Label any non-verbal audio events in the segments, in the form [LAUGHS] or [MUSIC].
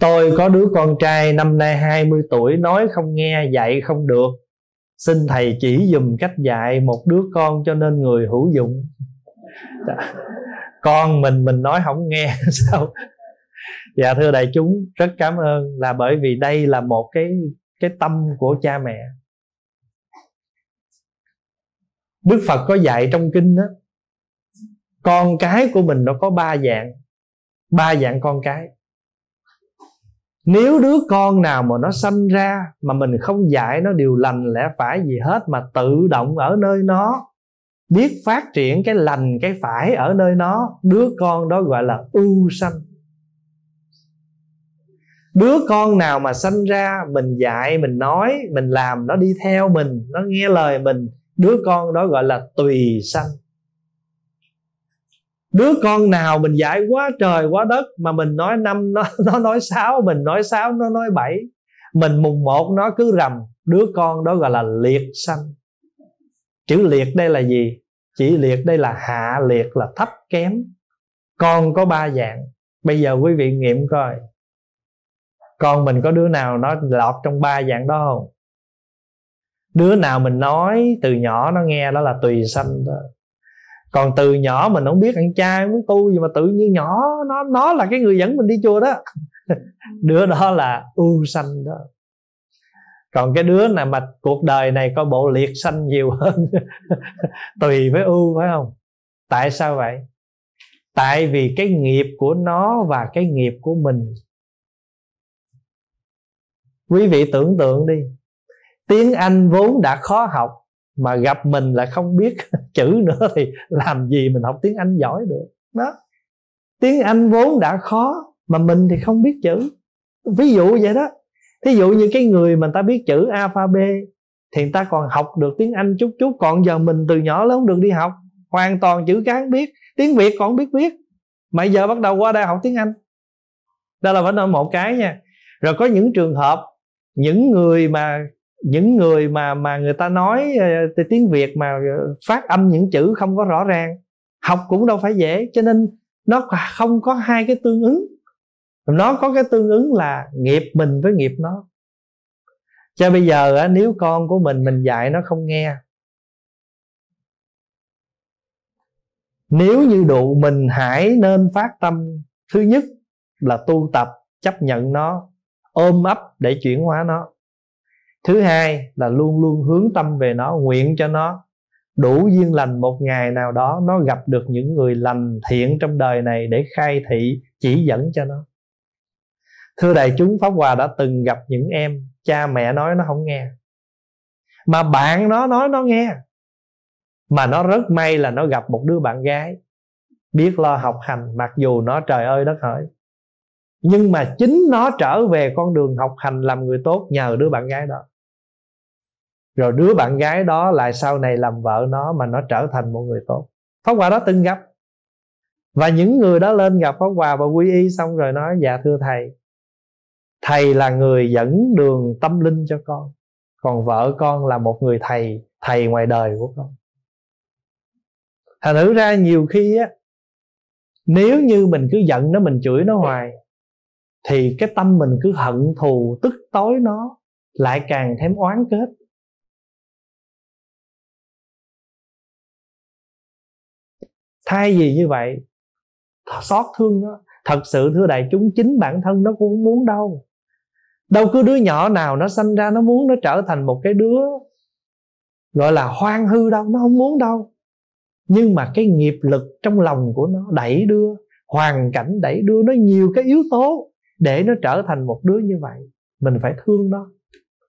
Tôi có đứa con trai năm nay 20 tuổi, Nói không nghe, dạy không được. Xin thầy chỉ dùm cách dạy Một đứa con cho nên người hữu dụng. Dạ. Con mình mình nói không nghe, [LAUGHS] sao? Dạ thưa đại chúng, Rất cảm ơn. Là bởi vì đây là một cái cái tâm của cha mẹ. Đức Phật có dạy trong kinh đó, Con cái của mình nó có ba dạng. Ba dạng con cái. Nếu đứa con nào mà nó sanh ra Mà mình không dạy nó điều lành lẽ phải gì hết Mà tự động ở nơi nó, Biết phát triển cái lành, cái phải ở nơi nó, Đứa con đó gọi là ưu sanh. Đứa con nào mà sanh ra, mình dạy, mình nói, mình làm, nó đi theo mình, nó nghe lời mình, đứa con đó gọi là tùy sanh đứa con nào mình dạy quá trời quá đất mà mình nói năm, nó [LAUGHS] nó nói sáu, mình nói sáu, nó nói bảy, mình mùng một nó cứ rầm, đứa con đó gọi là liệt sanh. Chữ liệt đây là gì? Chỉ liệt đây là hạ liệt, là thấp kém. Con có ba dạng. Bây giờ quý vị nghiệm coi. Con mình có đứa nào nó lọt trong ba dạng đó không? Đứa nào mình nói từ nhỏ nó nghe đó là tùy sanh đó còn từ nhỏ mình không biết ăn chay muốn tu gì mà tự nhiên nhỏ nó nó là cái người dẫn mình đi chùa đó. [LAUGHS] Đứa đó là ưu sanh đó. Còn cái đứa nào mà cuộc đời này có bộ liệt sanh nhiều hơn [LAUGHS] tùy với ưu phải không? Tại sao vậy? Tại vì cái nghiệp của nó và cái nghiệp của mình. Quý vị tưởng tượng đi tiếng anh vốn đã khó học mà gặp mình lại không biết [LAUGHS] chữ nữa thì làm gì mình học tiếng anh giỏi được. Đó. Tiếng anh vốn đã khó mà mình thì không biết chữ. Ví dụ vậy đó. Thí dụ như cái người mà ta biết chữ alpha b, thì người ta còn học được tiếng anh chút chút còn giờ mình từ nhỏ lớn được đi học hoàn toàn chữ cán biết tiếng việt còn biết viết. Mà giờ bắt đầu qua đây học tiếng anh. Đó là vấn đề một cái nha. Rồi có những trường hợp những người mà những người mà mà người ta nói ờ, tiếng Việt mà ờ, phát âm những chữ không có rõ ràng, học cũng đâu phải dễ, cho nên nó không có hai cái tương ứng. Nó có cái tương ứng là nghiệp mình với nghiệp nó. Cho bây giờ nếu con của mình mình dạy nó không nghe, nếu như đủ mình hãy nên phát tâm, thứ nhất là tu tập, chấp nhận nó, ôm ấp để chuyển hóa nó thứ hai là luôn luôn hướng tâm về nó, nguyện cho nó đủ duyên lành một ngày nào đó nó gặp được những người lành thiện trong đời này để khai thị, chỉ dẫn cho nó. Thưa đại chúng, pháp hòa đã từng gặp những em cha mẹ nói nó không nghe, mà bạn nó nói nó nghe, mà nó rất may là nó gặp một đứa bạn gái biết lo học hành, mặc dù nó trời ơi đất hỡi, nhưng mà chính nó trở về con đường học hành làm người tốt nhờ đứa bạn gái đó rồi đứa bạn gái đó lại sau này làm vợ nó mà nó trở thành một người tốt. Pháp hòa đó từng gặp. Và những người đó lên gặp pháp hòa và quy y xong rồi nói dạ thưa thầy thầy là người dẫn đường tâm linh cho con, còn vợ con là một người thầy thầy ngoài đời của con. Thành thử ra nhiều khi á, nếu như mình cứ giận nó, mình chửi nó hoài, thì cái tâm mình cứ hận thù, tức tối nó lại càng thêm oán kết. Thay vì như vậy, xót thương nó. Thật sự, thưa đại chúng, chính bản thân nó cũng muốn đâu đâu cứ đứa nhỏ nào nó sanh ra nó muốn nó trở thành một cái đứa, gọi là, hoang hư đâu, nó không muốn đâu nhưng mà cái nghiệp lực trong lòng của nó đẩy đưa, hoàn cảnh đẩy đưa nó nhiều cái yếu tố để nó trở thành một đứa như vậy, mình phải thương nó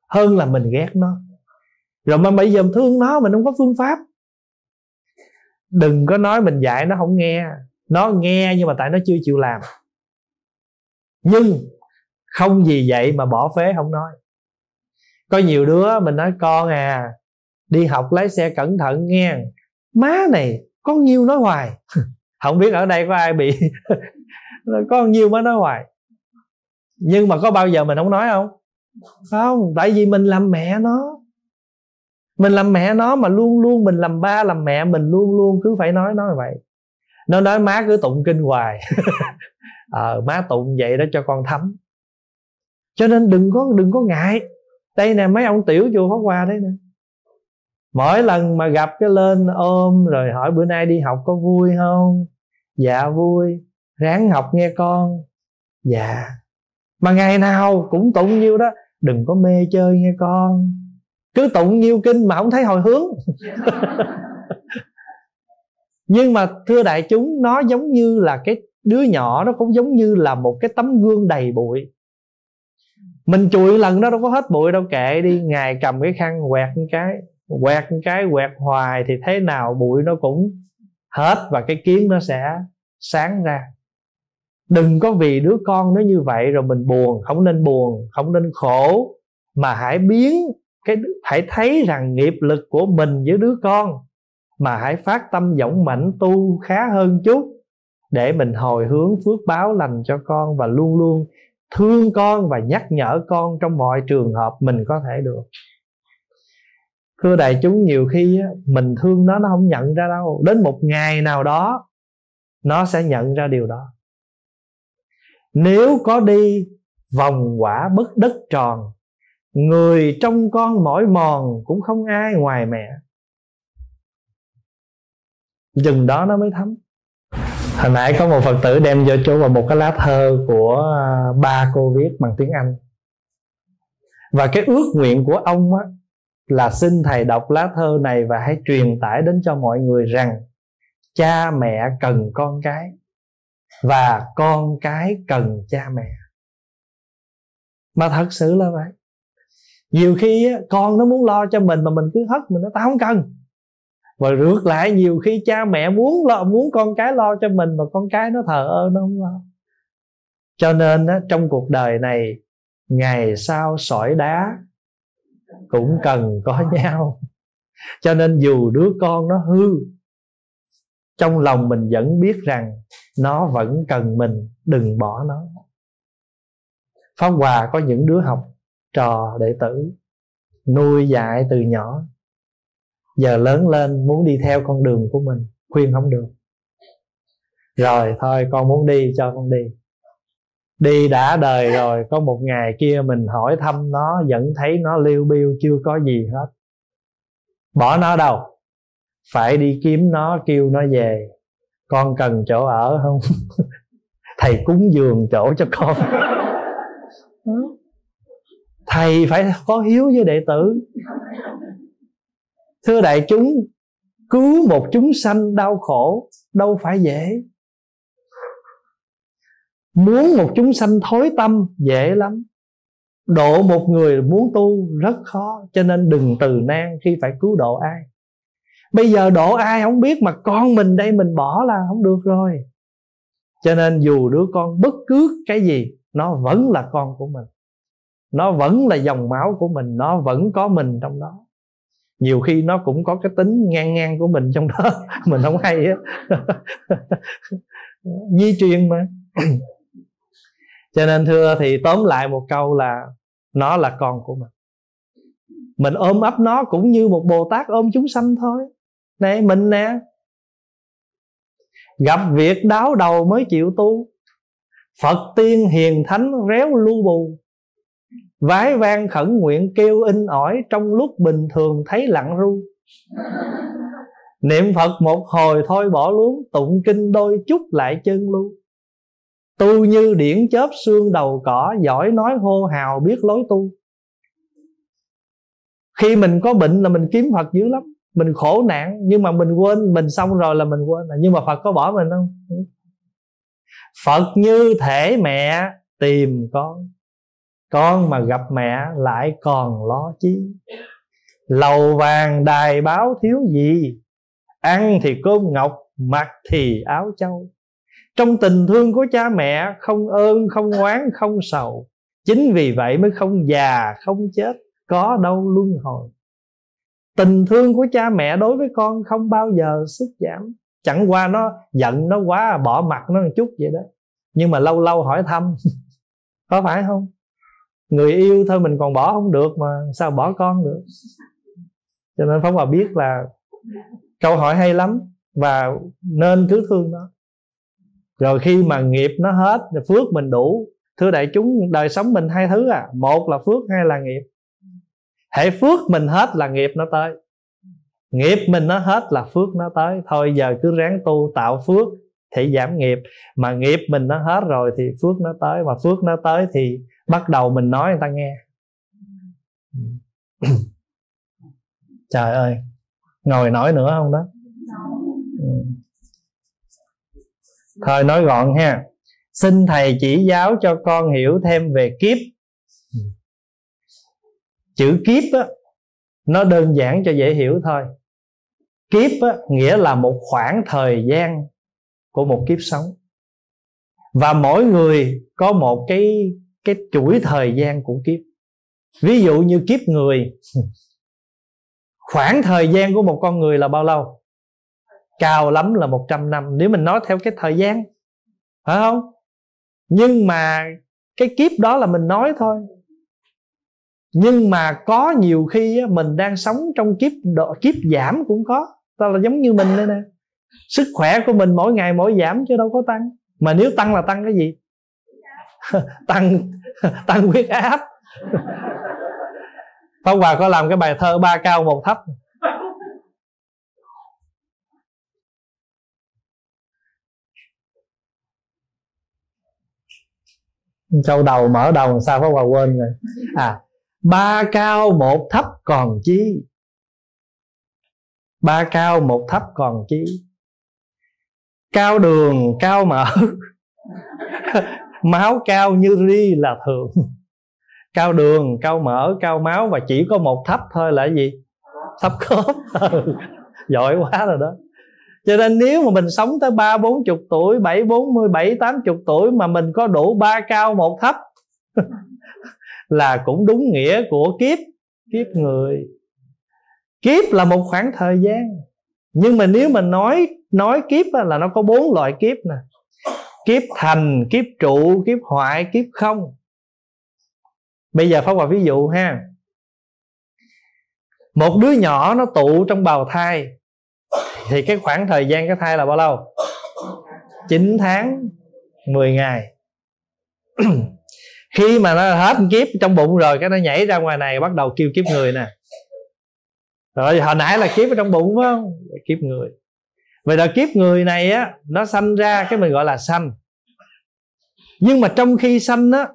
hơn là mình ghét nó. Rồi mà bây giờ thương nó mình không có phương pháp đừng có nói mình dạy nó không nghe. Nó nghe nhưng mà tại nó chưa chịu làm. Nhưng không gì vậy mà bỏ phế không nói. Có nhiều đứa mình nói, con à đi học lái xe cẩn thận nghe. Má này có nhiêu nói hoài. [LAUGHS] Không biết ở đây có ai bị [LAUGHS] có nhiêu mới nói hoài. Nhưng mà có bao giờ mình không nói không? Không, tại vì mình làm mẹ nó mình làm mẹ nó mà luôn luôn mình làm ba, làm mẹ mình luôn luôn, cứ phải nói nó vậy. Nó nói má cứ tụng kinh hoài. [LAUGHS] Ờ má tụng vậy đó cho con thấm. Cho nên đừng có đừng có ngại. Đây nè, mấy ông tiểu chùa pháp hòa đấy nè. Mỗi lần mà gặp cái lên ôm rồi hỏi bữa nay đi học có vui không? Dạ vui. Ráng học nghe con. Dạ. Mà ngày nào cũng tụng nhiêu đó, đừng có mê chơi nghe con cứ tụng nhiêu kinh mà không thấy hồi hướng. [LAUGHS] Nhưng mà thưa đại chúng, nó giống như là cái đứa nhỏ, nó cũng giống như là một cái tấm gương đầy bụi. Mình chùi lần đó đâu có hết bụi đâu, kệ đi, ngài cầm cái khăn quẹt một cái, quẹt một cái, quẹt hoài thì thế nào bụi nó cũng hết và cái kiến nó sẽ sáng ra. Đừng có vì đứa con nó như vậy rồi mình buồn. Không nên buồn, không nên khổ, mà hãy biến cái hãy thấy rằng nghiệp lực của mình với đứa con mà hãy phát tâm dũng mãnh tu khá hơn chút để mình hồi hướng phước báo lành cho con và luôn luôn thương con và nhắc nhở con trong mọi trường hợp mình có thể được. Thưa đại chúng, nhiều khi mình thương nó nó không nhận ra đâu. Đến một ngày nào đó, nó sẽ nhận ra điều đó. Nếu có đi, vòng quả bất đất tròn người trong con mỏi mòn cũng không ai ngoài mẹ. Chừng đó nó mới thấm. Hồi nãy có một phật tử đem vô chỗ vào một cái lá thơ của à, ba cô viết bằng tiếng anh. Và cái ước nguyện của ông á, là xin thầy đọc lá thơ này và hãy truyền tải đến cho mọi người rằng cha mẹ cần con cái và con cái cần cha mẹ. Mà thật sự là vậy nhiều khi con nó muốn lo cho mình mà mình cứ hất mình nó tao không cần. Và ngược lại nhiều khi cha mẹ muốn lo muốn con cái lo cho mình mà con cái nó thờ ơ nó không lo. Cho nên trong cuộc đời này ngày sau sỏi đá cũng cần có nhau. Cho nên dù đứa con nó hư trong lòng mình vẫn biết rằng nó vẫn cần mình đừng bỏ nó. Pháp hòa có những đứa học trò đệ tử, nuôi dạy từ nhỏ. Giờ lớn lên muốn đi theo con đường của mình, khuyên không được. Rồi, thôi, con muốn đi, cho con đi. Đi đã đời rồi, có một ngày kia mình hỏi thăm nó, vẫn thấy nó liêu biêu, chưa có gì hết. Bỏ nó đâu? Phải đi kiếm nó, kêu nó về. Con cần chỗ ở không? [LAUGHS] Thầy cúng giường chỗ cho con thầy phải có hiếu với đệ tử. Thưa đại chúng, cứu một chúng sanh đau khổ, đâu phải dễ. Muốn một chúng sanh thối tâm, dễ lắm. Độ một người muốn tu rất khó, cho nên đừng từ nan khi phải cứu độ ai. Bây giờ độ ai không biết mà con mình đây mình bỏ là không được rồi. Cho nên dù đứa con bất cứ cái gì, nó vẫn là con của mình nó vẫn là dòng máu của mình, nó vẫn có mình trong đó. Nhiều khi nó cũng có cái tính ngang ngang của mình trong đó, [LAUGHS] mình không hay á. [LAUGHS] Di truyền mà. [CLEARS THROAT] Cho nên thưa, thì tóm lại một câu là nó là con của mình. Mình ôm ấp nó cũng như một bồ tát ôm chúng sanh thôi. Nè mình nè. Gặp việc đáo đầu mới chịu tu. Phật tiên hiền thánh réo lu bù vái vang khẩn nguyện kêu in ỏi trong lúc bình thường thấy lặng ru. Niệm phật một hồi thôi bỏ luống, tụng kinh đôi chút lại chân luôn tu như điển chớp xương đầu cỏ, giỏi nói hô hào biết lối tu. Khi mình có bệnh là mình kiếm phật dữ lắm. Mình khổ nạn, nhưng mà mình quên, mình xong rồi là mình quên. Nhưng mà phật có bỏ mình không? Phật như thể mẹ tìm con con mà gặp mẹ lại còn lo chi? Lầu vàng đài báo thiếu gì? Ăn thì cơm ngọc, mặc thì áo châu trong tình thương của cha mẹ, không ơn, không oán, không sầu. Chính vì vậy mới không già, không chết, có đâu luân hồi. Tình thương của cha mẹ đối với con không bao giờ sút giảm. Chẳng qua nó giận nó quá, bỏ mặt nó một chút vậy đó. Nhưng mà lâu lâu hỏi thăm, [LAUGHS] có phải không? Người yêu thôi mình còn bỏ không được mà, sao bỏ con được? Cho nên phóng hòa biết là câu hỏi hay lắm và nên cứ thương nó. Rồi khi mà nghiệp nó hết phước mình đủ. Thưa đại chúng, đời sống mình hai thứ à một là phước, hai là nghiệp. Hãy phước mình hết là nghiệp nó tới. Nghiệp mình nó hết là phước nó tới. Thôi giờ cứ ráng tu tạo phước thì giảm nghiệp. Mà nghiệp mình nó hết rồi thì phước nó tới. Mà phước nó tới thì bắt đầu mình nói người ta nghe. [COUGHS] Trời ơi ngồi nói nữa không đó? Ừ. thôi nói gọn ha. Xin thầy chỉ giáo cho con hiểu thêm về kiếp. Chữ kiếp á nó đơn giản cho dễ hiểu thôi. Kiếp á, nghĩa là một khoảng thời gian của một kiếp sống. Và mỗi người có một cái cái chuỗi thời gian của kiếp. Ví dụ như kiếp người khoảng thời gian của một con người là bao lâu? Cao lắm là 100 năm. Nếu mình nói theo cái thời gian phải không? Nhưng mà cái kiếp đó là mình nói thôi. Nhưng mà có nhiều khi mình đang sống trong kiếp độ, kiếp giảm cũng có. Ta là giống như mình đây nè. Sức khỏe của mình mỗi ngày mỗi giảm chứ đâu có tăng. Mà nếu tăng là tăng cái gì? [LAUGHS] Tăng [LAUGHS] tăng huyết áp. Pháp Hòa có làm cái bài thơ ba cao một thấp. Châu đầu mở đầu, sao Pháp Hòa quên rồi? À ba cao một thấp còn chi ba cao một thấp còn chi cao đường, cao mở. [LAUGHS] máu cao như ri là thường. Cao đường, cao mỡ cao máu và chỉ có một thấp thôi là gì? Thấp khớp. Ừ. [LAUGHS] giỏi quá rồi đó. Cho nên nếu mà mình sống tới ba, bốn chục tuổi, bảy, bốn mươi, bảy, tám chục tuổi mà mình có đủ ba cao một thấp, [LAUGHS] là cũng đúng nghĩa của kiếp kiếp người. Kiếp là một khoảng thời gian. Nhưng mà nếu mình nói nói kiếp là nó có bốn loại kiếp nè kiếp thành kiếp trụ, kiếp hoại, kiếp không. Bây giờ phóng vào ví dụ ha. Một đứa nhỏ nó tụ trong bào thai, thì cái khoảng thời gian cái thai là bao lâu? 9 tháng 10 ngày. [CLEARS THROAT] Khi mà nó hết kiếp trong bụng rồi, cái nó nhảy ra ngoài này, bắt đầu kêu kiếp người nè. Rồi hồi nãy là kiếp ở trong bụng, phải không? Kiếp người vậy là kiếp người này á, nó sanh ra cái mình gọi là sanh. Nhưng mà trong khi sanh á,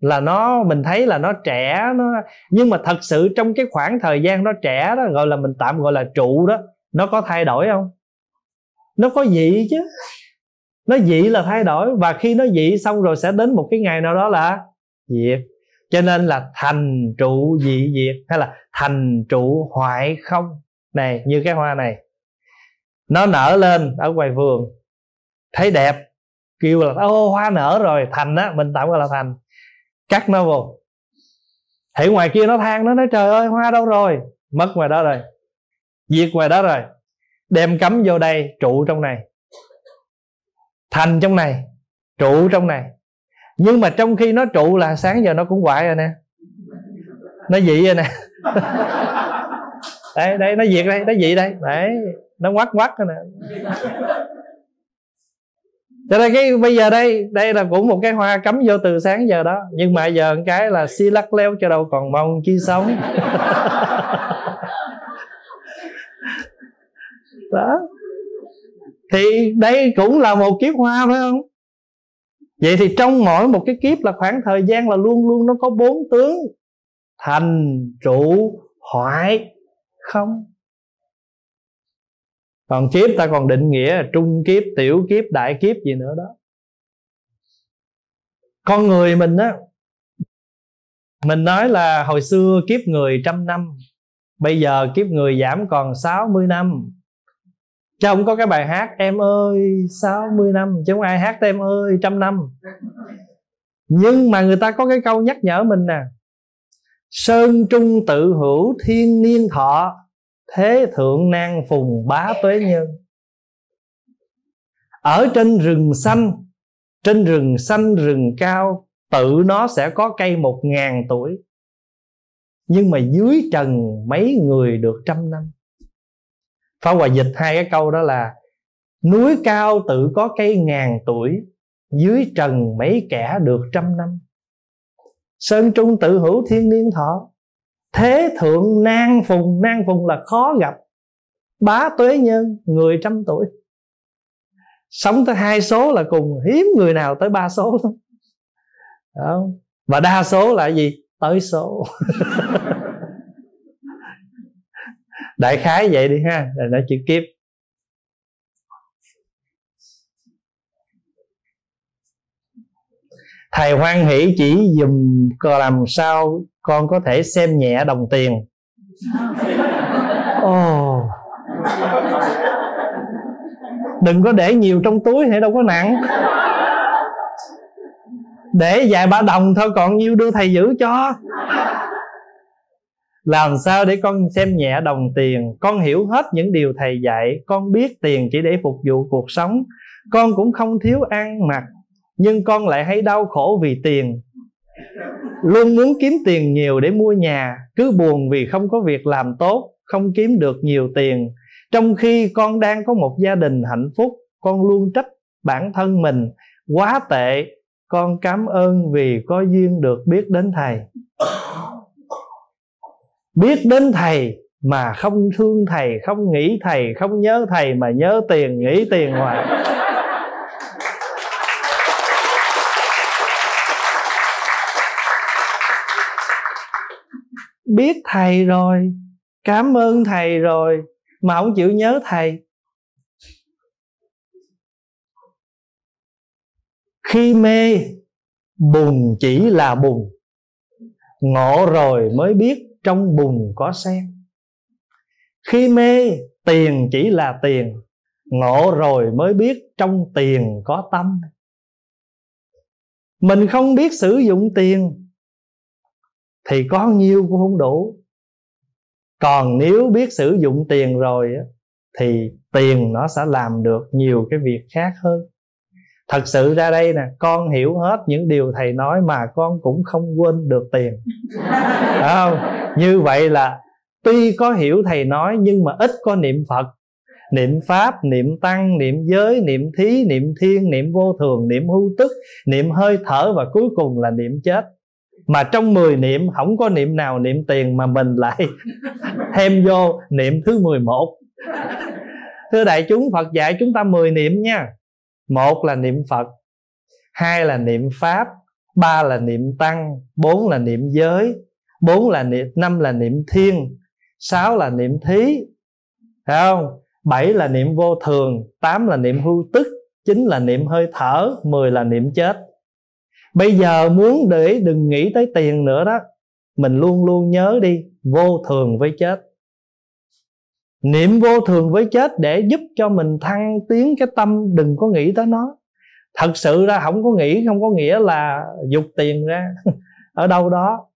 là nó, mình thấy là nó trẻ, nó, nhưng mà thật sự trong cái khoảng thời gian nó trẻ đó, gọi là mình tạm gọi là trụ đó, nó có thay đổi không? Nó có dị chứ. Nó dị là thay đổi, và khi nó dị xong rồi sẽ đến một cái ngày nào đó là diệt. Cho nên là thành trụ dị diệt, hay là thành trụ hoại không? Này, như cái hoa này nó nở lên ở ngoài vườn. Thấy đẹp. Kêu là, ô, hoa nở rồi. Thành á mình tạm gọi là thành. Cắt nó vô. Thì ngoài kia nó than nó nói trời ơi, hoa đâu rồi? Mất ngoài đó rồi. Diệt ngoài đó rồi. Đem cắm vô đây, trụ trong này. Thành trong này, trụ trong này. Nhưng mà trong khi nó trụ là sáng giờ nó cũng hoại rồi nè. Nó dị rồi nè. [LAUGHS] Đây đây nó diệt đây, nó dị đây. Đấy nó quắt quắt rồi nè. Cho nên cái bây giờ đây đây là cũng một cái hoa cấm vô từ sáng giờ đó. Nhưng mà giờ cái là xi lắc leo cho đâu còn mong chi sống. [LAUGHS] Đó. Thì đây cũng là một kiếp hoa phải không? Vậy thì trong mỗi một cái kiếp là khoảng thời gian là luôn luôn nó có bốn tướng. Thành, trụ, hoại, không còn kiếp, ta còn định nghĩa là trung kiếp, tiểu kiếp, đại kiếp gì nữa đó. Con người mình á, mình nói là hồi xưa kiếp người trăm năm, bây giờ kiếp người giảm còn 60 năm. Chứ không có cái bài hát em ơi 60 năm chứ không ai hát em ơi, trăm năm nhưng mà người ta có cái câu nhắc nhở mình nè. Sơn trung tự hữu, thiên niên thọ thế thượng nan phùng bá tuế nhân. Ở trên rừng xanh, trên rừng xanh rừng cao, tự nó sẽ có cây một ngàn tuổi. Nhưng mà dưới trần mấy người được trăm năm. Phá Hòa dịch hai cái câu đó là, Núi cao tự có cây ngàn tuổi, dưới trần mấy kẻ được trăm năm. Sơn trung tự hữu thiên niên thọ thế thượng nan phùng nan phùng là khó gặp. Bá tuế nhân, người trăm tuổi. Sống tới hai số là cùng hiếm người nào tới ba số lắm. Đó. và đa số là gì? Tới số. [LAUGHS] Đại khái vậy đi ha là nói chữ kiếp. Thầy hoan hỷ chỉ dùm làm sao con có thể xem nhẹ đồng tiền. Oh. đừng có để nhiều trong túi thì đâu có nặng. Để vài ba đồng thôi còn nhiêu đưa thầy giữ cho. Làm sao để con xem nhẹ đồng tiền? Con hiểu hết những điều thầy dạy. Con biết tiền chỉ để phục vụ cuộc sống. Con cũng không thiếu ăn mặc. Nhưng con lại hay đau khổ vì tiền luôn muốn kiếm tiền nhiều để mua nhà, cứ buồn vì không có việc làm tốt, không kiếm được nhiều tiền. Trong khi con đang có một gia đình hạnh phúc, con luôn trách bản thân mình. Quá tệ, con cảm ơn vì có duyên được biết đến thầy. Biết đến thầy mà không thương thầy, không nghĩ thầy, không nhớ thầy mà nhớ tiền, nghĩ tiền hoài. Biết thầy rồi, cảm ơn thầy rồi, mà không chịu nhớ thầy. Khi mê, bùn chỉ là bùn. Ngộ rồi mới biết trong bùn có sen. Khi mê, tiền chỉ là tiền. Ngộ rồi mới biết trong tiền có tâm. Mình không biết sử dụng tiền thì có nhiêu cũng không đủ. Còn nếu biết sử dụng tiền rồi thì tiền nó sẽ làm được nhiều cái việc khác hơn. Thật sự ra đây nè con hiểu hết những điều thầy nói mà con cũng không quên được tiền. [LAUGHS] Phải không? Như vậy là tuy có hiểu thầy nói nhưng mà ít có niệm phật. Niệm pháp niệm tăng niệm giới niệm thí niệm thiên niệm vô thường niệm hưu tức niệm hơi thở và cuối cùng là niệm chết mà trong 10 niệm không có niệm nào niệm tiền mà mình lại thêm vô niệm thứ 11 thưa đại chúng Phật dạy chúng ta 10 niệm nha một là niệm Phật hai là niệm Pháp ba là niệm Tăng bốn là niệm giới bốn là niệm năm là niệm Thiên sáu là niệm Thí phải không bảy là niệm vô thường tám là niệm hưu tức chín là niệm hơi thở mười là niệm chết bây giờ muốn để đừng nghĩ tới tiền nữa đó, mình luôn luôn nhớ đi, vô thường với chết. Niệm vô thường với chết để giúp cho mình thăng tiến cái tâm, đừng có nghĩ tới nó. Thật sự ra không có nghĩ, không có nghĩa là dục tiền ra, [LAUGHS] ở đâu đó.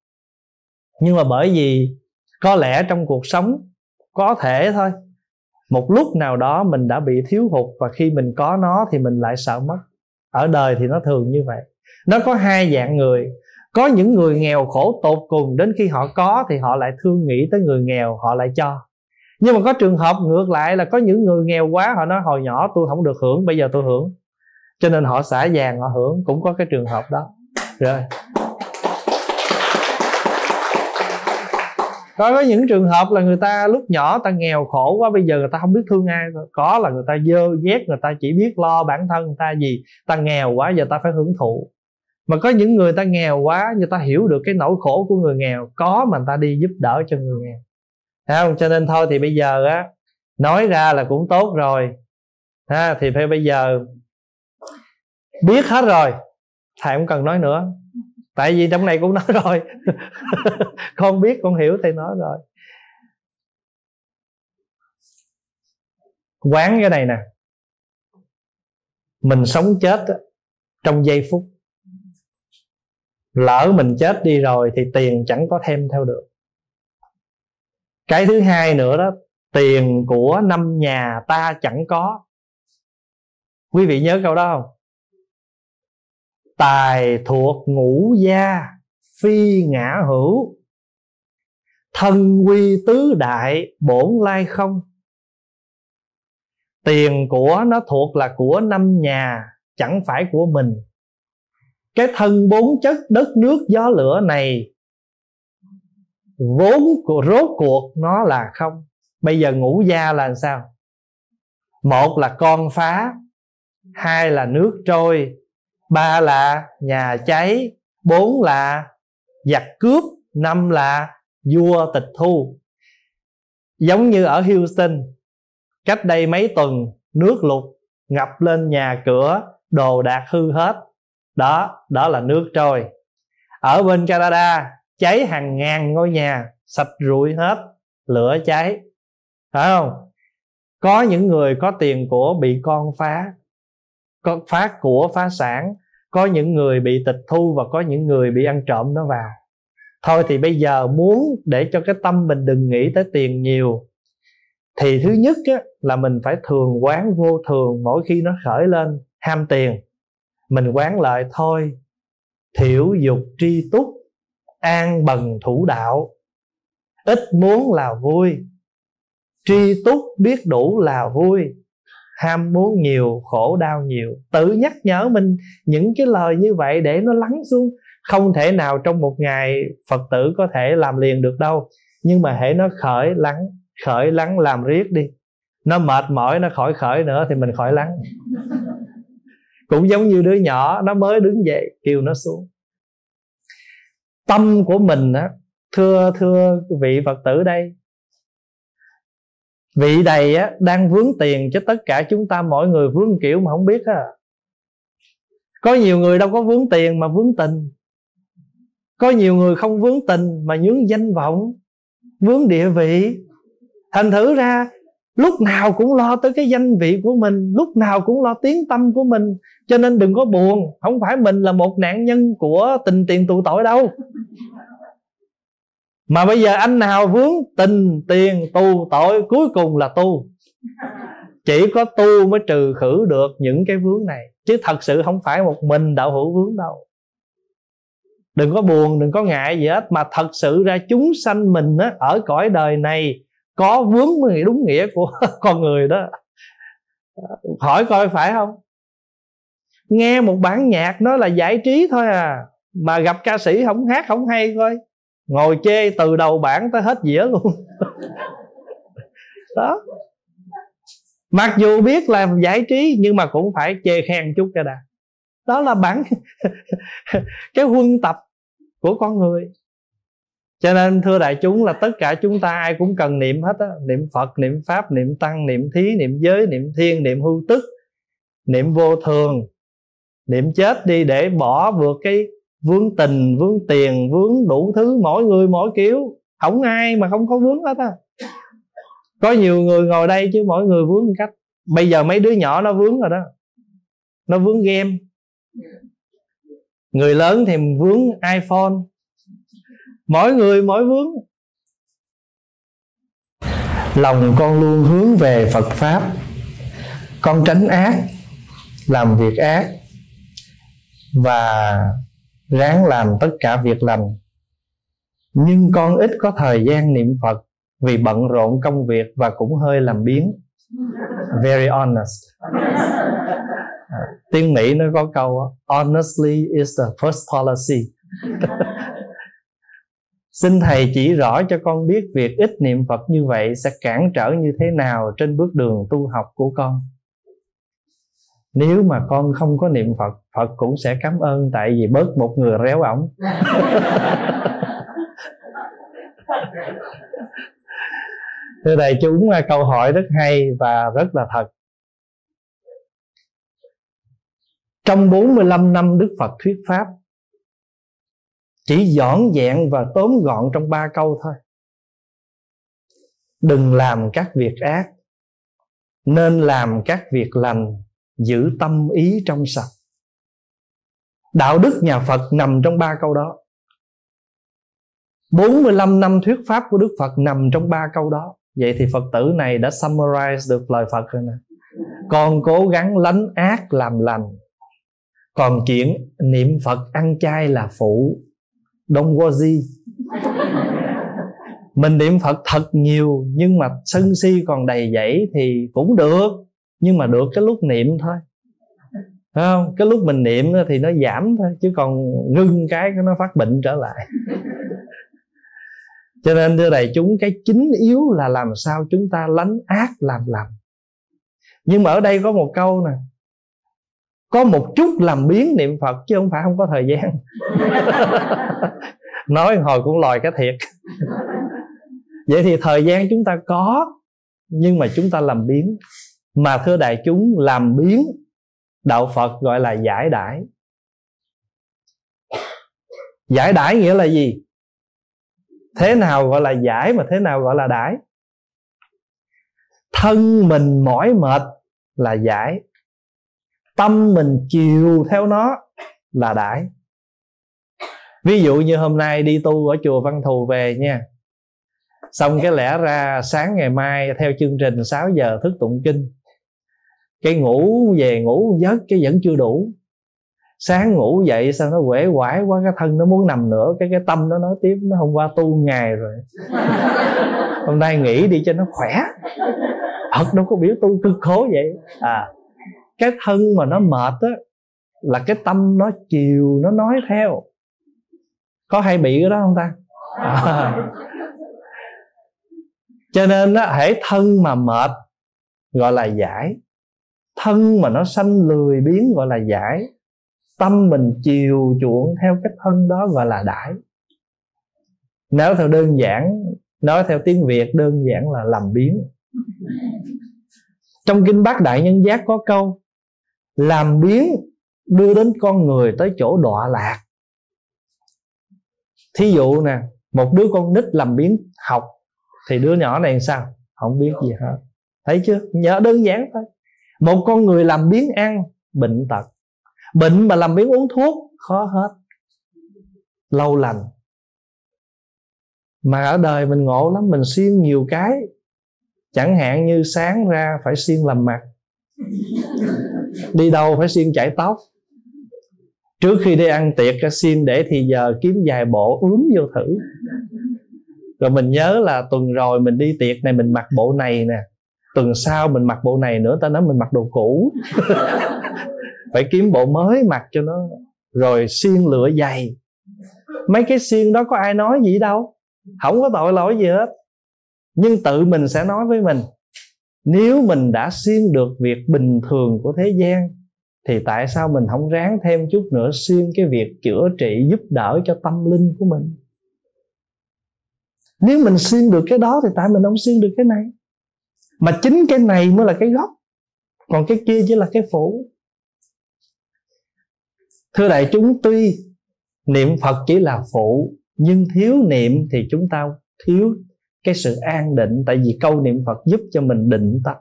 Nhưng mà bởi vì có lẽ trong cuộc sống có thể thôi, một lúc nào đó mình đã bị thiếu hụt và khi mình có nó thì mình lại sợ mất. Ở đời thì nó thường như vậy nó có hai dạng người. Có những người nghèo khổ tột cùng, đến khi họ có thì họ lại thương nghĩ tới người nghèo, họ lại cho. Nhưng mà có trường hợp ngược lại là có những người nghèo quá, họ nói, hồi nhỏ tôi không được hưởng, bây giờ tôi hưởng. Cho nên họ xả vàng, họ hưởng, cũng có cái trường hợp đó. Rồi. Có có những trường hợp là người ta lúc nhỏ ta nghèo khổ quá, bây giờ người ta không biết thương ai, có là người ta dơ dét người ta chỉ biết lo bản thân người ta gì. Ta nghèo quá, giờ ta phải hưởng thụ mà có những người ta nghèo quá, người ta hiểu được cái nỗi khổ của người nghèo, có mà người ta đi giúp đỡ cho người nghèo. Thấy không? Cho nên thôi thì bây giờ á, nói ra là cũng tốt rồi. Ha, thì phải bây giờ biết hết rồi, thầy không cần nói nữa. Tại vì trong này cũng nói [LAUGHS] rồi. [LAUGHS] Con biết con hiểu thầy nói rồi. Quán cái này nè. Mình sống chết trong giây phút lỡ mình chết đi rồi thì tiền chẳng có thêm theo được. Cái thứ hai nữa đó, tiền của năm nhà ta chẳng có. Quý vị nhớ câu đó không? Tài thuộc ngũ gia, phi ngã hữu. Thân quy tứ đại, bổn lai không? Tiền của nó thuộc là của năm nhà, chẳng phải của mình cái thân bốn chất đất nước gió lửa này, vốn của, rốt cuộc nó là không. Bây giờ ngũ gia là sao? Một là con phá, hai là nước trôi, ba là nhà cháy, bốn là giặc cướp, năm là vua tịch thu. Giống như ở Houston, cách đây mấy tuần, nước lụt ngập lên nhà cửa, đồ đạc hư hết đó đó là nước trôi. Ở bên Canada cháy hàng ngàn ngôi nhà sạch rụi hết lửa cháy. Phải không? Có những người có tiền của bị con phá có phá của phá sản có những người bị tịch thu và có những người bị ăn trộm nó vào. Thôi thì bây giờ muốn để cho cái tâm mình đừng nghĩ tới tiền nhiều thì thứ nhất á, là mình phải thường quán vô thường mỗi khi nó khởi lên ham tiền mình quán lại thôi. Thiểu dục tri túc, an bần thủ đạo. Ít muốn là vui. Tri túc biết đủ là vui. Ham muốn nhiều, khổ đau nhiều. Tự nhắc nhở mình những cái lời như vậy để nó lắng xuống. Không thể nào trong một ngày phật tử có thể làm liền được đâu. Nhưng mà hãy nó khởi lắng khởi lắng làm riết đi. Nó mệt mỏi, nó khỏi khởi nữa thì mình khỏi lắng cũng giống như đứa nhỏ, nó mới đứng dậy, kêu nó xuống. Tâm của mình á, thưa thưa vị phật tử đây, vị đầy á, đang vướng tiền cho tất cả chúng ta mỗi người vướng kiểu mà không biết á. Có nhiều người đâu có vướng tiền mà vướng tình. Có nhiều người không vướng tình mà nhướng danh vọng, vướng địa vị. Thành thử ra lúc nào cũng lo tới cái danh vị của mình lúc nào cũng lo tiếng tâm của mình. Cho nên đừng có buồn không phải mình là một nạn nhân của tình tiền tù tội đâu. Mà bây giờ anh nào vướng tình tiền tu tội cuối cùng là tu. Chỉ có tu mới trừ khử được những cái vướng này. Chứ thật sự không phải một mình đạo hữu vướng đâu. Đừng có buồn đừng có ngại gì hết. Mà thật sự ra chúng sanh mình á, ở cõi đời này có vướng với đúng nghĩa của [LAUGHS] con người đó. Ờ, hỏi coi phải không? Nghe một bản nhạc nó là giải trí thôi à mà gặp ca sĩ không hát không hay coi. Ngồi chê từ đầu bản tới hết dĩa luôn. [LAUGHS] Đó. Mặc dù biết là giải trí nhưng mà cũng phải chê khen chút cho đã. Đó là bản [LAUGHS] cái huân tập của con người cho nên, thưa đại chúng, là tất cả chúng ta ai cũng cần niệm hết á. Niệm phật, niệm pháp, niệm tăng, niệm thí, niệm giới, niệm thiên, niệm hưu tức, niệm vô thường, niệm chết đi để bỏ vượt cái vướng tình, vướng tiền, vướng đủ thứ, mỗi người mỗi kiểu. Không ai mà không có vướng hết á. Có nhiều người ngồi đây chứ mỗi người vướng một cách. Bây giờ mấy đứa nhỏ nó vướng rồi đó. Nó vướng game. Người lớn thì vướng iphone mỗi người, mỗi vướng. Lòng con luôn hướng về phật pháp. Con tránh ác, làm việc ác, và ráng làm tất cả việc lành. Nhưng con ít có thời gian niệm phật, vì bận rộn công việc và cũng hơi làm biến very honest. Tiếng mỹ nó có câu, honestly is the first policy. [LAUGHS] xin thầy chỉ rõ cho con biết việc ít niệm phật như vậy sẽ cản trở như thế nào trên bước đường tu học của con. Nếu mà con không có niệm phật phật cũng sẽ cảm ơn tại vì bớt một người réo ổng. [LAUGHS] Thưa đại chúng, câu hỏi rất hay và rất là thật. Trong 45 năm Đức Phật thuyết pháp chỉ dọn dẹn và tóm gọn trong ba câu thôi. Đừng làm các việc ác, nên làm các việc lành, giữ tâm ý trong sạch. Đạo đức nhà Phật nằm trong ba câu đó. 45 năm thuyết pháp của Đức Phật nằm trong ba câu đó. Vậy thì Phật tử này đã summarize được lời Phật rồi nè. Con cố gắng lánh ác làm lành, Còn chuyện niệm Phật ăn chay là phụ. Don't worry Mình niệm Phật thật nhiều, Nhưng mà sân si còn đầy dẫy Thì cũng được, Nhưng mà được cái lúc niệm thôi. Thấy không? Cái lúc mình niệm thì nó giảm thôi, chứ còn ngưng cái nó phát bệnh trở lại. Cho nên thưa đại chúng, cái chính yếu là làm sao chúng ta lánh ác làm lành. Nhưng mà ở đây có một câu nè có một chút làm biến niệm phật chứ không phải không có thời gian. [LAUGHS] Nói hồi cũng lòi cái thiệt. Vậy thì thời gian chúng ta có, nhưng mà chúng ta làm biến. Mà thưa đại chúng, làm biến, đạo phật gọi là giải đãi. Giải đãi nghĩa là gì? Thế nào gọi là giải mà thế nào gọi là đãi? Thân mình mỏi mệt là giải tâm mình chiều theo nó là đãi ví dụ như hôm nay đi tu ở chùa văn thù về nha. Xong cái lẽ ra sáng ngày mai theo chương trình 6 giờ thức tụng kinh. Cái ngủ về ngủ giấc cái vẫn chưa đủ. Sáng ngủ dậy sao nó quể quải quá, cái thân nó muốn nằm nữa, cái cái tâm nó nói tiếp, nó hôm qua tu ngày rồi. Hôm nay nghỉ đi cho nó khỏe. Thật đâu có biểu tu cực khổ vậy. À cái thân mà nó mệt á, là cái tâm nó chiều, nó nói theo. Có hay bị cái đó không ta? À. [LAUGHS] cho nên á hễ thân mà mệt, gọi là giải. Thân mà nó sanh lười biến gọi là giải. Tâm mình chiều chuộng theo cái thân đó, gọi là đãi nếu theo đơn giản, nói theo tiếng việt, đơn giản là làm biến trong kinh bát đại nhân giác có câu làm biến đưa đến con người tới chỗ đọa lạc. Thí dụ nè, một đứa con nít làm biến học, thì đứa nhỏ này sao? Không biết gì hết. Thấy chưa? Nhớ đơn giản thôi. Một con người làm biến ăn, bệnh tật. Bệnh mà làm biến uống thuốc, khó hết. Lâu lành. Mà ở đời mình ngộ lắm, mình xuyên nhiều cái. Chẳng hạn như sáng ra phải xuyên làm mặt đi đâu phải xin chải tóc. Trước khi đi ăn tiệc, xin xiên để thì giờ kiếm vài bộ ướm vô thử. Rồi mình nhớ là tuần rồi mình đi tiệc này, mình mặc bộ này nè. Tuần sau mình mặc bộ này nữa, ta nói mình mặc đồ cũ. [LAUGHS] Phải kiếm bộ mới mặc cho nó. Rồi xiên lựa dày. Mấy cái xiên đó có ai nói gì đâu. Không có tội lỗi gì hết. Nhưng tự mình sẽ nói với mình nếu mình đã xiên được việc bình thường của thế gian, thì tại sao mình không ráng thêm chút nữa xuyên cái việc chữa trị, giúp đỡ cho tâm linh của mình? Nếu mình xuyên được cái đó, thì tại mình không xuyên được cái này. Mà chính cái này mới là cái gốc. Còn cái kia chỉ là cái phụ thưa đại chúng, tuy niệm phật chỉ là phụ, nhưng thiếu niệm thì chúng ta thiếu cái sự an định, tại vì câu niệm phật giúp cho mình định tâm.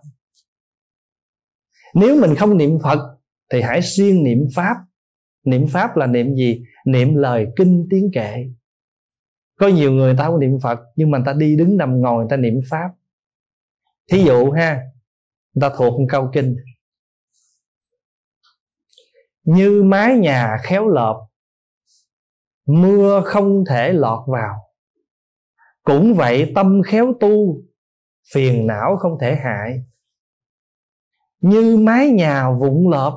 Nếu mình không niệm phật, thì hãy xuyên niệm pháp. Niệm pháp là niệm gì? Niệm lời kinh tiếng kệ. Có nhiều người ta không niệm phật, nhưng mà người ta đi đứng nằm ngồi, người ta niệm pháp. Thí dụ ha, người ta thuộc một câu kinh. Như mái nhà khéo lợp, mưa không thể lọt vào cũng vậy tâm khéo tu, phiền não không thể hại. Như mái nhà vụn lợp,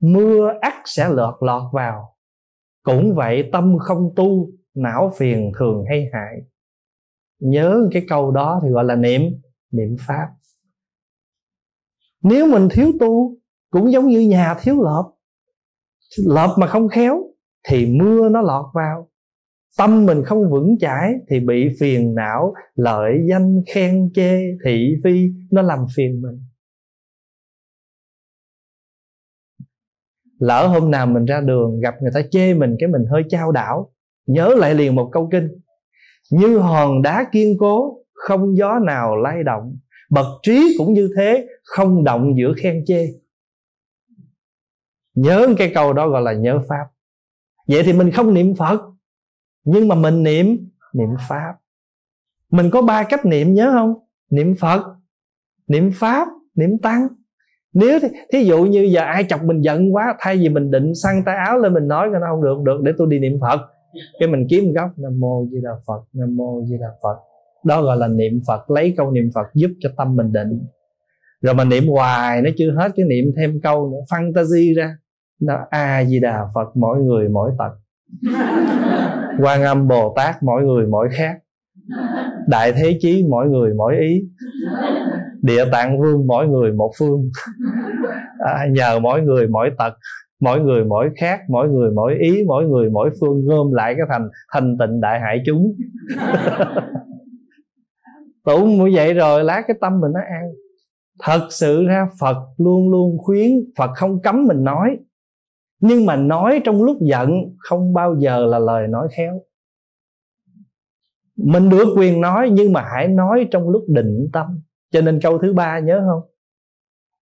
mưa ắt sẽ lọt lọt vào. Cũng vậy tâm không tu, não phiền thường hay hại. Nhớ cái câu đó thì gọi là niệm niệm pháp. Nếu mình thiếu tu, cũng giống như nhà thiếu lợp lợp mà không khéo, thì mưa nó lọt vào tâm mình không vững chãi thì bị phiền não, lợi danh khen chê, thị phi, nó làm phiền mình. Lỡ hôm nào mình ra đường gặp người ta chê mình, cái mình hơi trao đảo. Nhớ lại liền một câu kinh. Như hòn đá kiên cố, không gió nào lay động. Bậc trí cũng như thế, không động giữa khen chê. Nhớ cái câu đó gọi là nhớ pháp. Vậy thì mình không niệm phật nhưng mà mình niệm niệm pháp. Mình có ba cách niệm nhớ không? Niệm phật niệm pháp niệm tăng. Nếu thì, thí dụ như giờ ai chọc mình giận quá thay vì mình định săn tay áo lên mình nói cái nó không được được để tôi đi niệm phật. Cái mình kiếm một góc nam mô di đà phật nam mô di đà phật. Đó gọi là niệm phật lấy câu niệm phật giúp cho tâm mình định. Rồi mà niệm hoài nó chưa hết cái niệm thêm câu nữa fantasy ra. Nó a di đà phật mỗi người mỗi tật. [LAUGHS] quan âm bồ tát mỗi người mỗi khác. Đại thế chí mỗi người mỗi ý. Địa tạng vương mỗi người một phương. À, nhờ mỗi người mỗi tật mỗi người mỗi khác mỗi người mỗi ý mỗi người mỗi phương gom lại cái thành thành tịnh đại hại chúng. [LAUGHS] Tụng như vậy rồi lá cái tâm mình nó an. Thật sự ra phật luôn luôn khuyến phật không cấm mình nói nhưng mà nói trong lúc giận không bao giờ là lời nói khéo. Mình được quyền nói nhưng mà hãy nói trong lúc định tâm. Cho nên câu thứ ba nhớ không?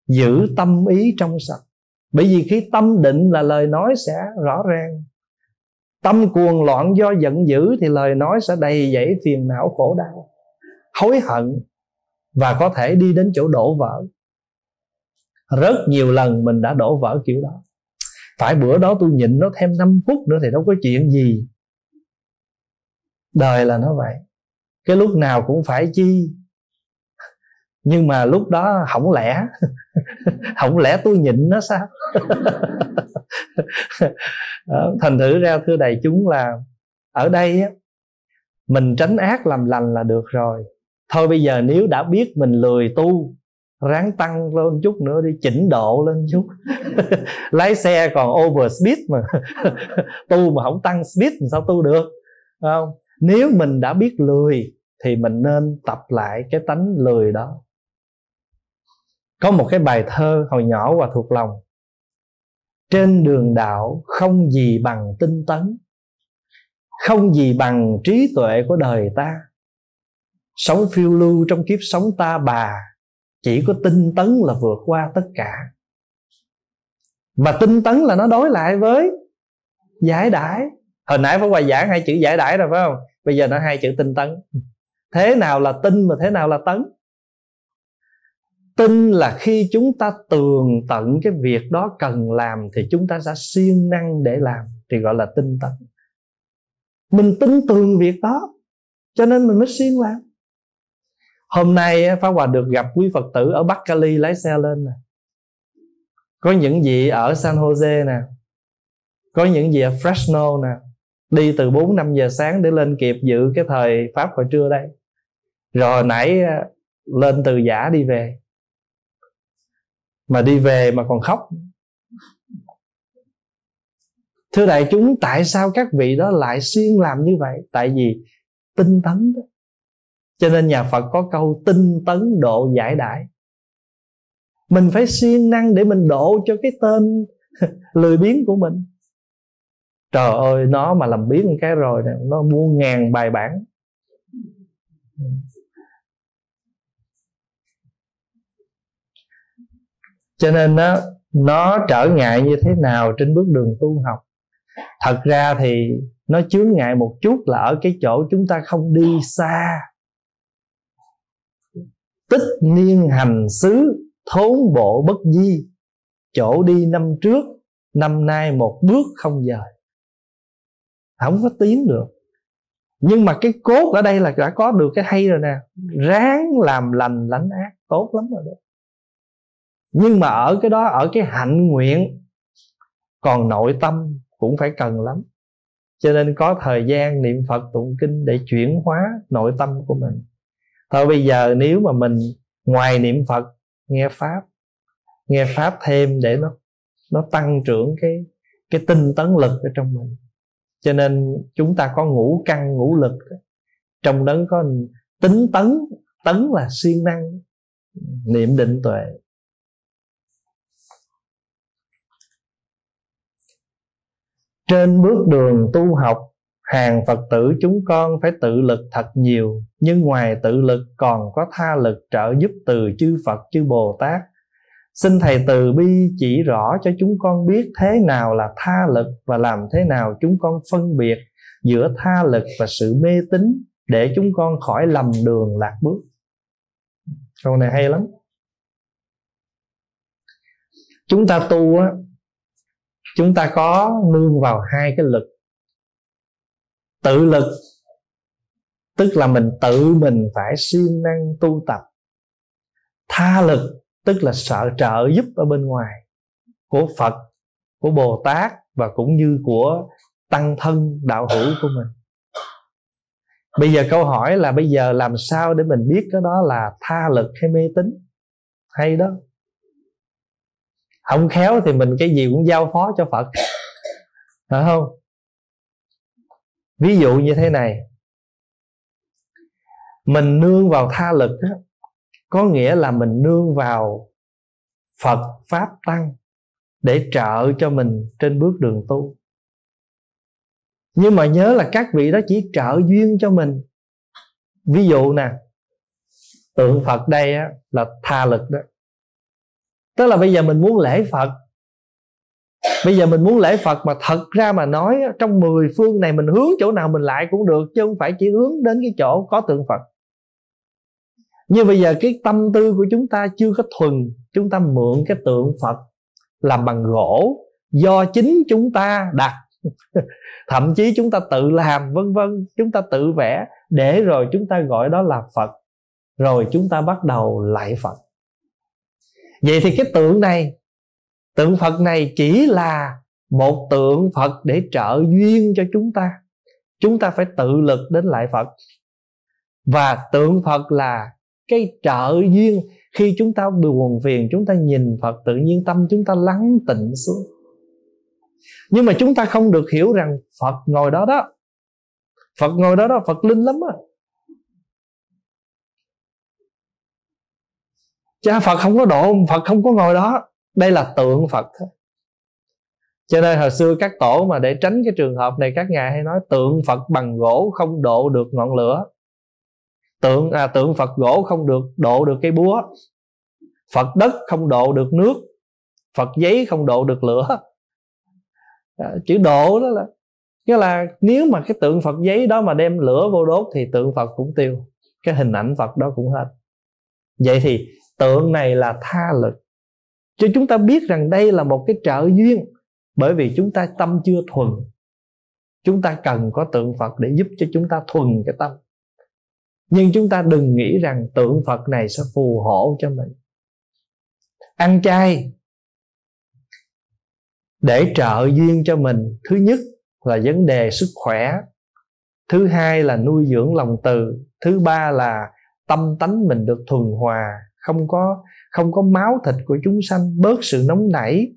Giữ tâm ý trong sạch. Bởi vì khi tâm định là lời nói sẽ rõ ràng. Tâm cuồng loạn do giận dữ thì lời nói sẽ đầy dẫy phiền não khổ đau, hối hận và có thể đi đến chỗ đổ vỡ. Rất nhiều lần mình đã đổ vỡ kiểu đó phải bữa đó tôi nhịn nó thêm 5 phút nữa thì đâu có chuyện gì. Đời là nó vậy. Cái lúc nào cũng phải chi. Nhưng mà lúc đó hỏng lẽ. [LAUGHS] Hỏng lẽ tôi nhịn nó sao? [LAUGHS] Thành thử ra thưa đại chúng là ở đây á, mình tránh ác làm lành là được rồi. Thôi bây giờ nếu đã biết mình lười tu ráng tăng lên chút nữa đi, chỉnh độ lên chút. [LAUGHS] Lái xe còn over speed mà. [LAUGHS] Tu mà không tăng speed làm sao tu được? Không? Nếu mình đã biết lười thì mình nên tập lại cái tánh lười đó. Có một cái bài thơ hồi nhỏ và thuộc lòng. Trên đường đạo không gì bằng tinh tấn, không gì bằng trí tuệ của đời ta. Sống phiêu lưu trong kiếp sống ta bà chỉ có tinh tấn là vượt qua tất cả. Mà tinh tấn là nó đối lại với giải đãi. Hồi nãy phải qua giảng hai chữ giải đãi rồi, phải không? Bây giờ nó hai chữ tinh tấn. Thế nào là tinh mà thế nào là tấn? Tin là khi chúng ta tường tận cái việc đó cần làm thì chúng ta sẽ siêng năng để làm, thì gọi là tinh tấn. Mình tin tường việc đó, cho nên mình mới siêng làm hôm nay Pháp Hòa được gặp quý Phật tử ở Bắc Cali lái xe lên nè. Có những vị ở San Jose nè. Có những vị ở Fresno nè. Đi từ 4 5 giờ sáng để lên kịp dự cái thời Pháp hồi trưa đây. Rồi nãy lên từ giả đi về. Mà đi về mà còn khóc. Thưa đại chúng, tại sao các vị đó lại xuyên làm như vậy? Tại vì tinh tấn đó cho nên nhà phật có câu tinh tấn độ giải đại mình phải siêng năng để mình độ cho cái tên [LAUGHS] lười biếng của mình. Trời ơi, nó mà làm biến một cái rồi nè, nó mua ngàn bài bản. Cho nên nó nó trở ngại như thế nào trên bước đường tu học? Thật ra thì nó chướng ngại một chút là ở cái chỗ chúng ta không đi xa tích niên hành xứ, thốn bộ bất di. Chỗ đi năm trước, năm nay một bước không dời. Không có tiến được. Nhưng mà cái cốt ở đây là đã có được cái hay rồi nè. Ráng làm lành lánh ác, tốt lắm rồi đó. Nhưng mà ở cái đó, ở cái hạnh nguyện, còn nội tâm cũng phải cần lắm. Cho nên có thời gian niệm phật tụng kinh để chuyển hóa nội tâm của mình thôi bây giờ nếu mà mình ngoài niệm phật, nghe pháp nghe pháp thêm để nó nó tăng trưởng cái cái tinh tấn lực ở trong mình. Cho nên chúng ta có ngũ căn, ngũ lực trong đó có tính tấn tấn là siêng năng, niệm định tuệ. Trên bước đường tu học hàng phật tử chúng con phải tự lực thật nhiều, nhưng ngoài tự lực còn có tha lực trợ giúp từ chư phật, chư bồ tát. Xin thầy từ bi chỉ rõ cho chúng con biết thế nào là tha lực và làm thế nào chúng con phân biệt giữa tha lực và sự mê tín để chúng con khỏi lầm đường lạc bước. Câu này hay lắm. Chúng ta tu á, chúng ta có nương vào hai cái lực tự lực. Tức là mình tự mình phải siêng năng tu tập. Tha lực, tức là sợ trợ giúp ở bên ngoài của phật, của bồ tát và cũng như của tăng thân, đạo hữu của mình. Bây giờ câu hỏi là bây giờ làm sao để mình biết cái đó là tha lực hay mê tín? Hay đó. Không khéo thì mình cái gì cũng giao phó cho phật. Phải không? Ví dụ như thế này. Mình nương vào tha lực đó, có nghĩa là mình nương vào phật pháp tăng để trợ cho mình trên bước đường tu. Nhưng mà nhớ là các vị đó chỉ trợ duyên cho mình. Ví dụ nè tượng phật đây á, là tha lực đó. Tức là bây giờ mình muốn lễ phật bây giờ mình muốn lễ phật mà thật ra mà nói trong mười phương này mình hướng chỗ nào mình lại cũng được, chứ không phải chỉ hướng đến cái chỗ có tượng phật. Như bây giờ cái tâm tư của chúng ta chưa có thuần, chúng ta mượn cái tượng phật làm bằng gỗ, do chính chúng ta đặt. [LAUGHS] Thậm chí chúng ta tự làm, vân vân, chúng ta tự vẽ, để rồi chúng ta gọi đó là phật, rồi chúng ta bắt đầu lại phật. Vậy thì cái tượng này tượng phật này chỉ là một tượng phật để trợ duyên cho chúng ta. Chúng ta phải tự lực đến lại phật. Và tượng phật là cái trợ duyên. Khi chúng ta buồn phiền, chúng ta nhìn phật, tự nhiên tâm chúng ta lắng tịnh xuống. Nhưng mà chúng ta không được hiểu rằng phật ngồi đó đó. Phật ngồi đó đó, phật linh lắm á. Cha phật không có độ, phật không có ngồi đó đây là tượng phật. Thôi cho nên hồi xưa các tổ mà để tránh cái trường hợp này các ngài hay nói tượng phật bằng gỗ không độ được ngọn lửa. Tượng à, tượng phật gỗ không được độ được cây búa. Phật đất không độ được nước. Phật giấy không độ được lửa. À, chữ độ đó là nghĩa là nếu mà cái tượng phật giấy đó mà đem lửa vô đốt thì tượng phật cũng tiêu. Cái hình ảnh phật đó cũng hết. Vậy thì tượng này là tha lực cho chúng ta biết rằng đây là một cái trợ duyên, bởi vì chúng ta tâm chưa thuần. Chúng ta cần có tượng phật để giúp cho chúng ta thuần cái tâm. Nhưng chúng ta đừng nghĩ rằng tượng phật này sẽ phù hộ cho mình. Ăn chay để trợ duyên cho mình, thứ nhất là vấn đề sức khỏe, thứ hai là nuôi dưỡng lòng từ, thứ ba là tâm tánh mình được thuần hòa, không có không có máu thịt của chúng sanh, bớt sự nóng nảy,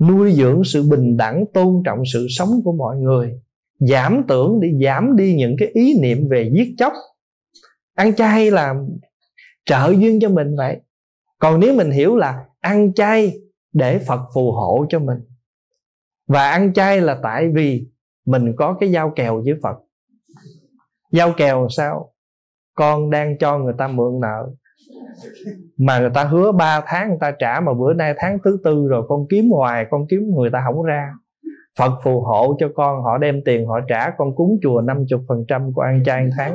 nuôi dưỡng sự bình đẳng, tôn trọng sự sống của mọi người. Giảm tưởng để giảm đi những cái ý niệm về giết chóc. Ăn chay là trợ duyên cho mình vậy. Còn nếu mình hiểu là ăn chay để phật phù hộ cho mình. Và ăn chay là tại vì mình có cái giao kèo với phật. Giao kèo sao? Con đang cho người ta mượn nợ mà người ta hứa 3 tháng người ta trả, mà bữa nay tháng thứ tư rồi con kiếm hoài, con kiếm người ta không ra. Phật phù hộ cho con, họ đem tiền họ trả, con cúng chùa 50% của ăn chay tháng.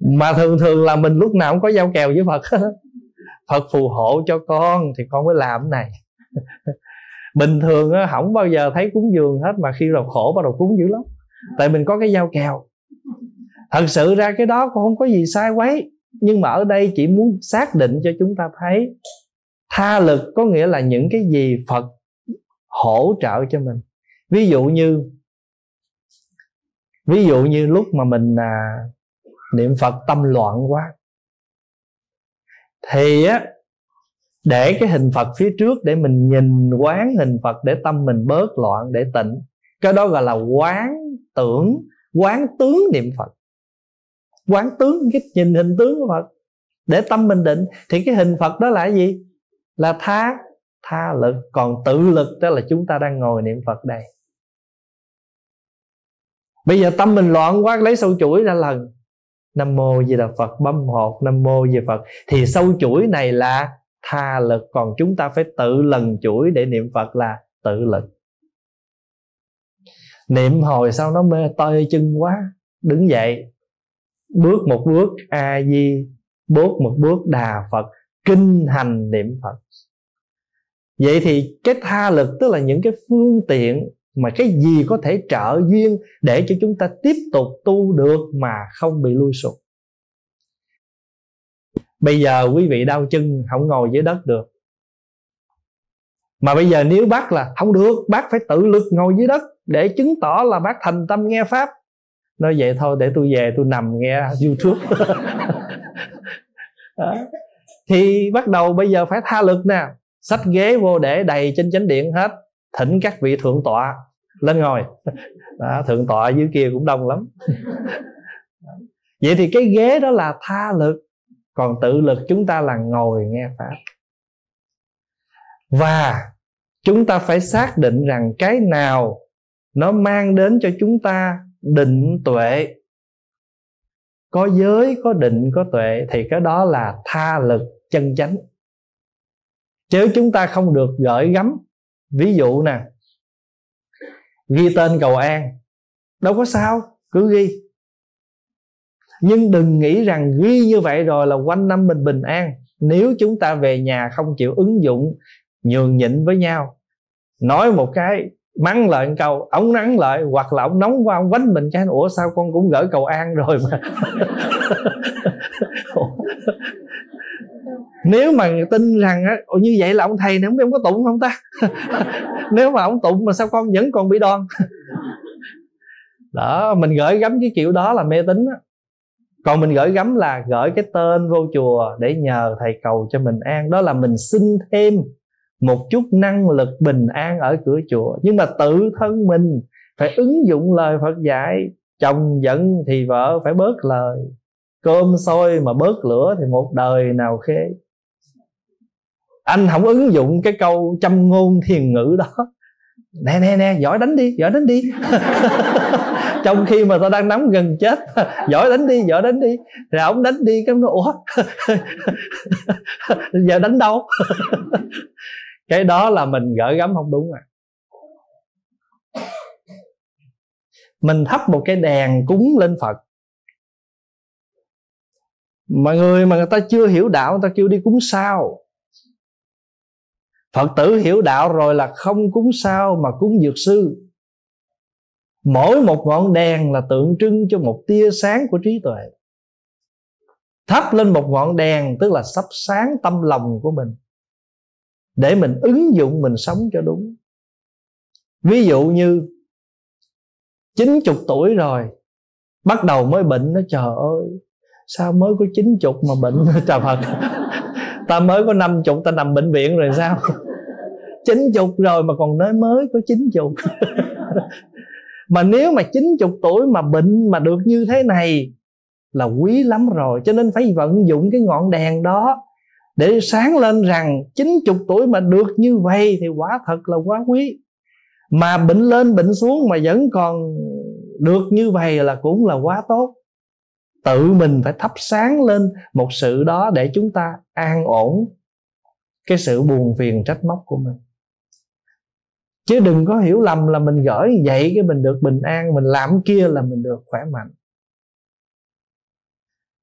Mà thường thường là mình lúc nào cũng có giao kèo với Phật. [LAUGHS] Phật phù hộ cho con thì con mới làm cái này. [LAUGHS] Bình thường không bao giờ thấy cúng dường hết, mà khi nào khổ bắt đầu cúng dữ lắm. Tại mình có cái giao kèo thật sự ra cái đó cũng không có gì sai quấy nhưng mà ở đây chỉ muốn xác định cho chúng ta thấy tha lực có nghĩa là những cái gì phật hỗ trợ cho mình. Ví dụ như ví dụ như lúc mà mình à, niệm phật tâm loạn quá thì á để cái hình phật phía trước để mình nhìn quán hình phật để tâm mình bớt loạn để tịnh cái đó gọi là quán tưởng quán tướng niệm phật quán tướng, cái nhìn hình tướng của phật. Để tâm mình định, thì cái hình phật đó là gì? Là tha tha lực. Còn tự lực, đó là chúng ta đang ngồi niệm phật đây. Bây giờ tâm mình loạn quá, lấy sâu chuỗi ra lần. Nam mô di đà phật, bấm hột nam mô di phật. Thì sâu chuỗi này là tha lực. Còn chúng ta phải tự lần chuỗi để niệm phật là tự lực. Niệm hồi sau nó mê tơi chân quá. Đứng dậy bước một bước, a di bước một bước đà phật, kinh hành niệm phật. Vậy thì cái tha lực, tức là những cái phương tiện mà cái gì có thể trợ duyên để cho chúng ta tiếp tục tu được mà không bị lui sụp. Bây giờ quý vị đau chân, không ngồi dưới đất được. Mà bây giờ nếu bác là, không được, bác phải tự lực ngồi dưới đất để chứng tỏ là bác thành tâm nghe pháp nói vậy thôi để tôi về tôi nằm nghe youtube. [LAUGHS] Thì bắt đầu bây giờ phải tha lực nè. Sách ghế vô để đầy trên chánh điện hết. Thỉnh các vị thượng tọa lên ngồi. Đó, thượng tọa dưới kia cũng đông lắm. Vậy thì cái ghế đó là tha lực. Còn tự lực chúng ta là ngồi nghe pháp. Và chúng ta phải xác định rằng cái nào nó mang đến cho chúng ta định tuệ. Có giới, có định, có tuệ thì cái đó là tha lực chân chánh. Chứ chúng ta không được gửi gắm. Ví dụ nè, ghi tên cầu an. Đâu có sao, cứ ghi. Nhưng đừng nghĩ rằng ghi như vậy rồi là quanh năm mình bình an. Nếu chúng ta về nhà không chịu ứng dụng, nhường nhịn với nhau. Nói một cái mắng lại một câu ổng nắng lại, hoặc là ổng nóng qua ông quánh mình cái, ủa sao con cũng gửi cầu an rồi mà. [LAUGHS] Nếu mà tin rằng á như vậy là ông thầy này không biết ông có tụng không ta? [LAUGHS] Nếu mà ông tụng mà sao con vẫn còn bị đoan [LAUGHS] đó, mình gửi gắm cái kiểu đó là mê tín á. Còn mình gửi gắm là gửi cái tên vô chùa để nhờ thầy cầu cho mình an. Đó là mình xin thêm một chút năng lực bình an ở cửa chùa. Nhưng mà tự thân mình phải ứng dụng lời phật dạy, chồng giận thì vợ phải bớt lời. Cơm sôi mà bớt lửa thì một đời nào khế. Anh không ứng dụng cái câu châm ngôn thiền ngữ đó. Nè nè nè, giỏi đánh đi, giỏi đánh đi. [LAUGHS] Trong khi mà tao đang nắm gần chết, [LAUGHS] giỏi đánh đi, giỏi đánh đi. Rồi ông đánh đi cái nó ủa? [LAUGHS] Giờ đánh đâu? Cái đó là mình gửi gắm không đúng à mình thắp một cái đèn cúng lên phật. Mà người mà người ta chưa hiểu đạo, người ta kêu đi cúng sao? Phật tử hiểu đạo rồi là không cúng sao mà cúng dược sư. Mỗi một ngọn đèn là tượng trưng cho một tia sáng của trí tuệ. Thắp lên một ngọn đèn tức là sắp sáng tâm lòng của mình để mình ứng dụng mình sống cho đúng. Ví dụ như chín chục tuổi rồi, bắt đầu mới bệnh, nó trời ơi, sao mới có chín chục mà bệnh [LAUGHS] trời phật ta mới có năm chục, ta nằm bệnh viện rồi sao? [LAUGHS] chín chục rồi mà còn nói mới có chín chục. [LAUGHS] Mà nếu mà chín chục tuổi mà bệnh mà được như thế này là quý lắm rồi, cho nên phải vận dụng cái ngọn đèn đó để sáng lên rằng chín chục tuổi mà được như vậy thì quả thật là quá quý. Mà bệnh lên bệnh xuống mà vẫn còn được như vậy là cũng là quá tốt. Tự mình phải thắp sáng lên một sự đó để chúng ta an ổn cái sự buồn phiền trách móc của mình. Chứ đừng có hiểu lầm là mình gửi vậy cái mình được bình an, mình làm kia là mình được khỏe mạnh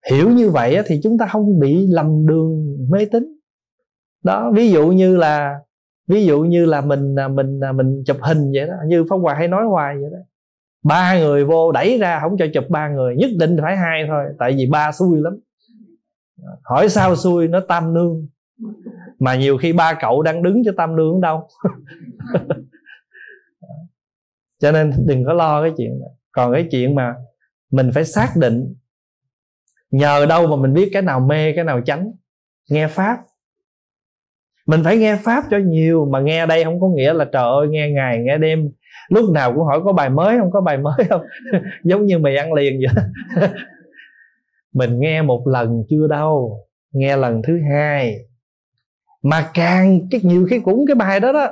hiểu như vậy thì chúng ta không bị lầm đường mê tín. Đó, ví dụ như là, ví dụ như là mình à, mình à, mình chụp hình vậy đó, như pháp hòa hay nói hoài vậy đó. Ba người vô đẩy ra không cho chụp ba người, nhất định phải hai thôi, tại vì ba xui lắm. Hỏi sao xui, nó tam nương. Mà nhiều khi ba cậu đang đứng cho tam nương đâu. [LAUGHS] Cho nên đừng có lo cái chuyện này. Còn cái chuyện mà mình phải xác định nhờ đâu mà mình biết cái nào mê, cái nào tránh nghe pháp. Mình phải nghe pháp cho nhiều, mà nghe đây không có nghĩa là trời ơi, nghe ngày, nghe đêm. Lúc nào cũng hỏi có bài mới không, có bài mới không? [LAUGHS] Giống như mày ăn liền vậy. [LAUGHS] Mình nghe một lần chưa đâu, nghe lần thứ hai. Mà càng cái nhiều khi cũng cái bài đó đó,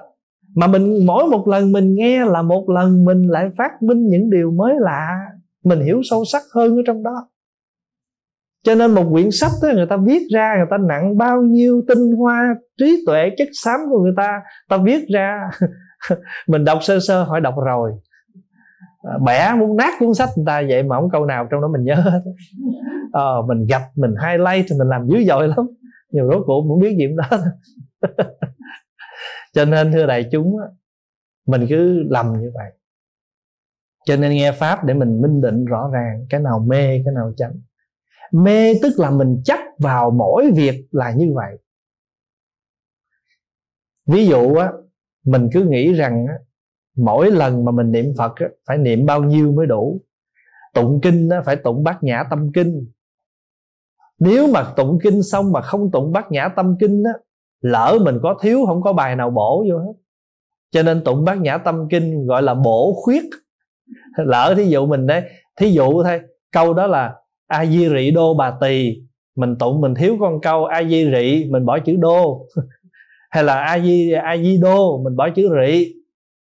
mà mình mỗi một lần mình nghe là một lần mình lại phát minh những điều mới lạ. Mình hiểu sâu sắc hơn ở trong đó cho nên một quyển sách đó người ta viết ra người ta nặng bao nhiêu tinh hoa trí tuệ chất xám của người ta ta viết ra. [LAUGHS] Mình đọc sơ sơ hỏi đọc rồi. À, bẻ muốn nát cuốn sách người ta vậy mà không câu nào trong đó mình nhớ hết. Ờ, mình gặp mình highlight thì mình làm dữ dội lắm. Nhiều rốt cuộc muốn biết gì đó. [LAUGHS] Cho nên thưa đại chúng mình cứ lầm như vậy. Cho nên nghe pháp để mình minh định rõ ràng cái nào mê cái nào chánh mê tức là mình chấp vào mỗi việc là như vậy. Ví dụ á mình cứ nghĩ rằng á, mỗi lần mà mình niệm phật á, phải niệm bao nhiêu mới đủ? Tụng kinh phải tụng bát nhã tâm kinh. Nếu mà tụng kinh xong mà không tụng bát nhã tâm kinh á lỡ mình có thiếu không có bài nào bổ vô hết. Cho nên tụng bát nhã tâm kinh gọi là bổ khuyết. Lỡ thí dụ mình đấy thí dụ thôi câu đó là a di rị đô bà tỳ mình tụng mình thiếu con câu a di rị mình bỏ chữ đô. [LAUGHS] Hay là a di a di đô mình bỏ chữ rị.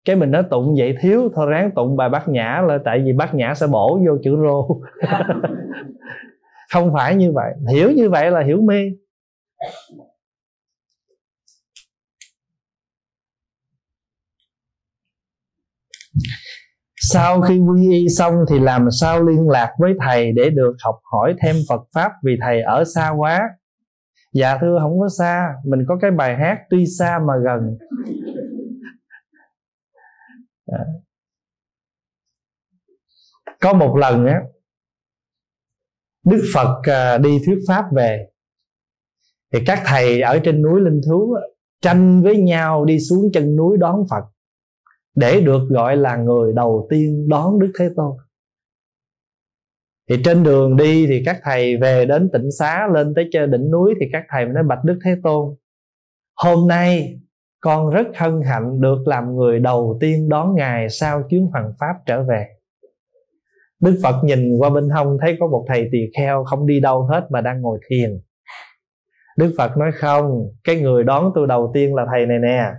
Cái mình nói tụng vậy thiếu thôi ráng tụng bài bát nhã là tại vì bát nhã sẽ bổ vô chữ rô. [LAUGHS] [LAUGHS] Không phải như vậy hiểu như vậy là hiểu mê sau khi quy y xong thì làm sao liên lạc với thầy để được học hỏi thêm Phật pháp vì thầy ở xa quá? Dạ thưa, không có xa. Mình có cái bài hát tuy xa mà gần. Dạ. Có một lần á, đức phật à, đi thuyết pháp về. Thì các thầy ở trên núi linh thú tranh với nhau đi xuống chân núi đón phật để được gọi là người đầu tiên đón đức thế tôn. Thì trên đường đi thì các thầy về đến tịnh xá, lên tới chơi đỉnh núi thì các thầy mới bạch đức thế tôn, hôm nay con rất hân hạnh được làm người đầu tiên đón ngài sau chuyến hoàng pháp trở về. Đức phật nhìn qua bên hông thấy có một thầy tỳ kheo không đi đâu hết mà đang ngồi thiền. Đức phật nói, không, cái người đón tôi đầu tiên là thầy này nè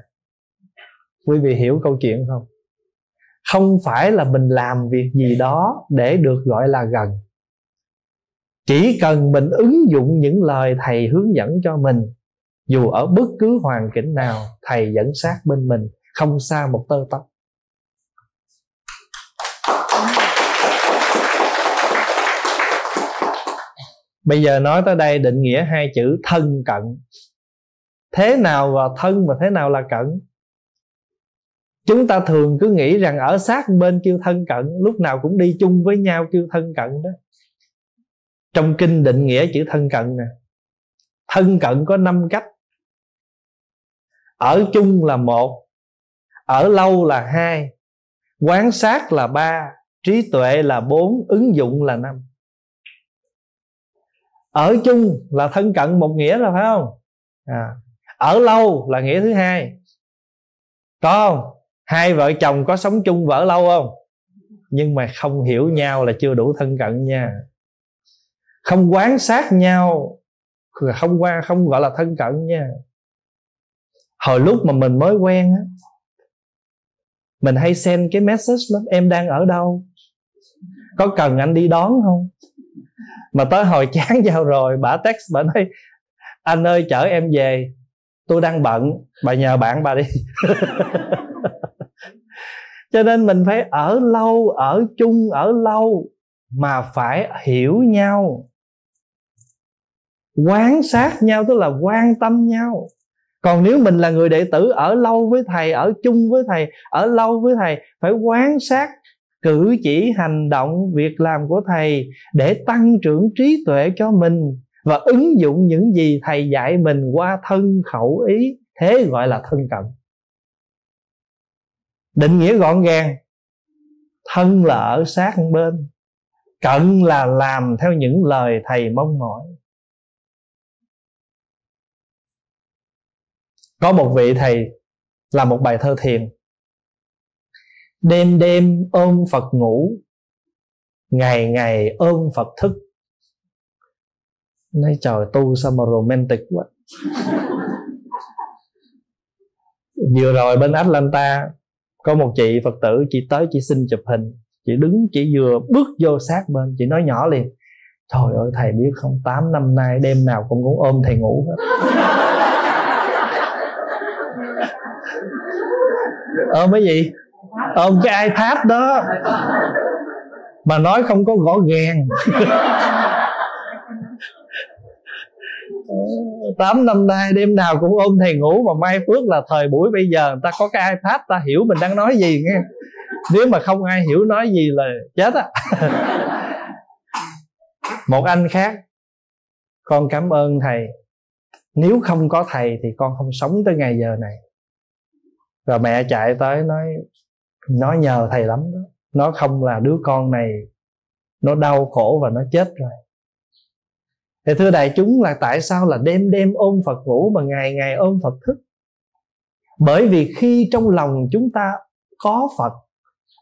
quý vị hiểu câu chuyện không? Không phải là mình làm việc gì đó để được gọi là gần. Chỉ cần mình ứng dụng những lời thầy hướng dẫn cho mình, dù ở bất cứ hoàn cảnh nào, thầy dẫn sát bên mình, không xa một tơ tóc. Bây giờ nói tới đây định nghĩa hai chữ thân cận. Thế nào là thân và thế nào là cận? Chúng ta thường cứ nghĩ rằng ở sát bên kêu thân cận lúc nào cũng đi chung với nhau kêu thân cận đó. Trong kinh định nghĩa chữ thân cận nè thân cận có năm cách. Ở chung là một ở lâu là hai quán sát là ba trí tuệ là bốn ứng dụng là năm. Ở chung là thân cận một nghĩa rồi phải không? À, ở lâu là nghĩa thứ hai. Có không? Hai vợ chồng có sống chung vợ lâu không? Nhưng mà không hiểu nhau là chưa đủ thân cận nha. Không quán sát nhau không qua, không gọi là thân cận nha. Hồi lúc mà mình mới quen á, mình hay send cái message lắm, em đang ở đâu? Có cần anh đi đón không? Mà tới hồi [LAUGHS] chán giao rồi bà text bà nói, anh ơi, chở em về, tôi đang bận, bà nhờ bạn bà đi. [LAUGHS] cho nên mình phải ở lâu, ở chung, ở lâu mà phải hiểu nhau. Quan sát nhau, tức là quan tâm nhau. Còn nếu mình là người đệ tử, ở lâu với thầy, ở chung với thầy, ở lâu với thầy, phải quan sát, cử chỉ, hành động, việc làm của thầy để tăng trưởng trí tuệ cho mình và ứng dụng những gì thầy dạy mình qua thân khẩu ý, thế gọi là thân cận định nghĩa gọn gàng, thân là ở sát bên, cận là làm theo những lời thầy mong mỏi. Có một vị thầy làm một bài thơ thiền. Đêm đêm ôm phật ngủ, ngày ngày ôm phật thức. Nói trời, tu sao mà romantic quá. [LAUGHS] Vừa rồi bên Atlanta có một chị phật tử chị tới chị xin chụp hình. Chị đứng chị vừa bước vô sát bên chị nói nhỏ liền trời ơi thầy biết không 8 năm nay đêm nào cũng cũng ôm thầy ngủ hết. [LAUGHS] Ôm cái gì? Ôm cái ipad đó. Mà nói không có gõ gàng [LAUGHS] tám năm nay đêm nào cũng ôm thầy ngủ mà may phước là thời buổi bây giờ. Người ta có cái ipad ta hiểu mình đang nói gì, nghe. Nếu mà không ai hiểu nói gì là chết á. [LAUGHS] Một anh khác, con cảm ơn thầy. Nếu không có thầy thì con không sống tới ngày giờ này. Rồi mẹ chạy tới nói, nó nhờ thầy lắm đó. Nó không là đứa con này. Nó đau khổ và nó chết rồi thì thưa đại chúng là tại sao là đêm đêm ôm Phật ngủ mà ngày ngày ôm Phật thức bởi vì khi trong lòng chúng ta có Phật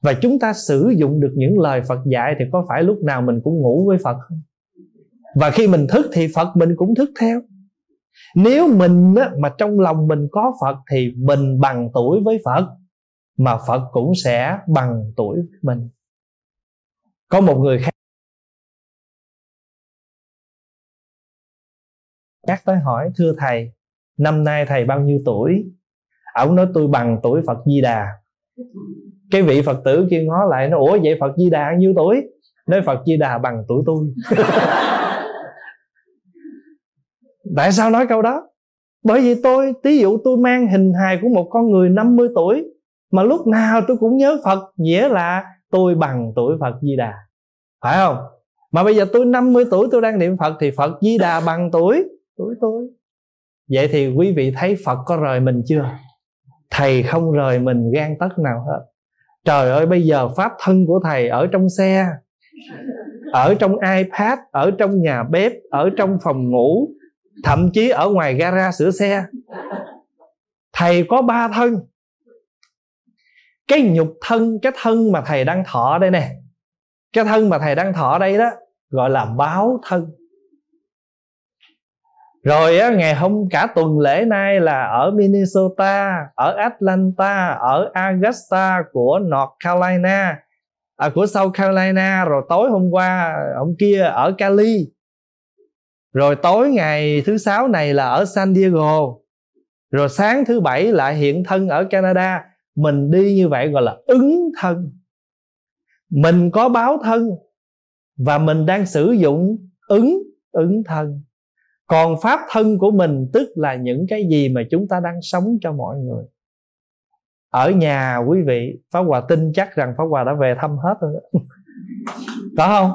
và chúng ta sử dụng được những lời Phật dạy thì có phải lúc nào mình cũng ngủ với Phật không? Và khi mình thức thì Phật mình cũng thức theo. Nếu mình á, mà trong lòng mình có Phật thì mình bằng tuổi với Phật mà Phật cũng sẽ bằng tuổi với mình. Có một người khác nhắc tới hỏi thưa thầy năm nay thầy bao nhiêu tuổi? Ông nói tôi bằng tuổi phật di đà. Cái vị phật tử kia ngó lại nó ủa vậy phật di đà nhiêu tuổi? Nói phật di đà bằng tuổi tôi. [LAUGHS] Tại sao nói câu đó? Bởi vì tôi tí dụ tôi mang hình hài của một con người 50 tuổi mà lúc nào tôi cũng nhớ Phật nghĩa là tôi bằng tuổi Phật Di Đà. Phải không? Mà bây giờ tôi 50 tuổi tôi đang niệm Phật thì Phật Di Đà bằng tuổi tuổi tôi vậy thì quý vị thấy Phật có rời mình chưa? Thầy không rời mình, gan tất nào hết. Trời ơi, bây giờ pháp thân của thầy ở trong xe, ở trong ipad, ở trong nhà bếp, ở trong phòng ngủ, thậm chí ở ngoài gara sửa xe. Thầy có ba thân. Cái nhục thân, cái thân mà thầy đang thọ đây nè. Cái thân mà thầy đang thọ đây đó, gọi là báo thân rồi á, ngày hôm cả tuần lễ nay là ở Minnesota, ở Atlanta, ở Augusta của North Carolina, à, của South Carolina, rồi tối hôm qua ông kia ở Cali, rồi tối ngày thứ sáu này là ở San Diego, rồi sáng thứ bảy lại hiện thân ở Canada. Mình đi như vậy gọi là ứng thân. Mình có báo thân và mình đang sử dụng ứng ứng thân còn pháp thân của mình, tức là những cái gì mà chúng ta đang sống cho mọi người. Ở nhà, quý vị, pháp hòa tin chắc rằng pháp hòa đã về thăm hết rồi đó. [LAUGHS] có không?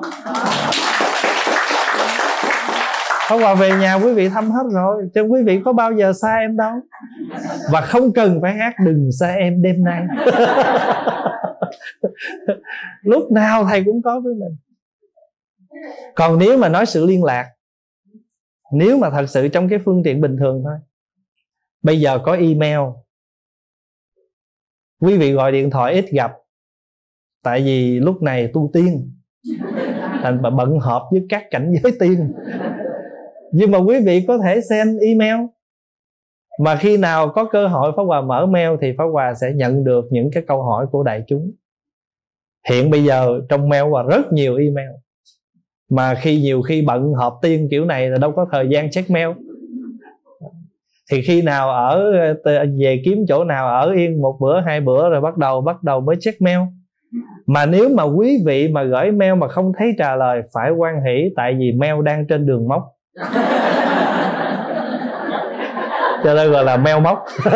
Pháp hòa về nhà, quý vị thăm hết rồi. Cho quý vị có bao giờ xa em đâu. Và không cần phải hát đừng xa em đêm nay [LAUGHS] lúc nào thầy cũng có với mình. Còn nếu mà nói sự liên lạc nếu mà thật sự trong cái phương tiện bình thường thôi. Bây giờ có email. Quý vị gọi điện thoại ít gặp. Tại vì lúc này tu tiên. Thành bận họp với các cảnh giới tiên. Nhưng mà quý vị có thể send email. Mà khi nào có cơ hội Pháp Hòa mở mail thì Pháp Hòa sẽ nhận được những cái câu hỏi của đại chúng. Hiện bây giờ trong mail Hòa rất nhiều email mà khi nhiều khi bận họp tiên kiểu này là đâu có thời gian check mail. Thì khi nào ở về kiếm chỗ nào ở yên một bữa hai bữa rồi bắt đầu bắt đầu mới check mail. Mà nếu mà quý vị mà gửi mail mà không thấy trả lời phải quan hỷ tại vì mail đang trên đường móc. [LAUGHS] Cho nên gọi là mail móc. [LAUGHS]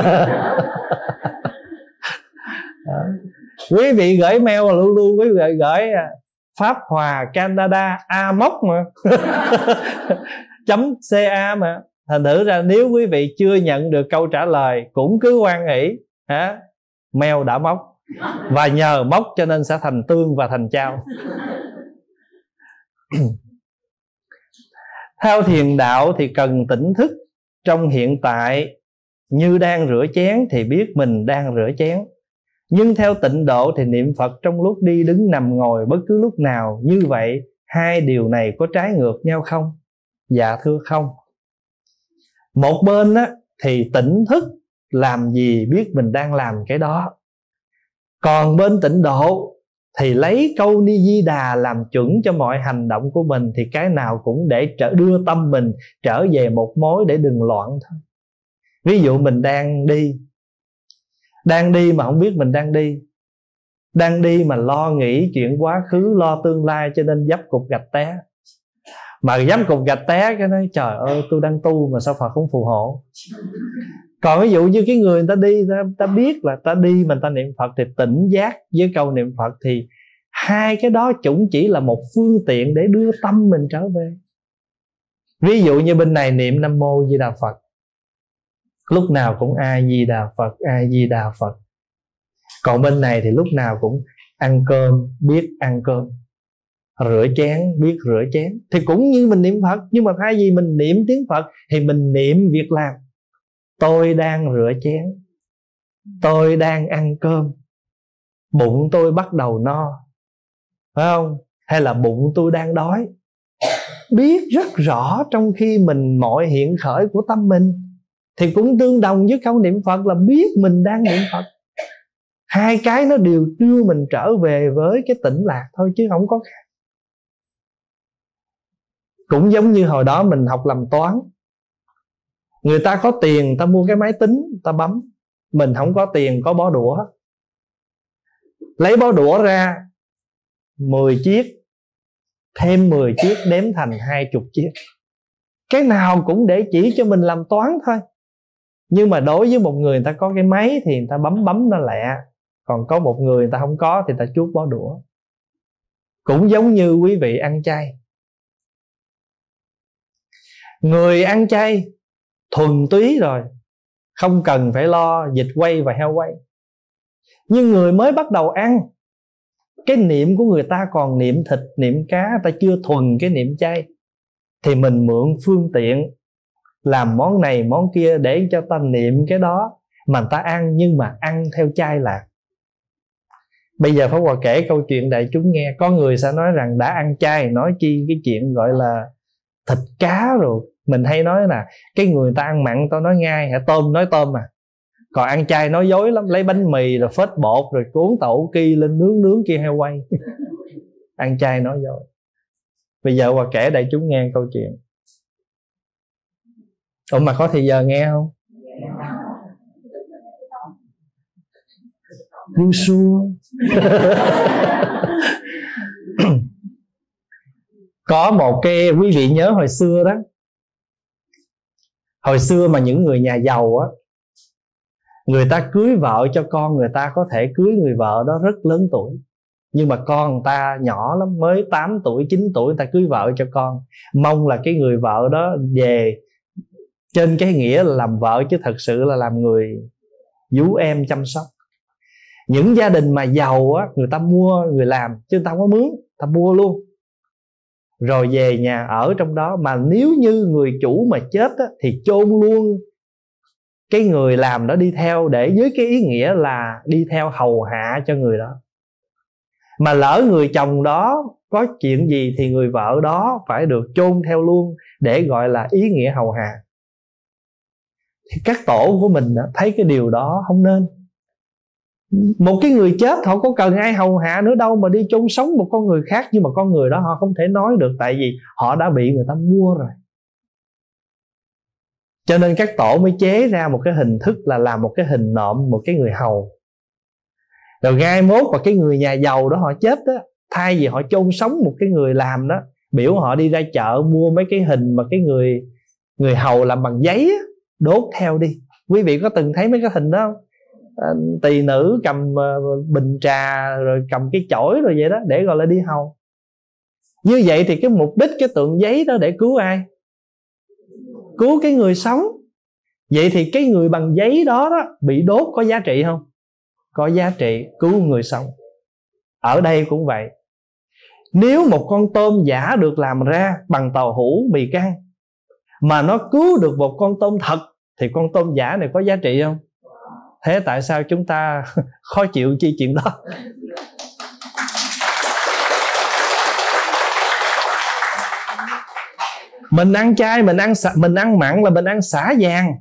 Quý vị gửi mail là luôn luôn quý vị gửi pháp hòa canada a móc mà. [LAUGHS] Chấm ca mà. Thành thử ra nếu quý vị chưa nhận được câu trả lời, cũng cứ quan hỷ, hả? Mèo đã móc. Và nhờ móc cho nên sẽ thành tương và thành trao. [CLEARS THROAT] Theo thiền đạo thì cần tỉnh thức. Trong hiện tại, như đang rửa chén thì biết mình đang rửa chén nhưng theo tịnh độ thì niệm phật trong lúc đi đứng nằm ngồi bất cứ lúc nào như vậy hai điều này có trái ngược nhau không? Dạ thưa không. Một bên á, thì tỉnh thức làm gì biết mình đang làm cái đó. Còn bên tịnh độ thì lấy câu ni di đà làm chuẩn cho mọi hành động của mình thì cái nào cũng để trở đưa tâm mình trở về một mối để đừng loạn thôi ví dụ mình đang đi đang đi mà không biết mình đang đi. Đang đi mà lo nghĩ chuyện quá khứ lo tương lai cho nên dấp cục gạch té. Mà dám cục gạch té cái nói trời ơi tôi đang tu mà sao phật không phù hộ? Còn ví dụ như cái người người ta đi ta, ta biết là ta đi mà ta niệm phật thì tỉnh giác với câu niệm phật thì hai cái đó cũng chỉ là một phương tiện để đưa tâm mình trở về. Ví dụ như bên này niệm nam mô di đà phật lúc nào cũng a di đà phật a di đà phật. Còn bên này thì lúc nào cũng ăn cơm, biết ăn cơm. Rửa chén, biết rửa chén. Thì cũng như mình niệm phật, nhưng mà thay vì mình niệm tiếng phật thì mình niệm việc làm. Tôi đang rửa chén, tôi đang ăn cơm. Bụng tôi bắt đầu no, phải không? Hay là bụng tôi đang đói? Biết rất rõ trong khi mình mọi hiện khởi của tâm mình thì cũng tương đồng với câu niệm phật là biết mình đang niệm phật. Hai cái nó đều đưa mình trở về với cái tĩnh lạc thôi chứ không có khác. Cũng giống như hồi đó mình học làm toán. Người ta có tiền ta mua cái máy tính ta bấm. Mình không có tiền, có bó đũa. Lấy bó đũa ra 10 chiếc, thêm 10 chiếc đếm thành hai chục chiếc. Cái nào cũng để chỉ cho mình làm toán thôi nhưng mà đối với một người người ta có cái máy thì người ta bấm bấm nó lẹ. Còn có một người người ta không có thì ta chuốt bó đũa. Cũng giống như quý vị ăn chay. Người ăn chay thuần túy rồi, không cần phải lo dịch quay và heo quay. Nhưng người mới bắt đầu ăn, cái niệm của người ta còn niệm thịt, niệm cá ta chưa thuần cái niệm chay, thì mình mượn phương tiện làm món này, món kia để cho ta niệm cái đó mà ta ăn, nhưng mà ăn theo chay lạc. Bây giờ Pháp Hòa kể câu chuyện đại chúng nghe. Có người sẽ nói rằng đã ăn chay nói chi cái chuyện gọi là thịt cá rồi. Mình hay nói là cái người ta ăn mặn, tao nói ngay hả? Tôm, nói tôm mà còn ăn chay nói dối lắm, lấy bánh mì rồi phết bột rồi cuốn tẩu ki lên nướng nướng kia heo quay. [LAUGHS] Ăn chay nói dối. Bây giờ Hòa kể đại chúng nghe câu chuyện. Ủa mà có thì giờ nghe không? Lưu xua [LAUGHS] Có một cái quý vị nhớ hồi xưa đó. Hồi xưa mà những người nhà giàu á Người ta cưới vợ cho con Người ta có thể cưới người vợ đó rất lớn tuổi. Nhưng mà con người ta nhỏ lắm mới 8 tuổi 9 tuổi người ta cưới vợ cho con. Mong là cái người vợ đó về trên cái nghĩa là làm vợ chứ thật sự là làm người vú em chăm sóc. Những gia đình mà giàu á người ta mua người làm chứ người ta không có mướn ta mua luôn. Rồi về nhà ở trong đó mà nếu như người chủ mà chết á, thì chôn luôn cái người làm đó đi theo để với cái ý nghĩa là đi theo hầu hạ cho người đó. Mà lỡ người chồng đó có chuyện gì thì người vợ đó phải được chôn theo luôn để gọi là ý nghĩa hầu hạ thì các tổ của mình thấy cái điều đó không nên. Một cái người chết họ có cần ai hầu hạ nữa đâu mà đi chôn sống một con người khác nhưng mà con người đó họ không thể nói được tại vì họ đã bị người ta mua rồi. Cho nên các tổ mới chế ra một cái hình thức là làm một cái hình nộm một cái người hầu. Rồi gai mốt và cái người nhà giàu đó họ chết đó thay vì họ chôn sống một cái người làm đó biểu họ đi ra chợ mua mấy cái hình mà cái người người hầu làm bằng giấy á, đốt theo đi. Quý vị có từng thấy mấy cái hình đó không? À, tỳ nữ cầm uh, bình trà rồi cầm cái chổi rồi vậy đó để gọi là đi hầu. Như vậy thì cái mục đích cái tượng giấy đó để cứu ai? Cứu cái người sống. Vậy thì cái người bằng giấy đó, đó bị đốt có giá trị không? Có giá trị cứu người sống. Ở đây cũng vậy. Nếu một con tôm giả được làm ra bằng tàu hũ mì căng mà nó cứu được một con tôm thật, thì con tôm giả này có giá trị không? Thế tại sao chúng ta [LAUGHS] khó chịu chi chuyện đó? Mình ăn chay, mình ăn mình ăn mặn là mình ăn xả vàng.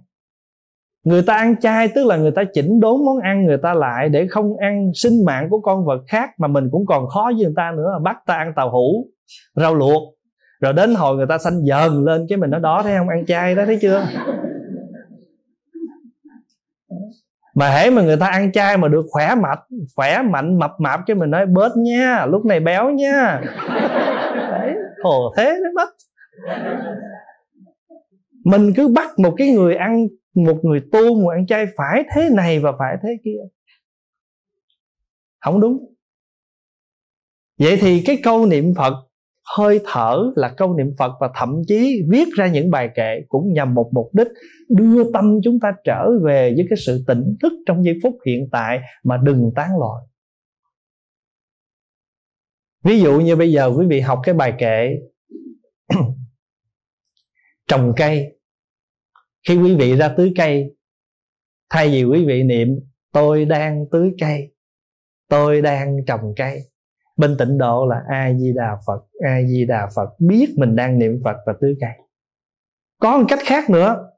Người ta ăn chay tức là người ta chỉnh đốn món ăn người ta lại để không ăn sinh mạng của con vật khác mà mình cũng còn khó với người ta nữa. Bắt ta ăn tàu hũ rau luộc rồi đến hồi người ta xanh dờn lên cái mình nói đó thấy không? Ăn chay đó, thấy chưa? Mà hễ mà người ta ăn chay mà được khỏe mạnh khỏe mạnh, mập mạp cái mình nói, bớt nha, lúc này béo nha. Đấy khổ thế đấy mất. Mình cứ bắt một cái người ăn, một người tu một ăn chay phải thế này và phải thế kia. Không đúng. Vậy thì cái câu niệm phật hơi thở là câu niệm phật và thậm chí viết ra những bài kệ cũng nhằm một mục đích đưa tâm chúng ta trở về với cái sự tỉnh thức trong giây phút hiện tại mà đừng tán loạn. Ví dụ như bây giờ quý vị học cái bài kệ [CLEARS THROAT] trồng cây. Khi quý vị ra tưới cây, thay vì quý vị niệm, tôi đang tưới cây, tôi đang trồng cây bên tịnh độ là a di đà phật, a di đà phật biết mình đang niệm phật và tứ cây. Có một cách khác nữa,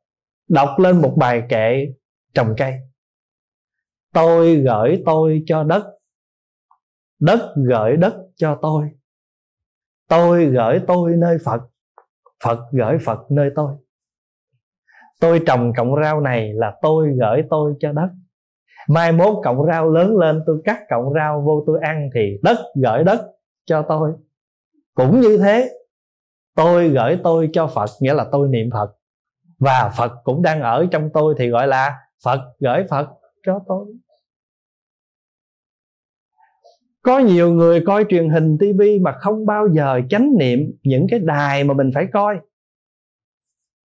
đọc lên một bài kệ trồng cây. Tôi gửi tôi cho đất đất gửi đất cho tôi. Tôi gửi tôi nơi phật phật gửi phật nơi tôi. Tôi trồng cọng rau này là tôi gửi tôi cho đất mai mốt cọng rau lớn lên, tôi cắt cọng rau vô tôi ăn thì đất gửi đất cho tôi. Cũng như thế, tôi gửi tôi cho phật, nghĩa là tôi niệm phật. Và phật cũng đang ở trong tôi thì gọi là phật gửi phật cho tôi. Có nhiều người coi truyền hình tivi mà không bao giờ chánh niệm những cái đài mà mình phải coi.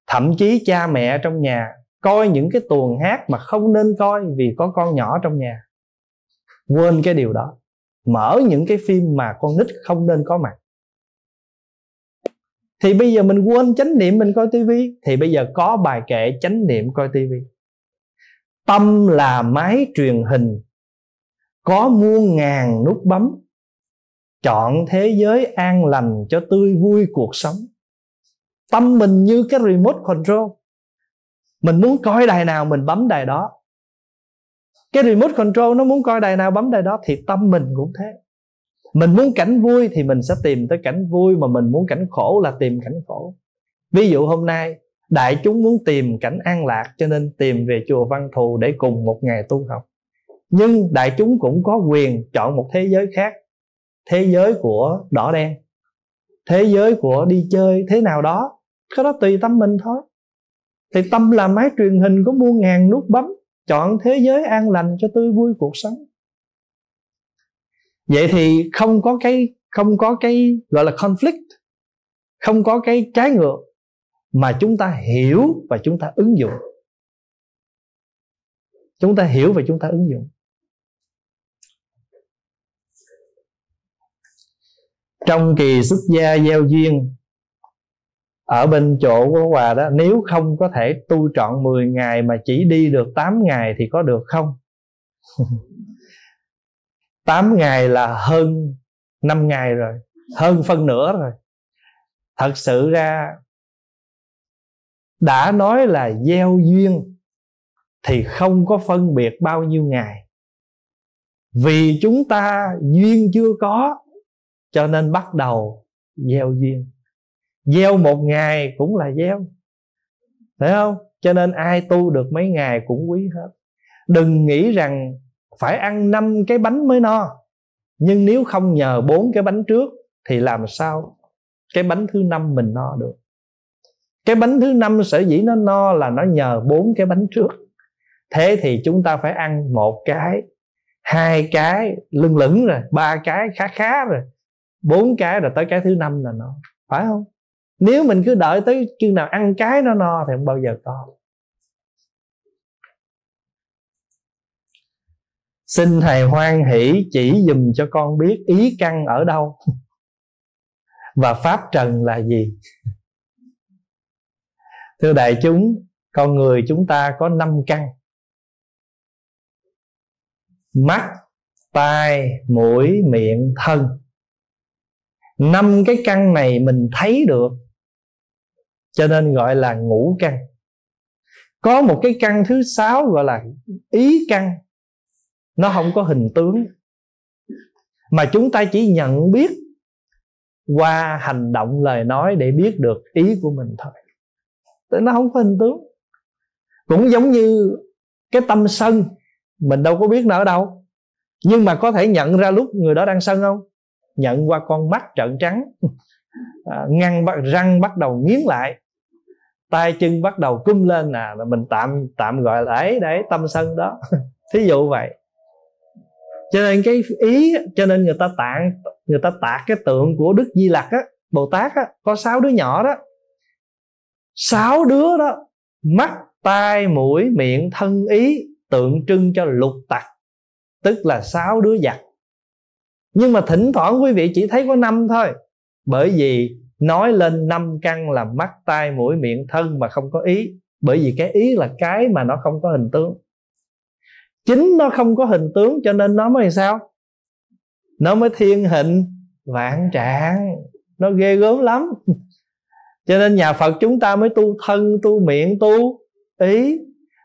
Thậm chí cha mẹ trong nhà coi những cái tuồng hát mà không nên coi vì có con nhỏ trong nhà. Quên cái điều đó. Mở những cái phim mà con nít không nên có mặt. Thì bây giờ mình quên chánh niệm mình coi tivi, thì bây giờ có bài kệ chánh niệm coi tivi. Tâm là máy truyền hình. Có muôn ngàn nút bấm. Chọn thế giới an lành cho tươi vui cuộc sống. Tâm mình như cái remote control mình muốn coi đài nào mình bấm đài đó. Cái remote control nó muốn coi đài nào bấm đài đó thì tâm mình cũng thế. Mình muốn cảnh vui thì mình sẽ tìm tới cảnh vui, mà mình muốn cảnh khổ là tìm cảnh khổ. Ví dụ hôm nay, đại chúng muốn tìm cảnh an lạc cho nên tìm về chùa văn thù để cùng một ngày tu học. Nhưng đại chúng cũng có quyền chọn một thế giới khác, thế giới của đỏ đen, thế giới của đi chơi thế nào đó. Cái đó tùy tâm mình thôi thì tâm là máy truyền hình có muôn ngàn nút bấm, chọn thế giới an lành cho tươi vui cuộc sống. Vậy thì không có cái, không có cái gọi là conflict, không có cái trái ngược mà chúng ta hiểu và chúng ta ứng dụng. Chúng ta hiểu và chúng ta ứng dụng. Trong kỳ xuất gia gieo duyên ở bên chỗ của Hòa đó, nếu không có thể tu trọn 10 ngày mà chỉ đi được 8 ngày thì có được không? [LAUGHS] 8 ngày là hơn 5 ngày rồi, hơn phân nửa rồi. Thật sự ra, đã nói là gieo duyên thì không có phân biệt bao nhiêu ngày. Vì chúng ta duyên chưa có, cho nên bắt đầu gieo duyên gieo một ngày cũng là gieo. Phải không? Cho nên ai tu được mấy ngày cũng quý hết. Đừng nghĩ rằng phải ăn năm cái bánh mới no. Nhưng nếu không nhờ bốn cái bánh trước thì làm sao cái bánh thứ năm mình no được? Cái bánh thứ năm sở dĩ nó no là nó nhờ bốn cái bánh trước. Thế thì chúng ta phải ăn một cái, hai cái, lưng lửng rồi, ba cái, khá khá rồi. Bốn cái rồi tới cái thứ năm là nó phải không? Nếu mình cứ đợi tới chừng nào ăn cái nó no thì không bao giờ có. Xin thầy hoan hỷ chỉ dùm cho con biết ý căn ở đâu. [LAUGHS] Và pháp trần là gì? [LAUGHS] Thưa đại chúng, con người chúng ta có năm căn. Mắt, tai, mũi, miệng, thân. Năm cái căn này mình thấy được cho nên gọi là ngũ căn. Có một cái căn thứ sáu gọi là ý căn. Nó không có hình tướng. Mà chúng ta chỉ nhận biết qua hành động lời nói để biết được ý của mình thôi. Tại nó không có hình tướng. Cũng giống như cái tâm sân mình đâu có biết nó ở đâu. Nhưng mà có thể nhận ra lúc người đó đang sân không? Nhận qua con mắt trợn trắng [LAUGHS] à, ngăn răng bắt đầu nghiến lại tay chân bắt đầu cung lên nè là mình tạm tạm gọi là ấy đấy tâm sân đó. [LAUGHS] Thí dụ vậy. Cho nên cái ý cho nên người ta tạng người ta tạc cái tượng của đức di lặc á bồ tát á, có sáu đứa nhỏ đó. Sáu đứa đó mắt tai mũi miệng thân ý tượng trưng cho lục tặc tức là sáu đứa giặc nhưng mà thỉnh thoảng quý vị chỉ thấy có năm thôi. Bởi vì nói lên năm căn là mắt, tai, mũi, miệng, thân mà không có ý. Bởi vì cái ý là cái mà nó không có hình tướng. Chính nó không có hình tướng cho nên nó mới sao? Nó mới thiên hình, vạn trạng. Nó ghê gớm lắm. [LAUGHS] Cho nên nhà phật chúng ta mới tu thân, tu miệng, tu ý.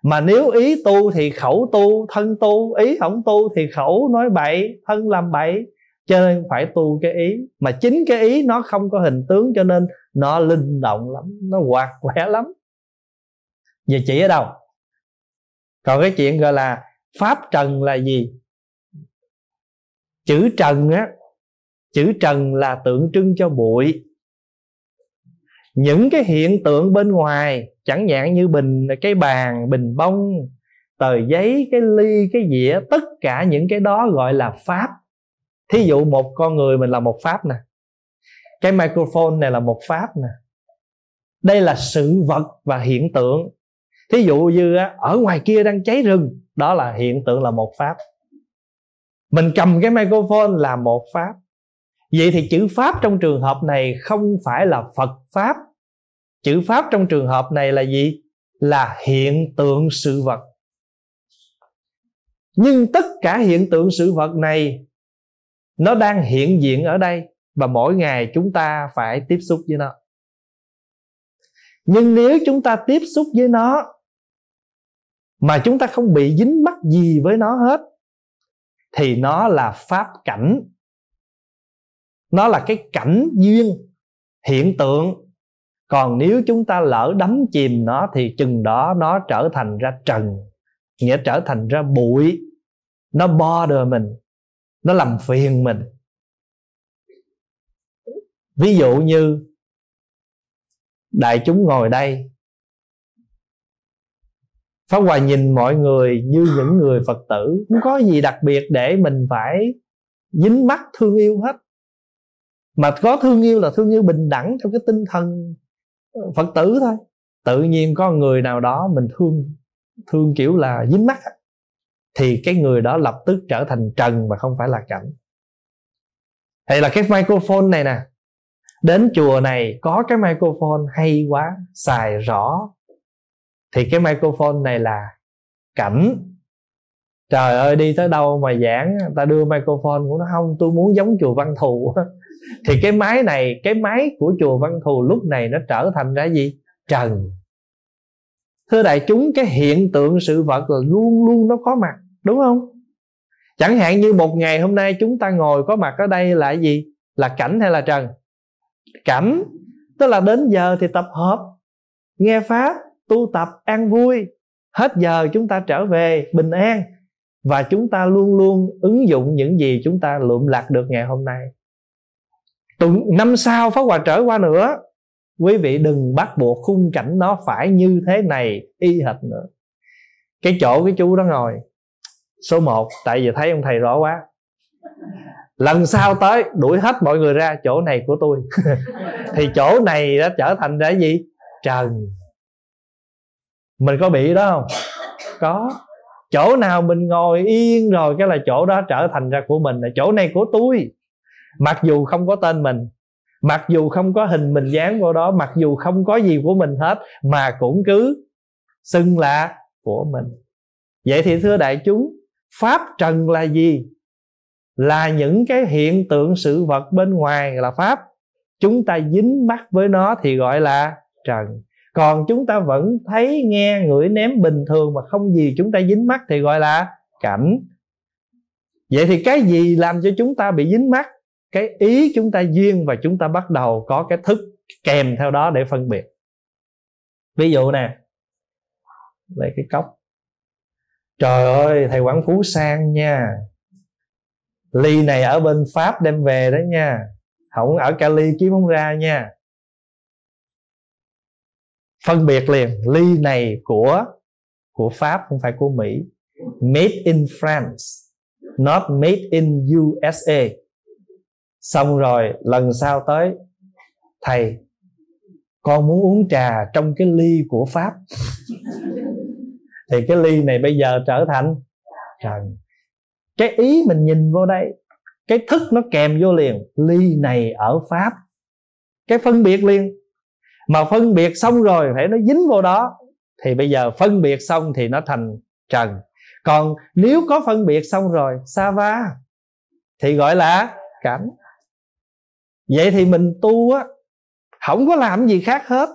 Mà nếu ý tu thì khẩu tu, thân tu, ý không tu thì khẩu nói bậy, thân làm bậy cho nên phải tu cái ý. Mà chính cái ý nó không có hình tướng cho nên nó linh động lắm, nó hoạt [LAUGHS] quẻ lắm. Giờ chỉ ở đâu? Còn cái chuyện gọi là pháp trần là gì? Chữ trần á, chữ trần là tượng trưng cho bụi. Những cái hiện tượng bên ngoài, chẳng hạn như bình, cái bàn, bình bông, tờ giấy, cái ly, cái dĩa, tất cả những cái đó gọi là pháp thí dụ một con người mình là một pháp nè, cái microphone này là một pháp nè, đây là sự vật và hiện tượng. Thí dụ như ở ngoài kia đang cháy rừng, đó là hiện tượng là một pháp. Mình cầm cái microphone là một pháp. Vậy thì chữ pháp trong trường hợp này không phải là phật pháp. Chữ pháp trong trường hợp này là gì? Là hiện tượng sự vật. Nhưng tất cả hiện tượng sự vật này nó đang hiện diện ở đây và mỗi ngày chúng ta phải tiếp xúc với nó. Nhưng nếu chúng ta tiếp xúc với nó mà chúng ta không bị dính mắc gì với nó hết, thì nó là pháp cảnh. Nó là cái cảnh duyên, hiện tượng. Còn nếu chúng ta lỡ đắm chìm nó thì chừng đó nó trở thành ra trần, nghĩa trở thành ra bụi. Nó bo đời mình nó làm phiền mình. Ví dụ như, đại chúng ngồi đây. Pháp Hòa nhìn mọi người như những người Phật tử. Không có gì đặc biệt để mình phải dính mắt thương yêu hết. Mà có thương yêu là thương yêu bình đẳng trong cái tinh thần Phật tử thôi. Tự nhiên có người nào đó mình thương Thương kiểu là dính mắt thì cái người đó lập tức trở thành trần mà không phải là cảnh. Hay là cái microphone này nè. Đến chùa này có cái microphone hay quá, Xài rõ. Thì cái microphone này là cảnh. Trời ơi, đi tới đâu mà giảng, ta đưa microphone của nó. Không, tôi muốn giống chùa văn thù. [LAUGHS] Thì cái máy này, cái máy của chùa văn thù lúc này nó trở thành ra gì? Trần. Thưa đại chúng, cái hiện tượng sự vật là luôn luôn nó có mặt đúng không? Chẳng hạn như một ngày hôm nay chúng ta ngồi có mặt ở đây là gì? Là cảnh hay là trần? Cảnh, tức là đến giờ thì tập hợp, nghe pháp, tu tập, an vui. Hết giờ chúng ta trở về bình an. Và chúng ta luôn luôn ứng dụng những gì chúng ta lượm lạc được ngày hôm nay. Tuần, năm sau pháp hòa trở qua nữa, quý vị đừng bắt buộc khung cảnh nó phải như thế này, y hệt nữa. Cái chỗ, cái chú đó ngồi số 1 tại vì thấy ông thầy rõ quá. Lần sau tới, đuổi hết mọi người ra, chỗ này của tôi. [LAUGHS] Thì chỗ này đã trở thành ra gì? Trần. Mình có bị đó không? Có. Chỗ nào mình ngồi yên rồi, cái là chỗ đó trở thành ra của mình. Là chỗ này của tôi. Mặc dù không có tên mình, mặc dù không có hình mình dán vào đó, mặc dù không có gì của mình hết, mà cũng cứ xưng là của mình. Vậy thì thưa đại chúng pháp trần là gì? Là những cái hiện tượng sự vật bên ngoài là pháp. Chúng ta dính mắt với nó thì gọi là trần. Còn chúng ta vẫn thấy nghe ngửi ném bình thường mà không gì chúng ta dính mắt thì gọi là cảnh. Vậy thì cái gì làm cho chúng ta bị dính mắt? Cái ý chúng ta duyên và chúng ta bắt đầu có cái thức kèm theo đó để phân biệt. Ví dụ nè, lấy cái cốc trời ơi, thầy quảng phú sang nha. Ly này ở bên pháp đem về đó nha. Không, ở cali kiếm không ra nha. Phân biệt liền, ly này của của pháp, không phải của mỹ. Made in france, not made in usa xong rồi, lần sau tới, thầy, con muốn uống trà trong cái ly của pháp thì cái ly này bây giờ trở thành trần. Cái ý mình nhìn vô đây, cái thức nó kèm vô liền, ly này ở pháp. Cái phân biệt liền. Mà phân biệt xong rồi phải nó dính vô đó, thì bây giờ phân biệt xong thì nó thành trần. Còn nếu có phân biệt xong rồi, sa va, thì gọi là cảnh. Vậy thì mình tu á, không có làm gì khác hết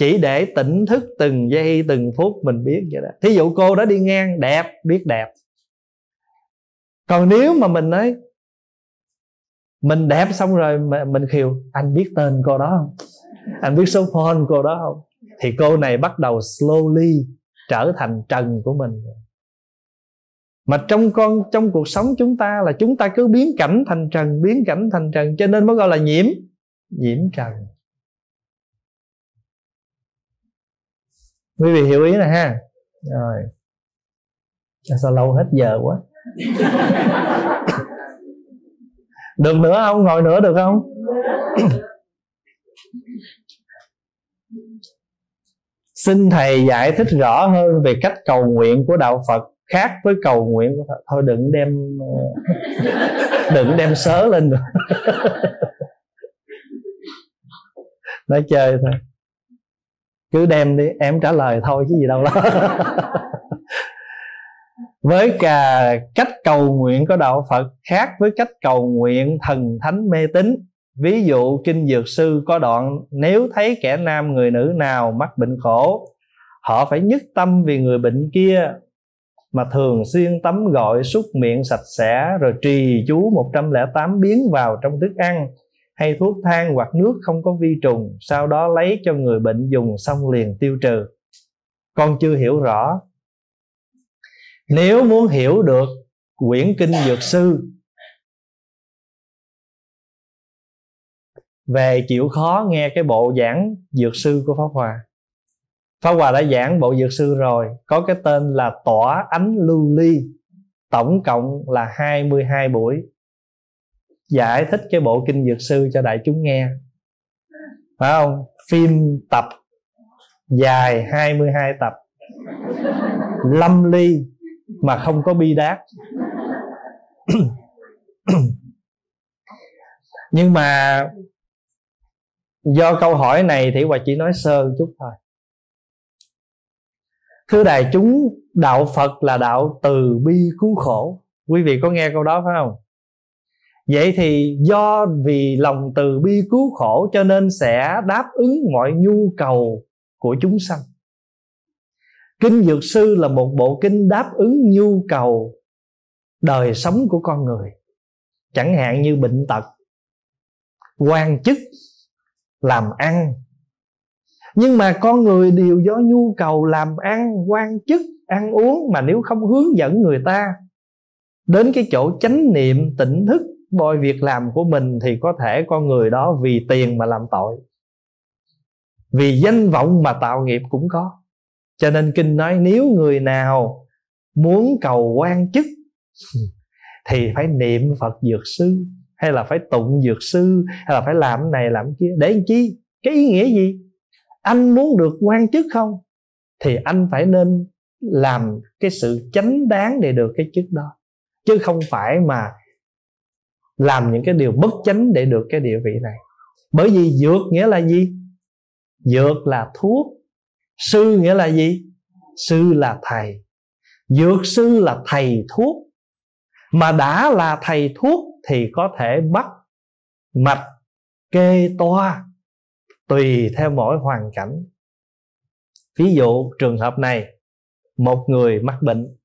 chỉ để tỉnh thức từng giây, từng phút mình biết vậy đó. Thí dụ cô đó đi ngang, đẹp, biết đẹp. Còn nếu mà mình nói, mình đẹp xong rồi mà mình khiều anh biết tên cô đó không? Anh biết số phone cô đó không? Thì cô này bắt đầu slowly trở thành trần của mình. Mà trong con, trong cuộc sống chúng ta là chúng ta cứ biến cảnh thành trần, biến cảnh thành trần, cho nên mới gọi là nhiễm nhiễm trần. Quý vị hiểu ý này ha. Rồi. Sao lâu hết giờ quá? [LAUGHS] Được nữa không? Ngồi nữa được không? [CLEARS THROAT] Xin thầy giải thích rõ hơn về cách cầu nguyện của đạo phật khác với cầu nguyện của phật. Thôi đừng đem [LAUGHS] đừng đem sớ lên rồi [LAUGHS] nói chơi thôi cứ đem đi, em trả lời thôi, chứ gì đâu đó. [LAUGHS] Với cả cách cầu nguyện của đạo Phật khác với cách cầu nguyện thần thánh mê tín. Ví dụ, kinh dược sư có đoạn, nếu thấy kẻ nam người nữ nào mắc bệnh khổ, họ phải nhất tâm vì người bệnh kia, mà thường xuyên tắm gọi súc miệng sạch sẽ, rồi trì chú 108 biến vào trong thức ăn hay thuốc thang hoặc nước không có vi trùng, sau đó lấy cho người bệnh dùng xong liền tiêu trừ. Con chưa hiểu rõ. Nếu muốn hiểu được quyển kinh dược sư về chịu khó nghe cái bộ giảng dược sư của pháp hòa. Pháp hòa đã giảng bộ dược sư rồi, có cái tên là tỏa ánh lưu ly, tổng cộng là 22 buổi giải thích cái bộ kinh dược sư cho đại chúng nghe. Phải không? Phim tập, dài 22 tập. Lâm ly mà không có bi đát. [CLEARS THROAT] Nhưng mà do câu hỏi này thì hòa chỉ nói sơ chút thôi. Thưa đại chúng, đạo phật là đạo từ bi cứu khổ. Quý vị có nghe câu đó phải không? Vậy thì do vì lòng từ bi cứu khổ cho nên sẽ đáp ứng mọi nhu cầu của chúng sanh. Kinh dược sư là một bộ kinh đáp ứng nhu cầu đời sống của con người, chẳng hạn như bệnh tật, quan chức, làm ăn. Nhưng mà con người đều do nhu cầu làm ăn, quan chức, ăn uống mà nếu không hướng dẫn người ta đến cái chỗ chánh niệm, tỉnh thức bôi việc làm của mình thì có thể con người đó vì tiền mà làm tội. Vì danh vọng mà tạo nghiệp cũng có. Cho nên kinh nói nếu người nào muốn cầu quan chức, [LAUGHS] thì phải niệm phật dược sư, hay là phải tụng dược sư, hay là phải làm này, làm kia. Để làm chi? Cái ý nghĩa gì? Anh muốn được quan chức không? Thì anh phải nên làm cái sự chánh đáng để được cái chức đó. Chứ không phải mà làm những cái điều bất chánh để được cái địa vị này. Bởi vì dược nghĩa là gì? Dược là thuốc, sư nghĩa là gì? Sư là thầy. Dược sư là thầy thuốc. Mà đã là thầy thuốc thì có thể bắt, mạch, kê, toa, tùy theo mỗi hoàn cảnh. Ví dụ trường hợp này, một người mắc bệnh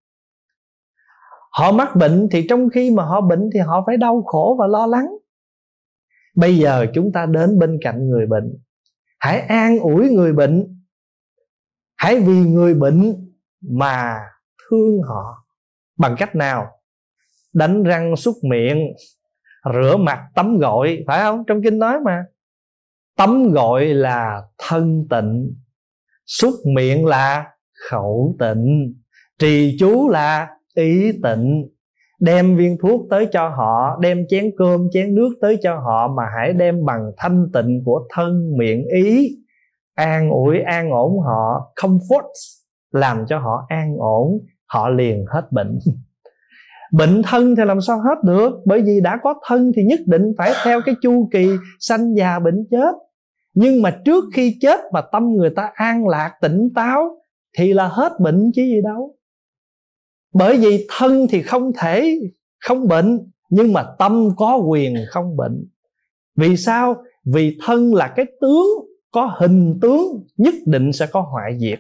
họ mắc bệnh thì trong khi mà họ bệnh thì họ phải đau khổ và lo lắng. Bây giờ chúng ta đến bên cạnh người bệnh. Hãy an ủi người bệnh. Hãy vì người bệnh mà thương họ. Bằng cách nào? Đánh răng súc miệng, rửa mặt, tắm gội, phải không? Trong kinh nói mà. Tắm gội là thân tịnh, súc miệng là khẩu tịnh, trì chú là ý tịnh, đem viên thuốc tới cho họ, đem chén cơm, chén nước tới cho họ, mà hãy đem bằng thanh tịnh của thân miệng ý, an ủi, an ổn họ, comfort, làm cho họ an ổn, họ liền hết bệnh. [LAUGHS] Bệnh thân thì làm sao hết được? Bởi vì đã có thân thì nhất định phải theo cái chu kỳ sanh già bệnh chết. Nhưng mà trước khi chết mà tâm người ta an lạc, tỉnh táo, thì là hết bệnh chứ gì đâu bởi vì thân thì không thể không bệnh, nhưng mà tâm có quyền không bệnh. Vì sao? Vì thân là cái tướng, có hình tướng, nhất định sẽ có hoại diệt.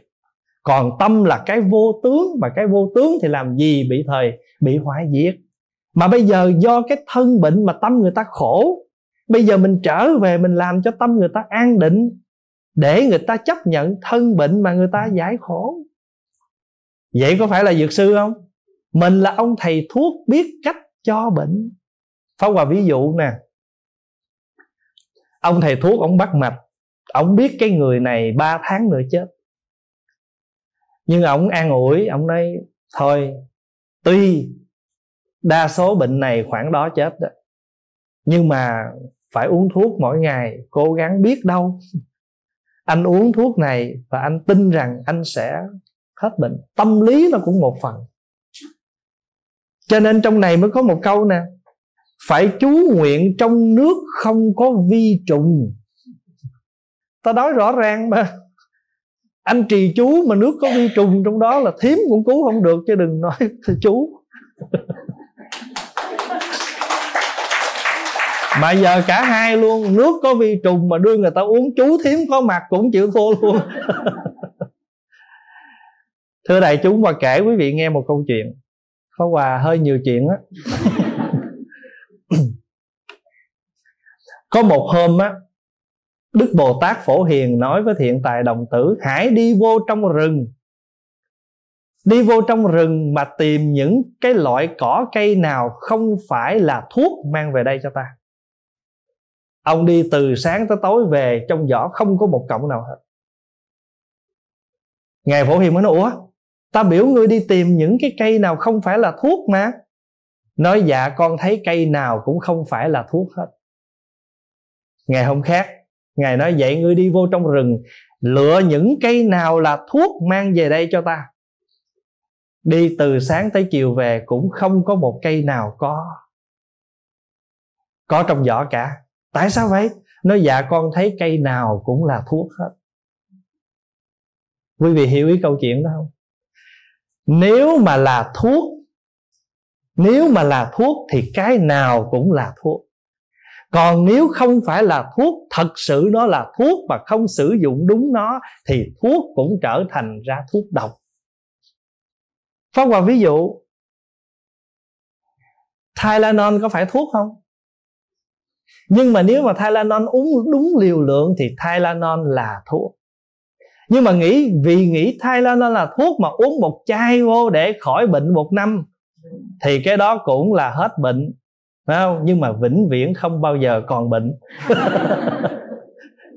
Còn tâm là cái vô tướng, mà cái vô tướng thì làm gì bị thời, bị hoại diệt? Mà bây giờ do cái thân bệnh mà tâm người ta khổ, bây giờ mình trở về mình làm cho tâm người ta an định, để người ta chấp nhận thân bệnh mà người ta giải khổ vậy có phải là dược sư không? Mình là ông thầy thuốc biết cách cho bệnh. Phá Hòa ví dụ nè. Ông thầy thuốc, ông bắt mạch. Ông biết cái người này 3 tháng nữa chết. Nhưng ông an ủi, Ông nói, Thôi, Tuy Đa số bệnh này khoảng đó chết đó, Nhưng mà Phải uống thuốc mỗi ngày, Cố gắng biết đâu. Anh uống thuốc này Và anh tin rằng anh sẽ hết bệnh. Tâm lý nó cũng một phần. Cho nên trong này mới có một câu nè. Phải chú nguyện trong nước không có vi trùng. Ta nói rõ ràng mà. Anh trì chú mà nước có vi trùng trong đó là thiếm cũng cứu không được chứ đừng nói [LAUGHS] chú. Mà giờ cả hai luôn, nước có vi trùng mà đưa người ta uống chú thiếm có mặt cũng chịu thua luôn. [LAUGHS] thưa đại chúng, và kể quý vị nghe một câu chuyện. Có Hòa hơi nhiều chuyện á. Có một hôm á, Đức Bồ Tát Phổ Hiền nói với thiện tài đồng tử, Hãy đi vô trong rừng. Đi vô trong rừng mà tìm những cái loại cỏ cây nào không phải là thuốc mang về đây cho ta. Ông đi từ sáng tới tối về, trong giỏ không có một cọng nào hết. Ngài Phổ Hiền mới nói, Ủa ta biểu ngươi đi tìm những cái cây nào không phải là thuốc mà. Nói dạ con thấy cây nào cũng không phải là thuốc hết. Ngày hôm khác, ngài nói vậy, ngươi đi vô trong rừng, lựa những cây nào là thuốc mang về đây cho ta. Đi từ sáng tới chiều về cũng không có một cây nào có. Có trong vỏ cả. Tại sao vậy? Nói dạ con thấy cây nào cũng là thuốc hết. Quý vị hiểu ý câu chuyện đó không? Nếu mà là thuốc, nếu mà là thuốc thì cái nào cũng là thuốc. Còn nếu không phải là thuốc, thật sự nó là thuốc mà không sử dụng đúng nó, thì thuốc cũng trở thành ra thuốc độc. Phong qua ví dụ, Tylenol có phải thuốc không? Nhưng mà nếu mà Tylenol uống đúng liều lượng thì Tylenol là thuốc nhưng mà nghĩ, vì nghĩ thay lên là thuốc mà uống một chai vô để khỏi bệnh một năm, thì cái đó cũng là hết bệnh. Phải không? Nhưng mà vĩnh viễn không bao giờ còn bệnh. [LAUGHS]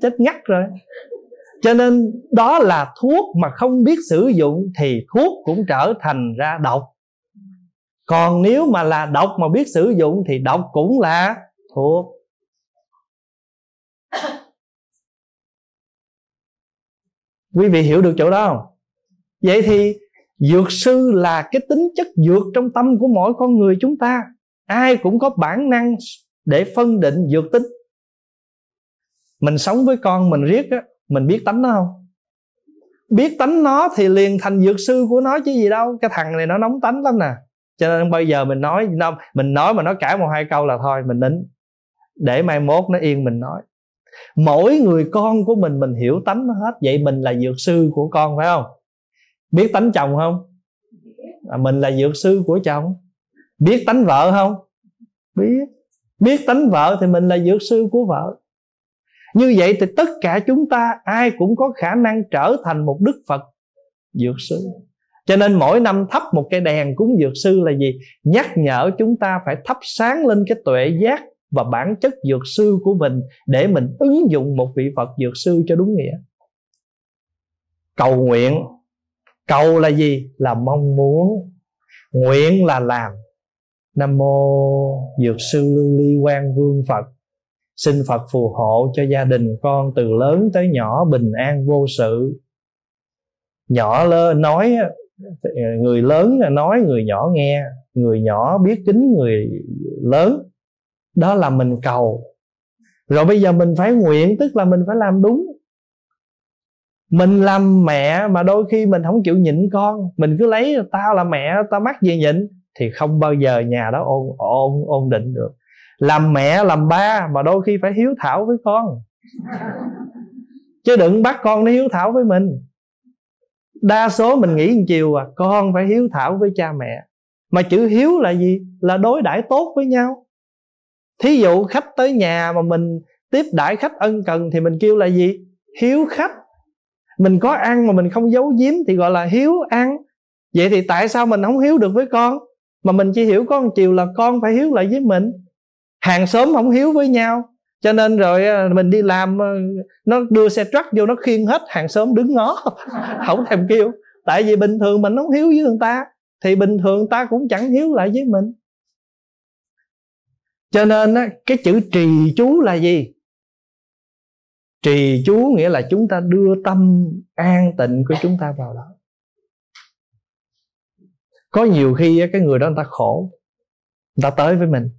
Chết ngắt rồi. Cho nên đó là thuốc mà không biết sử dụng thì thuốc cũng trở thành ra độc. Còn nếu mà là độc mà biết sử dụng thì độc cũng là thuốc. Quý vị hiểu được chỗ đó không? Vậy thì dược sư là cái tính chất dược trong tâm của mỗi con người chúng ta. Ai cũng có bản năng để phân định dược tính. Mình sống với con mình riết á, mình biết tánh nó không? Biết tánh nó thì liền thành dược sư của nó chứ gì đâu. Cái thằng này nó nóng tánh lắm nè. Cho nên bây giờ mình nói mình nói mà nó cãi một hai câu là thôi, mình nín. Để mai mốt nó yên mình nói mỗi người con của mình mình hiểu tánh nó hết. Vậy mình là dược sư của con phải không? Biết tánh chồng không? À, mình là dược sư của chồng. Biết tánh vợ không? Biết. Biết tánh vợ thì mình là dược sư của vợ. Như vậy thì tất cả chúng ta ai cũng có khả năng trở thành một đức phật dược sư. Cho nên mỗi năm thắp một cây đèn cúng dược sư là gì? Nhắc nhở chúng ta phải thắp sáng lên cái tuệ giác và bản chất dược sư của mình để mình ứng dụng một vị Phật dược sư cho đúng nghĩa. Cầu nguyện, cầu là gì? Là mong muốn, nguyện là làm. nam mô dược sư lưu ly quan vương phật xin phật phù hộ cho gia đình con từ lớn tới nhỏ bình an vô sự nhỏ lơ nói người lớn nói người nhỏ nghe người nhỏ biết kính người lớn đó là mình cầu. Rồi bây giờ mình phải nguyện, tức là mình phải làm đúng. Mình làm mẹ mà đôi khi mình không chịu nhịn con. Mình cứ lấy, tao là mẹ, tao mắc gì nhịn? Thì không bao giờ nhà đó ổn ổn ổn định được. Làm mẹ, làm ba mà đôi khi phải hiếu thảo với con. Chứ đừng bắt con nó hiếu thảo với mình. Đa số mình nghĩ một chiều à con phải hiếu thảo với cha mẹ. Mà chữ hiếu là gì? Là đối đãi tốt với nhau thí dụ khách tới nhà mà mình tiếp đãi khách ân cần thì mình kêu là gì? Hiếu khách. Mình có ăn mà mình không giấu giếm thì gọi là hiếu ăn. Vậy thì tại sao mình không hiếu được với con? Mà mình chỉ hiểu có một chiều là con phải hiếu lại với mình. Hàng xóm không hiếu với nhau. Cho nên rồi à, mình đi làm ờ, nó đưa xe truck vô nó khiêng hết, hàng xóm đứng ngó. [LAUGHS] Không thèm kêu. Tại vì bình thường mình không hiếu với người ta, thì bình thường ta cũng chẳng hiếu lại với mình cho nên cái chữ trì chú là gì? Trì chú nghĩa là chúng ta đưa tâm an tịnh của chúng ta vào đó. Có nhiều khi cái người đó người ta khổ, người ta tới với mình.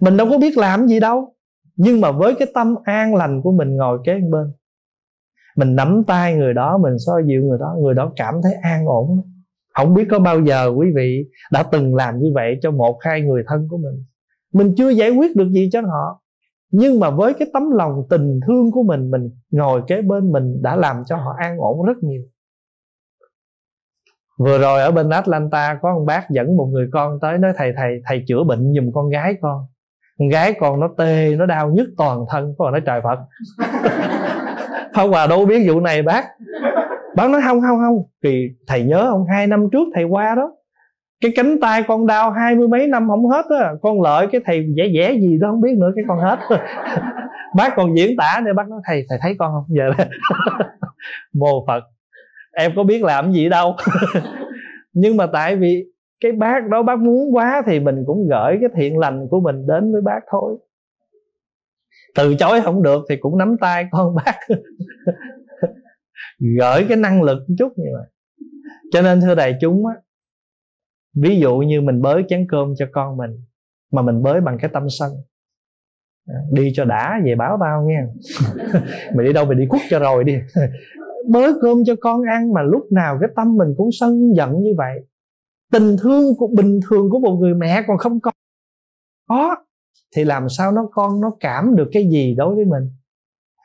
Mình đâu có biết làm gì đâu, nhưng mà với cái tâm an lành của mình ngồi kế bên, mình nắm tay người đó, mình xoa dịu người đó người đó cảm thấy an ổn. Không biết có bao giờ quý vị đã từng làm như vậy cho một, hai người thân của mình mình chưa giải quyết được gì cho họ. Nhưng mà với cái tấm lòng tình thương của mình mình ngồi kế bên mình đã làm cho họ an ổn rất nhiều. Vừa rồi ở bên Atlanta có ông bác dẫn một người con tới nói, thầy thầy thầy chữa bệnh giùm con gái con. Con gái con nó tê, nó đau nhức toàn thân con nói, trời phật. [LAUGHS] Pháp Hòa đâu biết vụ này, bác. Bác nói, không không không Thì thầy nhớ không hai năm trước thầy qua đó. Cái cánh tay con đau hai mươi mấy năm không hết á, Con lợi cái thầy vẽ vẽ gì đó không biết nữa, Cái con hết. [LAUGHS] Bác còn diễn tả nữa, bác nói, thầy thầy thấy con không? Giờ [LAUGHS] Mô Phật. Em có biết làm gì đâu. [LAUGHS] Nhưng mà tại vì cái bác đó, bác muốn quá thì mình cũng gửi cái thiện lành của mình đến với bác thôi. Từ chối không được thì cũng nắm tay con bác. Gửi cái năng lực một chút như vậy cho nên thưa đại chúng á ví dụ như mình bới chén cơm cho con mình, mà mình bới bằng cái tâm sân. À, đi cho đã, về báo tao nghe. [LAUGHS] Mày đi đâu mày đi cút cho rồi đi. [LAUGHS] Bới cơm cho con ăn mà lúc nào cái tâm mình cũng sân giận như vậy. Tình thương của, bình thường của một người mẹ còn không có. Có, thì làm sao nó con nó cảm được cái gì đối với mình?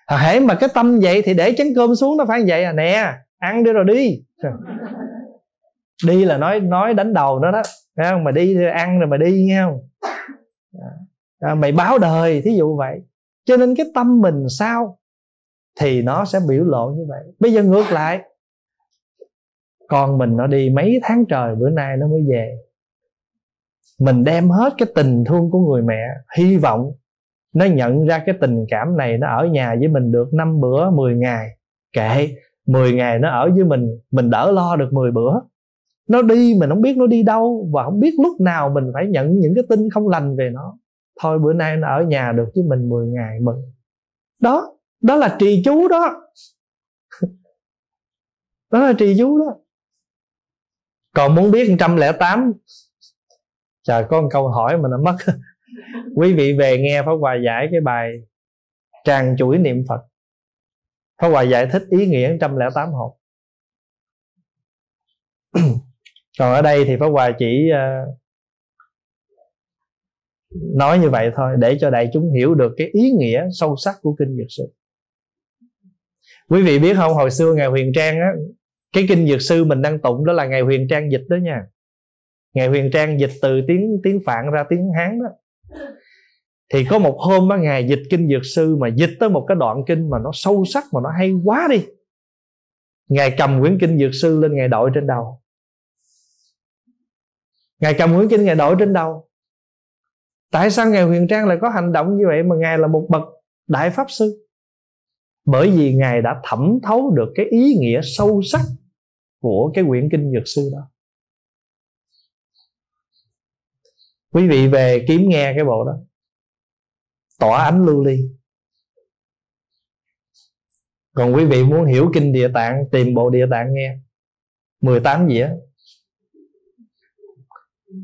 À, hễ mà cái tâm vậy thì để chén cơm xuống nó phải vậy à nè, ăn đi rồi đi. [LAUGHS] đi là nói nói đánh đầu nó đó thấy không? Mà đi ăn rồi mà đi nghe không? À, à, mày báo đời thí dụ vậy. Cho nên cái tâm mình sao thì nó sẽ biểu lộ như vậy. Bây giờ ngược lại con mình nó đi mấy tháng trời bữa nay nó mới về. Mình đem hết cái tình thương của người mẹ hy vọng nó nhận ra cái tình cảm này nó ở nhà với mình được năm bữa 10 ngày. Kệ 10 ngày nó ở với mình mình đỡ lo được 10 bữa nó đi mình không biết nó đi đâu và không biết lúc nào mình phải nhận những cái tin không lành về nó. Thôi bữa nay nó ở nhà được chứ mình 10 ngày mừng. Đó đó là trì chú đó. [LAUGHS] Đó là trì chú đó. Còn muốn biết 108 trời, có một câu hỏi mà nó mất. [LAUGHS] Quý vị về nghe pháp hòa giải cái bài tràn chuỗi niệm phật. Pháp hòa giải thích ý nghĩa 108 hộp còn ở đây thì pháp hòa chỉ uh, nói như vậy thôi để cho đại chúng hiểu được cái ý nghĩa sâu sắc của kinh dược sư. Quý vị biết không hồi xưa ngài huyền trang á cái kinh dược sư mình đang tụng đó là ngài huyền trang dịch đó nha. Ngài huyền trang dịch từ tiếng tiếng phạn ra tiếng hán đó. Thì có một hôm á ngài dịch kinh dược sư mà dịch tới một cái đoạn kinh mà nó sâu sắc mà nó hay quá đi. Ngài cầm quyển kinh dược sư lên ngài đội trên đầu ngài cầm quyển kinh, ngài đội trên đầu. Tại sao ngài huyền trang lại có hành động như vậy mà ngài là một bậc đại pháp sư? Bởi vì ngài đã thẩm thấu được cái ý nghĩa sâu sắc của cái quyển kinh dược sư đó. Quý vị về kiếm nghe cái bộ đó. Tỏa ánh lưu ly. Còn quý vị muốn hiểu kinh địa tạng, tìm bộ địa tạng nghe. 18 dĩa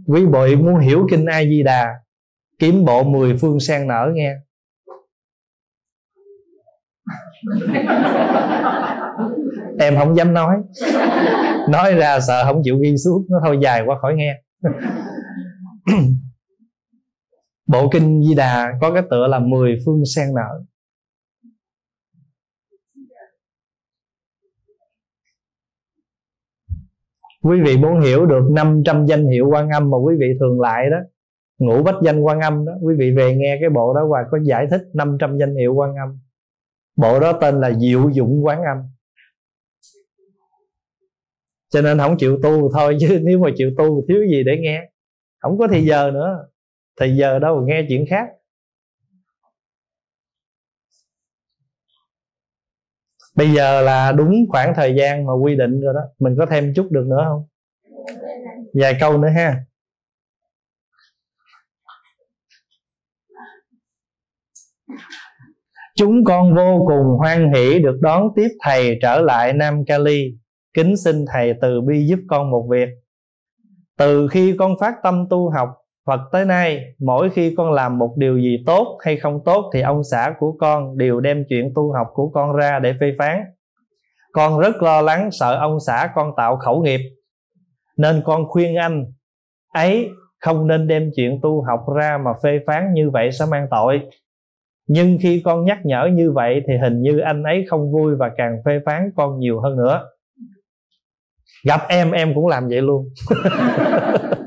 quý vị muốn hiểu kinh a di đà kiếm bộ 10 phương sen nở nghe. [LAUGHS] Em không dám nói. Nói ra sợ không chịu ghi xuống nó thôi dài quá khỏi nghe. [COUGHS] Bộ kinh di đà có cái tựa là 10 phương sen nở quý vị muốn hiểu được 500 danh hiệu quan âm mà quý vị thường lại đó, ngũ bách danh quan âm đó, quý vị về nghe cái bộ đó và có giải thích 500 danh hiệu quan âm. Bộ đó tên là diệu dụng quán âm. Cho nên không chịu tu thôi chứ [LAUGHS] nếu mà chịu tu thiếu gì để nghe. Không có thì giờ nữa. Thì giờ đâu, nghe chuyện khác. Bây giờ là đúng khoảng thời gian mà quy định rồi đó. Mình có thêm chút được nữa không? Vài câu nữa ha. Chúng con vô cùng hoan hỷ được đón tiếp thầy trở lại nam cali. Kính xin thầy từ bi giúp con một việc. Từ khi con phát tâm tu học Phật tới nay, mỗi khi con làm một điều gì tốt hay không tốt thì ông xã của con đều đem chuyện tu học của con ra để phê phán. Con rất lo lắng sợ ông xã con tạo khẩu nghiệp nên con khuyên anh, ấy, không nên đem chuyện tu học ra mà phê phán như vậy sẽ mang tội. Nhưng khi con nhắc nhở như vậy thì hình như anh ấy không vui và càng phê phán con nhiều hơn nữa. Gặp em em cũng làm vậy luôn. [LAUGHS]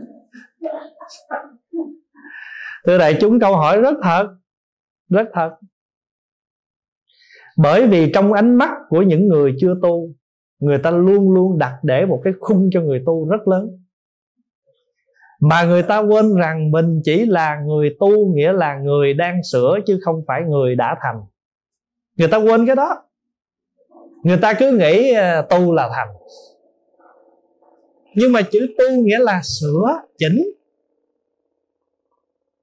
thưa đại chúng, câu hỏi rất thật rất thật. Bởi vì trong ánh mắt của những người chưa tu, người ta luôn luôn đặt để một cái khung cho người tu rất lớn. Mà người ta quên rằng mình chỉ là người tu nghĩa là người đang sửa chứ không phải người đã thành. Người ta quên cái đó. Người ta cứ nghĩ à, tu là thành. Nhưng mà chữ tu nghĩa là sửa, chỉnh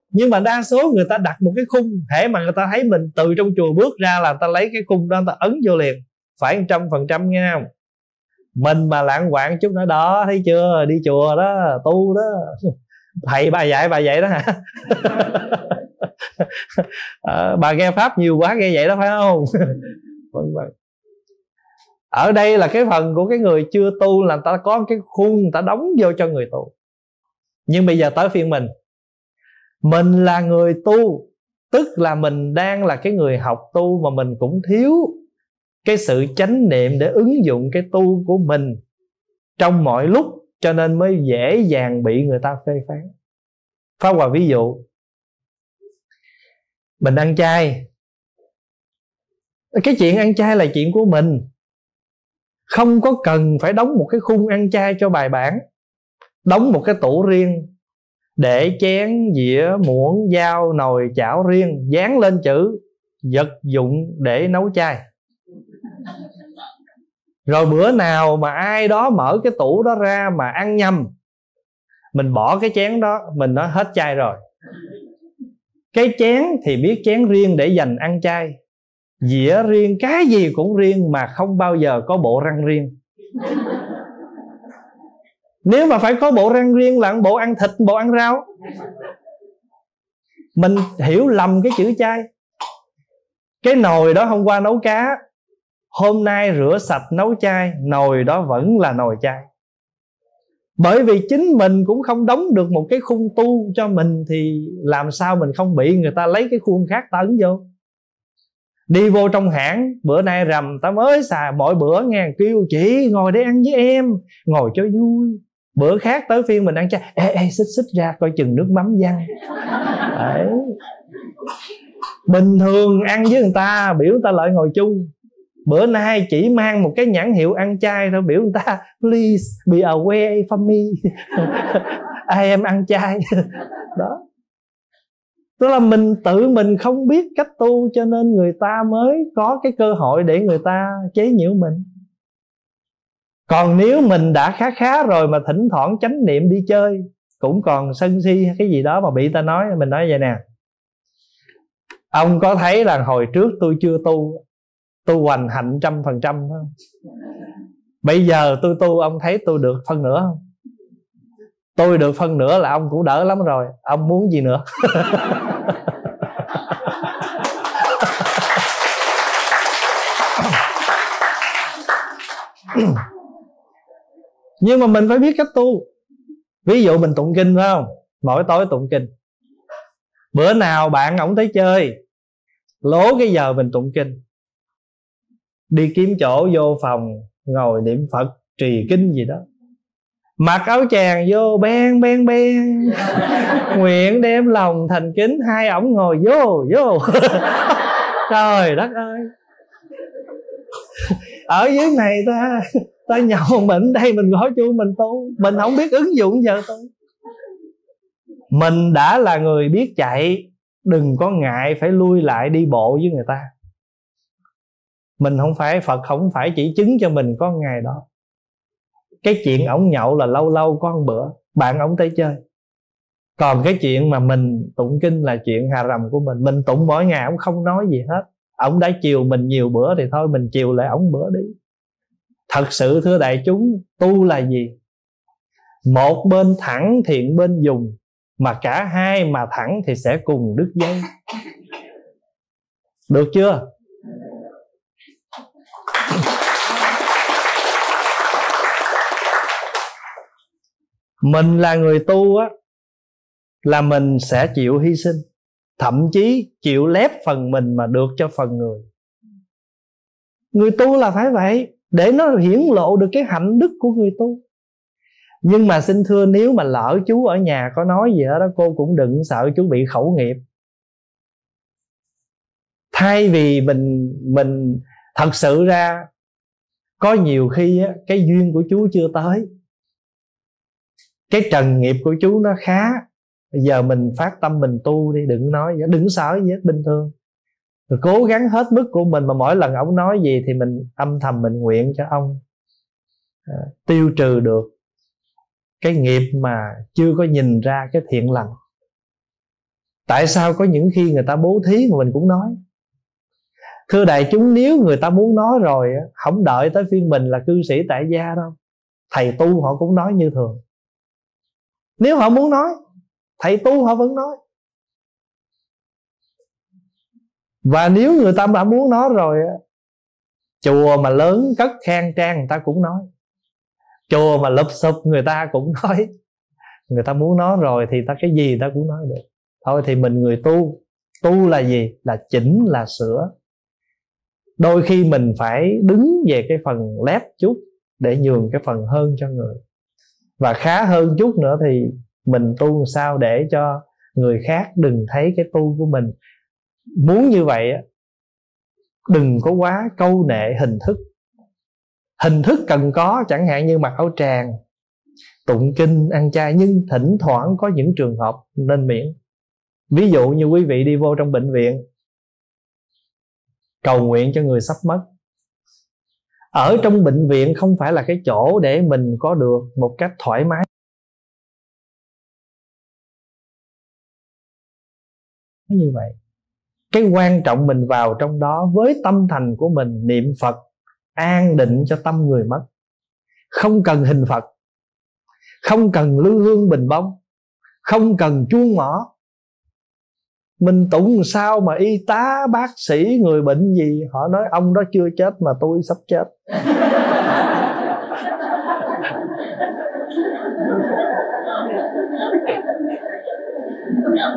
nhưng mà đa số người ta đặt một cái khung thể mà người ta thấy mình từ trong chùa bước ra là người ta lấy cái khung đó người ta ấn vô liền. Phải trăm phần trăm nghe không? Mình mà lãng quạng chút nữa đó thấy chưa? Đi chùa đó tu đó. Thầy bà dạy bà dạy đó hả? À, [LAUGHS] bà nghe pháp nhiều quá nghe vậy đó phải không? [LAUGHS] Vâng vâng. Ở đây là cái phần của cái người chưa tu là người ta có cái khung người ta đóng vô cho người tu. Nhưng bây giờ tới phiên mình mình là người tu, tức là mình đang là cái người học tu mà mình cũng thiếu cái sự chánh niệm để ứng dụng cái tu của mình trong mọi lúc, cho nên mới dễ dàng bị người ta phê phán. Phá Hòa ví dụ, Mình ăn chay. Cái chuyện ăn chay là chuyện của mình. Không có cần phải đóng một cái khung ăn chay cho bài bản, Đóng một cái tủ riêng để chén dĩa muỗng dao nồi chảo riêng, dán lên chữ, vật dụng để nấu chay. Rồi bữa nào mà ai đó mở cái tủ đó ra mà ăn nhầm, mình bỏ cái chén đó, mình nói hết chay rồi. Cái chén thì biết chén riêng để dành ăn chay. Dĩa riêng, cái gì cũng riêng mà không bao giờ có bộ răng riêng nếu mà phải có bộ răng riêng là bộ ăn thịt, bộ ăn rau. Mình hiểu lầm cái chữ chay. Cái nồi đó hôm qua nấu cá, hôm nay rửa sạch nấu chay, nồi đó vẫn là nồi chay. Bởi vì chính mình cũng không đóng được một cái khung tu cho mình thì làm sao mình không bị người ta lấy cái khuôn khác ta ấn vô? Đi vô trong hãng, bữa nay rằm ta mới xài, mỗi bữa nghe kêu, chị, ngồi để ăn với em, ngồi cho vui bữa khác tới phiên mình ăn chay. Ê ê, xích xích ra coi chừng nước mắm văng. Đấy. Bình thường ăn với người ta, biểu người ta lại ngồi chung. Bữa nay chỉ mang một cái nhãn hiệu ăn chay thôi, biểu người ta, please be aware from me [LAUGHS] ai em ăn chay? [LAUGHS] Đó. Tức là mình, tự mình không biết cách tu cho nên người ta mới có cái cơ hội để người ta chế nhiễu mình còn nếu mình đã khá khá rồi mà thỉnh thoảng chánh niệm đi chơi, cũng còn sân si cái gì đó mà bị ta nói, mình nói vậy nè. Ông có thấy là hồi trước tôi chưa tu tu hoành hạnh trăm phần trăm không? Bây giờ tôi tu, ông thấy tôi được phân nửa không? Tôi được phân nửa là ông cũng đỡ lắm rồi, ông muốn gì nữa? [LAUGHS] nhưng mà mình phải biết cách tu. Ví dụ mình tụng kinh phải không? Mỗi tối tụng kinh. Bữa nào bạn ổng tới chơi lố cái giờ mình tụng kinh. Đi kiếm chỗ vô phòng ngồi niệm phật trì kinh gì đó. Mặc áo chàng vô ben ben ben [LAUGHS] nguyện đem lòng thành kính hai ổng ngồi vô vô. [LAUGHS] Trời đất ơi ở dưới này ta ta nhậu mình đây mình gõ chuông mình tu. Mình không biết ứng dụng giờ tu mình đã là người biết chạy, đừng có ngại phải lui lại đi bộ với người ta. Mình không phải, phật không phải chỉ chứng cho mình có ngày đó. Cái chuyện ổng nhậu là lâu lâu có một bữa, bạn ổng tới chơi. Còn cái chuyện mà mình tụng kinh là chuyện hà rầm của mình. Mình tụng mỗi ngày ổng không nói gì hết ổng đã chiều mình nhiều bữa thì thôi, mình chiều lại ổng bữa đi. Thật sự, thưa đại chúng, tu là gì? Một bên thẳng thiện bên dùng, mà cả hai mà thẳng thì sẽ cùng đứt dây. Được chưa? Mình là người tu á, là mình sẽ chịu hy sinh thậm chí chịu lép phần mình mà được cho phần người. Người tu là phải vậy để nó hiển lộ được cái hạnh đức của người tu. Nhưng mà xin thưa nếu mà lỡ chú ở nhà có nói gì đó cô cũng đừng sợ chú bị khẩu nghiệp. Thay vì mình mình thật sự ra có nhiều khi á, cái duyên của chú chưa tới. Cái trần nghiệp của chú nó khá bây giờ mình phát tâm mình tu đi đừng nói gì đừng sợ gì hết bình thường. Rồi cố gắng hết mức của mình mà mỗi lần ông nói gì thì mình âm thầm mình nguyện cho ông à, tiêu trừ được cái nghiệp mà chưa có nhìn ra cái thiện lành. Tại sao có những khi người ta bố thí mà mình cũng nói? Thưa đại chúng nếu người ta muốn nói rồi không đợi tới phiên mình là cư sĩ tại gia đâu. Thầy tu họ cũng nói như thường. Nếu họ muốn nói thầy tu họ vẫn nói. Và nếu người ta đã muốn nói rồi, chùa mà lớn cất khang trang người ta cũng nói. Chùa mà lụp sụp người ta cũng [LAUGHS] nói. Người ta muốn nói rồi thì ta cái gì ta cũng nói được. Thôi thì mình người tu tu là gì? Là chỉnh, là sửa. Đôi khi mình phải đứng về cái phần lép chút để nhường cái phần hơn cho người. Và khá hơn chút nữa thì mình tu sao để cho người khác đừng thấy cái tu của mình. Muốn như vậy đừng có quá câu nệ hình thức. Hình thức cần có chẳng hạn như mặc áo tràng, tụng kinh, ăn chay, nhưng thỉnh thoảng có những trường hợp nên miễn. Ví dụ như quý vị đi vô trong bệnh viện, cầu nguyện cho người sắp mất. Ở trong bệnh viện không phải là cái chỗ để mình có được một cách thoải mái. Như vậy. Cái quan trọng mình vào trong đó với tâm thành của mình, niệm phật, an định cho tâm người mất. Không cần hình phật, không cần lưu hương bình bông, không cần chuông mỏ mình tụng sao mà y tá, bác sĩ, người bệnh gì, họ nói ông đó chưa chết mà tôi sắp chết.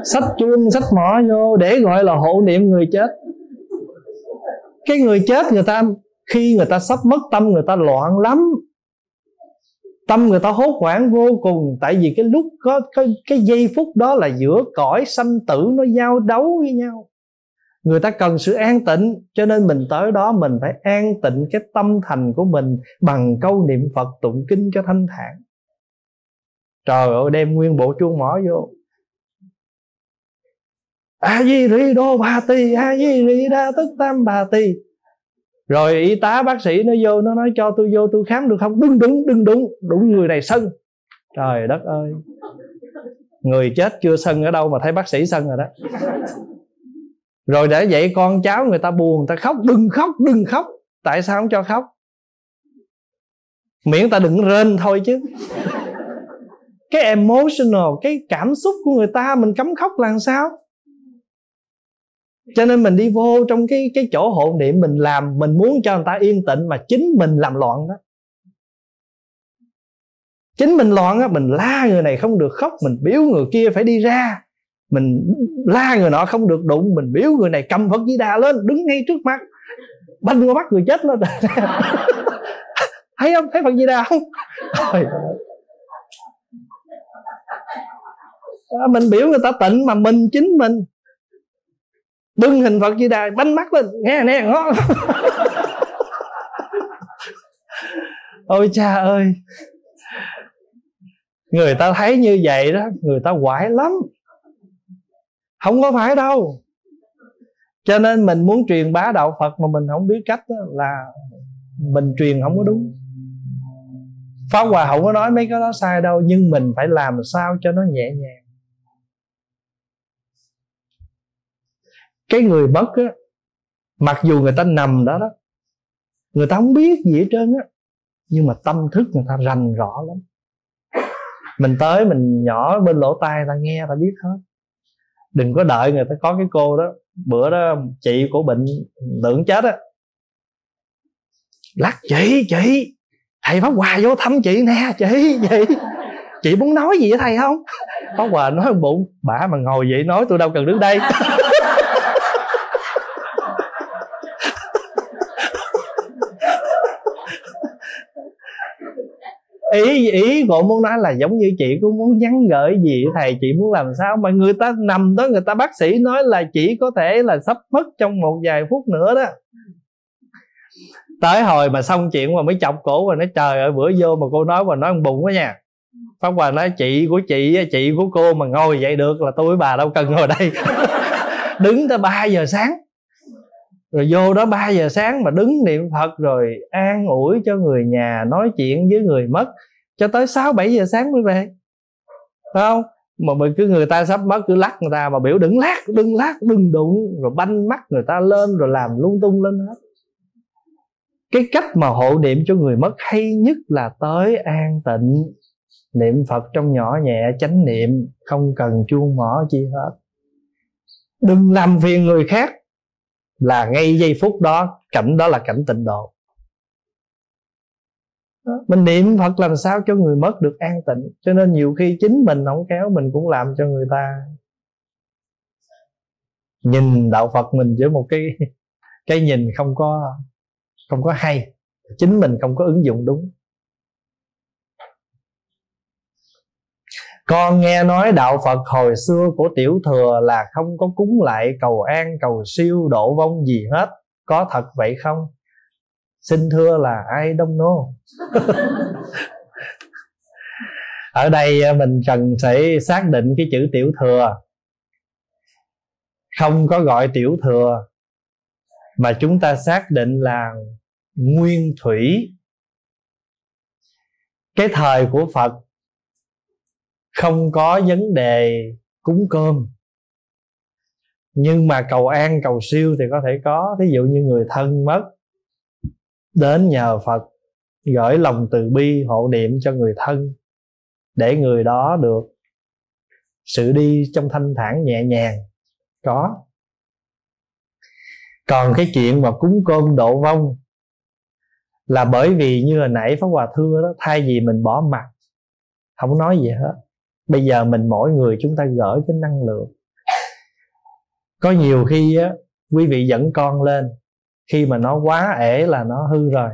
Sách chuông sách mỏ vô để gọi là hộ niệm người chết. Cái người chết người ta khi người ta sắp mất tâm người ta loạn lắm. Tâm người ta hốt hoảng vô cùng tại vì cái lúc có cái, cái giây phút đó là giữa cõi sanh tử nó giao đấu với nhau. Người ta cần sự an tịnh cho nên mình tới đó mình phải an tịnh cái tâm thành của mình bằng câu niệm phật tụng kinh cho thanh thản. Trời ơi đem nguyên bộ chuông mỏ vô a di ri đô bà tỳ, a di ri đa tức tam bà tỳ. Rồi y tá bác sĩ nó vô, nó nói cho tôi vô tôi khám được không? Đừng đúng đừng đúng đúng người này sân. Trời đất ơi. Người chết chưa sân ở đâu mà thấy bác sĩ sân rồi đó. Rồi để vậy con cháu người ta buồn, người ta khóc, đừng khóc đừng khóc. Tại sao không cho khóc? Miễn ta đừng rên thôi chứ. Cái emotional, cái cảm xúc của người ta mình cấm khóc là sao? Cho nên mình đi vô trong cái cái chỗ hộ niệm mình làm mình muốn cho người ta yên tĩnh mà chính mình làm loạn đó. Chính mình loạn á mình la người này không được khóc mình biếu người kia phải đi ra. Mình la người nọ không được đụng mình biếu người này cầm phật di đà lên đứng ngay trước mặt banh qua bắt người chết lên [LAUGHS] thấy không? Thấy phật di đà không? À, mình biểu người ta tịnh mà mình chính mình bưng hình phật di đà, bánh mắt lên, nghe nè ngon ôi cha ơi. Người ta thấy như vậy đó, người ta quải lắm. Không có phải đâu. Cho nên mình muốn truyền bá đạo phật mà mình không biết cách đó là mình truyền không có đúng. Pháp Hòa không có nói mấy cái đó sai đâu, Nhưng mình phải làm sao cho nó nhẹ nhàng. Cái người bất á, Mặc dù người ta nằm đó đó, Người ta không biết gì hết trơn á, Nhưng mà tâm thức người ta rành rõ lắm. Mình tới mình nhỏ bên lỗ tai ta nghe ta biết hết. Đừng có đợi người ta có cái cô đó, Bữa đó chị của bệnh tưởng chết á. Lắc, chị chị, thầy pháp hòa vô thăm chị nè, chị chị chị muốn nói gì với thầy không? Pháp hòa nói bụng, bả mà ngồi vậy nói tôi đâu cần đứng đây. [LAUGHS] ý ý cô muốn nói là giống như chị cũng muốn nhắn gửi gì, thầy chị muốn làm sao mà người ta nằm đó, người ta bác sĩ nói là chỉ có thể là sắp mất trong một vài phút nữa đó. Tới hồi mà xong chuyện mà mới chọc cổ và nói, trời ơi, bữa vô mà cô nói và nói bụng quá nha. Pháp hòa nói, chị của chị chị của cô mà ngồi vậy được là tôi với bà đâu cần ngồi đây. [LAUGHS] Đứng tới 3 giờ sáng rồi vô đó 3 giờ sáng mà đứng niệm phật rồi an ủi cho người nhà, nói chuyện với người mất, cho tới 6 7 giờ sáng mới về. Phải không? Mà mình cứ người ta sắp mất, cứ lắc người ta mà biểu đừng lắc đừng lắc, đừng đụng, rồi banh mắt người ta lên, rồi làm lung tung lên hết. Cái cách mà hộ niệm cho người mất hay nhất là tới an tịnh, niệm phật trong nhỏ nhẹ, chánh niệm, không cần chuông mỏ chi hết. Đừng làm phiền người khác là ngay giây phút đó, cảnh đó là cảnh tịnh độ. Mình niệm phật làm sao cho người mất được an tịnh? Cho nên nhiều khi chính mình không kéo mình cũng làm cho người ta. Nhìn đạo phật mình với một cái [LAUGHS] cái nhìn không có không có hay. Chính mình không có ứng dụng đúng. Con nghe nói đạo phật hồi xưa của tiểu thừa là không có cúng lại cầu an, cầu siêu, độ vong gì hết. Có thật vậy không? Xin thưa là ai đông nô? [LAUGHS] Ở đây à, mình cần phải xác định cái chữ tiểu thừa. Không có gọi tiểu thừa, mà chúng ta xác định là nguyên thủy. Cái thời của phật không có vấn đề cúng cơm. Nhưng mà cầu an, cầu siêu thì có thể có. Thí dụ như người thân mất, đến nhờ phật gửi lòng từ bi, hộ niệm cho người thân, để người đó được sự đi trong thanh thản nhẹ nhàng. Có. Còn cái chuyện mà cúng cơm độ vong là bởi vì như hồi nãy pháp hòa thưa đó, thay vì mình bỏ mặt, không nói gì hết bây giờ mình mỗi người chúng ta gửi cái năng lượng. Có nhiều khi á, quý vị dẫn con lên, khi mà nó quá ể là nó hư rồi.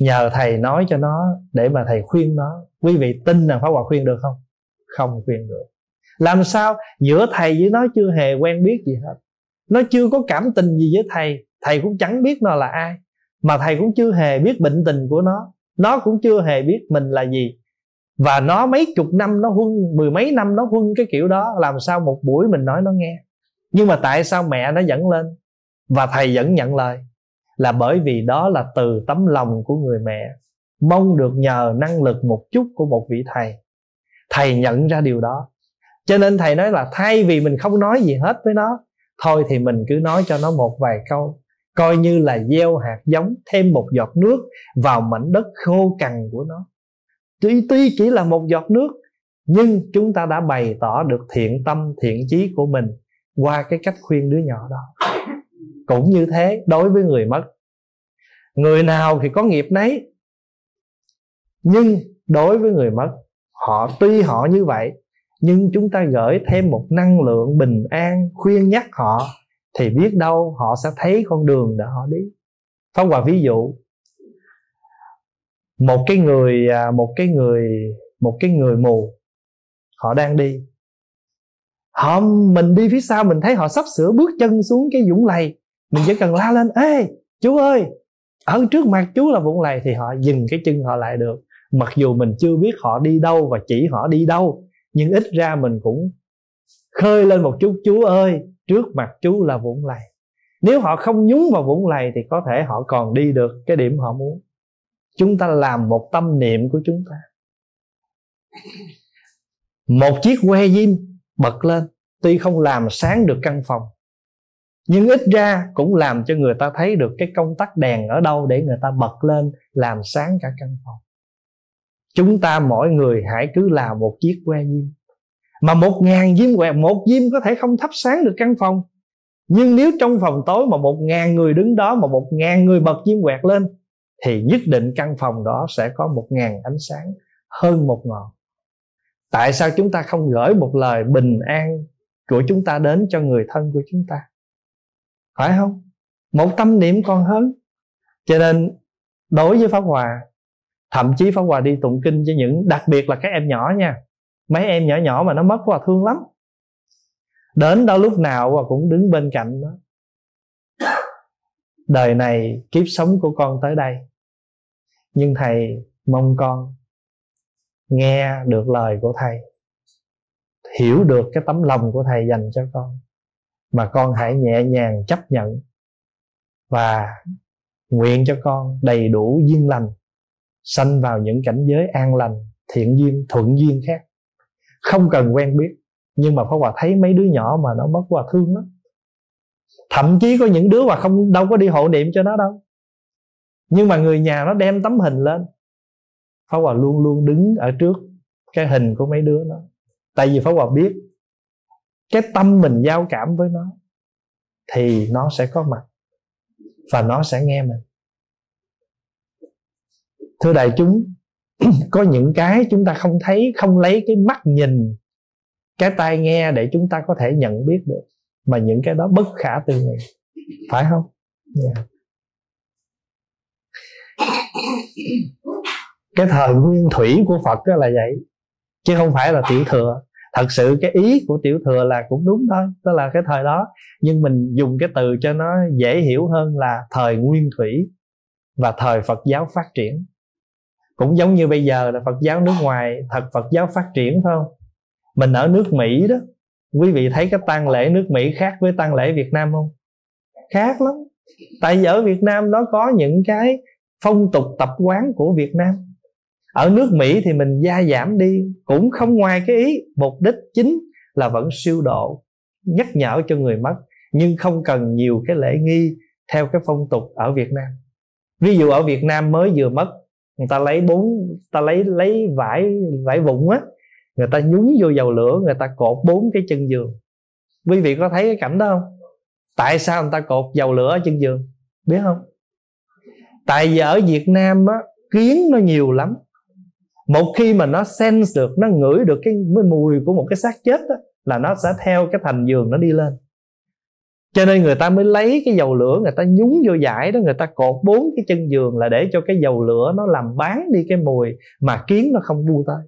Nhờ thầy nói cho nó, để mà thầy khuyên nó. Quý vị tin rằng pháp hòa khuyên được không? Không khuyên được. Làm sao? Giữa thầy với nó chưa hề quen biết gì hết. Nó chưa có cảm tình gì với thầy. Thầy cũng chẳng biết nó là ai, mà thầy cũng chưa hề biết bệnh tình của nó. Nó cũng chưa hề biết mình là gì và nó mấy chục năm nó huân, mười mấy năm nó huân cái kiểu đó, làm sao một buổi mình nói nó nghe. Nhưng mà tại sao mẹ nó dẫn lên và thầy vẫn nhận lời? Là bởi vì đó là từ tấm lòng của người mẹ, mong được nhờ năng lực một chút của một vị thầy. Thầy nhận ra điều đó. Cho nên thầy nói là thay vì mình không nói gì hết với nó, thôi thì mình cứ nói cho nó một vài câu, coi như là gieo hạt giống thêm một giọt nước vào mảnh đất khô cằn của nó tuy tuy chỉ là một giọt nước, nhưng chúng ta đã bày tỏ được thiện tâm, thiện chí của mình qua cái cách khuyên đứa nhỏ đó. Cũng như thế, đối với người mất, người nào thì có nghiệp nấy. Nhưng đối với người mất, họ tuy họ như vậy, nhưng chúng ta gửi thêm một năng lượng bình an khuyên nhắc họ, thì biết đâu họ sẽ thấy con đường để họ đi. Pháp Hòa ví dụ một cái người à, một cái người, một cái người mù, họ đang đi. Họ, mình đi phía sau, mình thấy họ sắp sửa bước chân xuống cái vũng lầy. Mình chỉ cần la lên, ê, chú ơi, ở trước mặt chú là vũng lầy. Thì họ dừng cái chân họ lại được. Mặc dù mình chưa biết họ đi đâu và chỉ họ đi đâu, nhưng ít ra mình cũng khơi lên một chút, chú ơi, trước mặt chú là vũng lầy. Nếu họ không nhúng vào vũng lầy thì có thể họ còn đi được cái điểm họ muốn chúng ta làm một tâm niệm của chúng ta. Một chiếc que diêm bật lên. Tuy không làm sáng được căn phòng, nhưng ít ra cũng làm cho người ta thấy được cái công tắc đèn ở đâu để người ta bật lên làm sáng cả căn phòng. Chúng ta mỗi người hãy cứ là một chiếc que diêm. Mà một ngàn diêm quẹt một diêm có thể không thắp sáng được căn phòng. Nhưng nếu trong phòng tối mà một ngàn người đứng đó, mà một ngàn người bật diêm quẹt lên thì nhất định căn phòng đó sẽ có một ngàn ánh sáng hơn một ngọn. Tại sao chúng ta không gửi một lời bình an của chúng ta đến cho người thân của chúng ta? Phải không? Một tâm niệm còn hơn. Cho nên, đối với pháp hòa, thậm chí pháp hòa đi tụng kinh cho những, đặc biệt là các em nhỏ nha. Mấy em nhỏ nhỏ mà nó mất hòa thương lắm. Đến đâu lúc nào hòa cũng đứng bên cạnh nó. Đời này kiếp sống của con tới đây nhưng thầy mong con nghe được lời của thầy, hiểu được cái tấm lòng của thầy dành cho con, mà con hãy nhẹ nhàng chấp nhận và nguyện cho con đầy đủ duyên lành, sanh vào những cảnh giới an lành, thiện duyên, thuận duyên khác. Không cần quen biết, nhưng mà Pháp Hòa thấy mấy đứa nhỏ mà nó bất Hòa thương lắm. Thậm chí có những đứa mà không, đâu có đi hộ niệm cho nó đâu nhưng mà người nhà nó đem tấm hình lên. Pháp Hòa luôn luôn đứng ở trước cái hình của mấy đứa nó tại vì Pháp Hòa biết cái tâm mình giao cảm với nó thì nó sẽ có mặt và nó sẽ nghe mình. Thưa đại chúng, [CLEARS THROAT] có những cái chúng ta không thấy, không lấy cái mắt nhìn, cái tai nghe để chúng ta có thể nhận biết được. Mà những cái đó bất khả tư nghị. Phải không? Yeah. Cái thời nguyên thủy của phật đó là vậy, chứ không phải là tiểu thừa. Thật sự cái ý của tiểu thừa là cũng đúng thôi đó là cái thời đó. Nhưng mình dùng cái từ cho nó dễ hiểu hơn là thời nguyên thủy và thời phật giáo phát triển. Cũng giống như bây giờ là phật giáo nước ngoài, thật phật giáo phát triển, phải không? Mình ở nước mỹ đó, quý vị thấy cái tang lễ nước mỹ khác với tang lễ việt nam không? Khác lắm. Tại vì ở việt nam nó có những cái phong tục tập quán của việt nam. Ở nước mỹ thì mình gia giảm đi, cũng không ngoài cái ý mục đích chính là vẫn siêu độ, nhắc nhở cho người mất, nhưng không cần nhiều cái lễ nghi theo cái phong tục ở việt nam. Ví dụ ở việt nam mới vừa mất, người ta lấy bốn ta lấy lấy vải vải vụn á, người ta nhúng vô dầu lửa, người ta cột bốn cái chân giường. Quý vị có thấy cái cảnh đó không? Tại sao người ta cột dầu lửa ở chân giường? Biết không? Tại vì ở việt nam á, kiến nó nhiều lắm. Một khi mà nó sense được, nó ngửi được cái mùi của một cái xác chết á, là nó sẽ theo cái thành giường nó đi lên. Cho nên người ta mới lấy cái dầu lửa, người ta nhúng vô giải đó, người ta cột bốn cái chân giường là để cho cái dầu lửa nó làm bán đi cái mùi mà kiến nó không bu tới.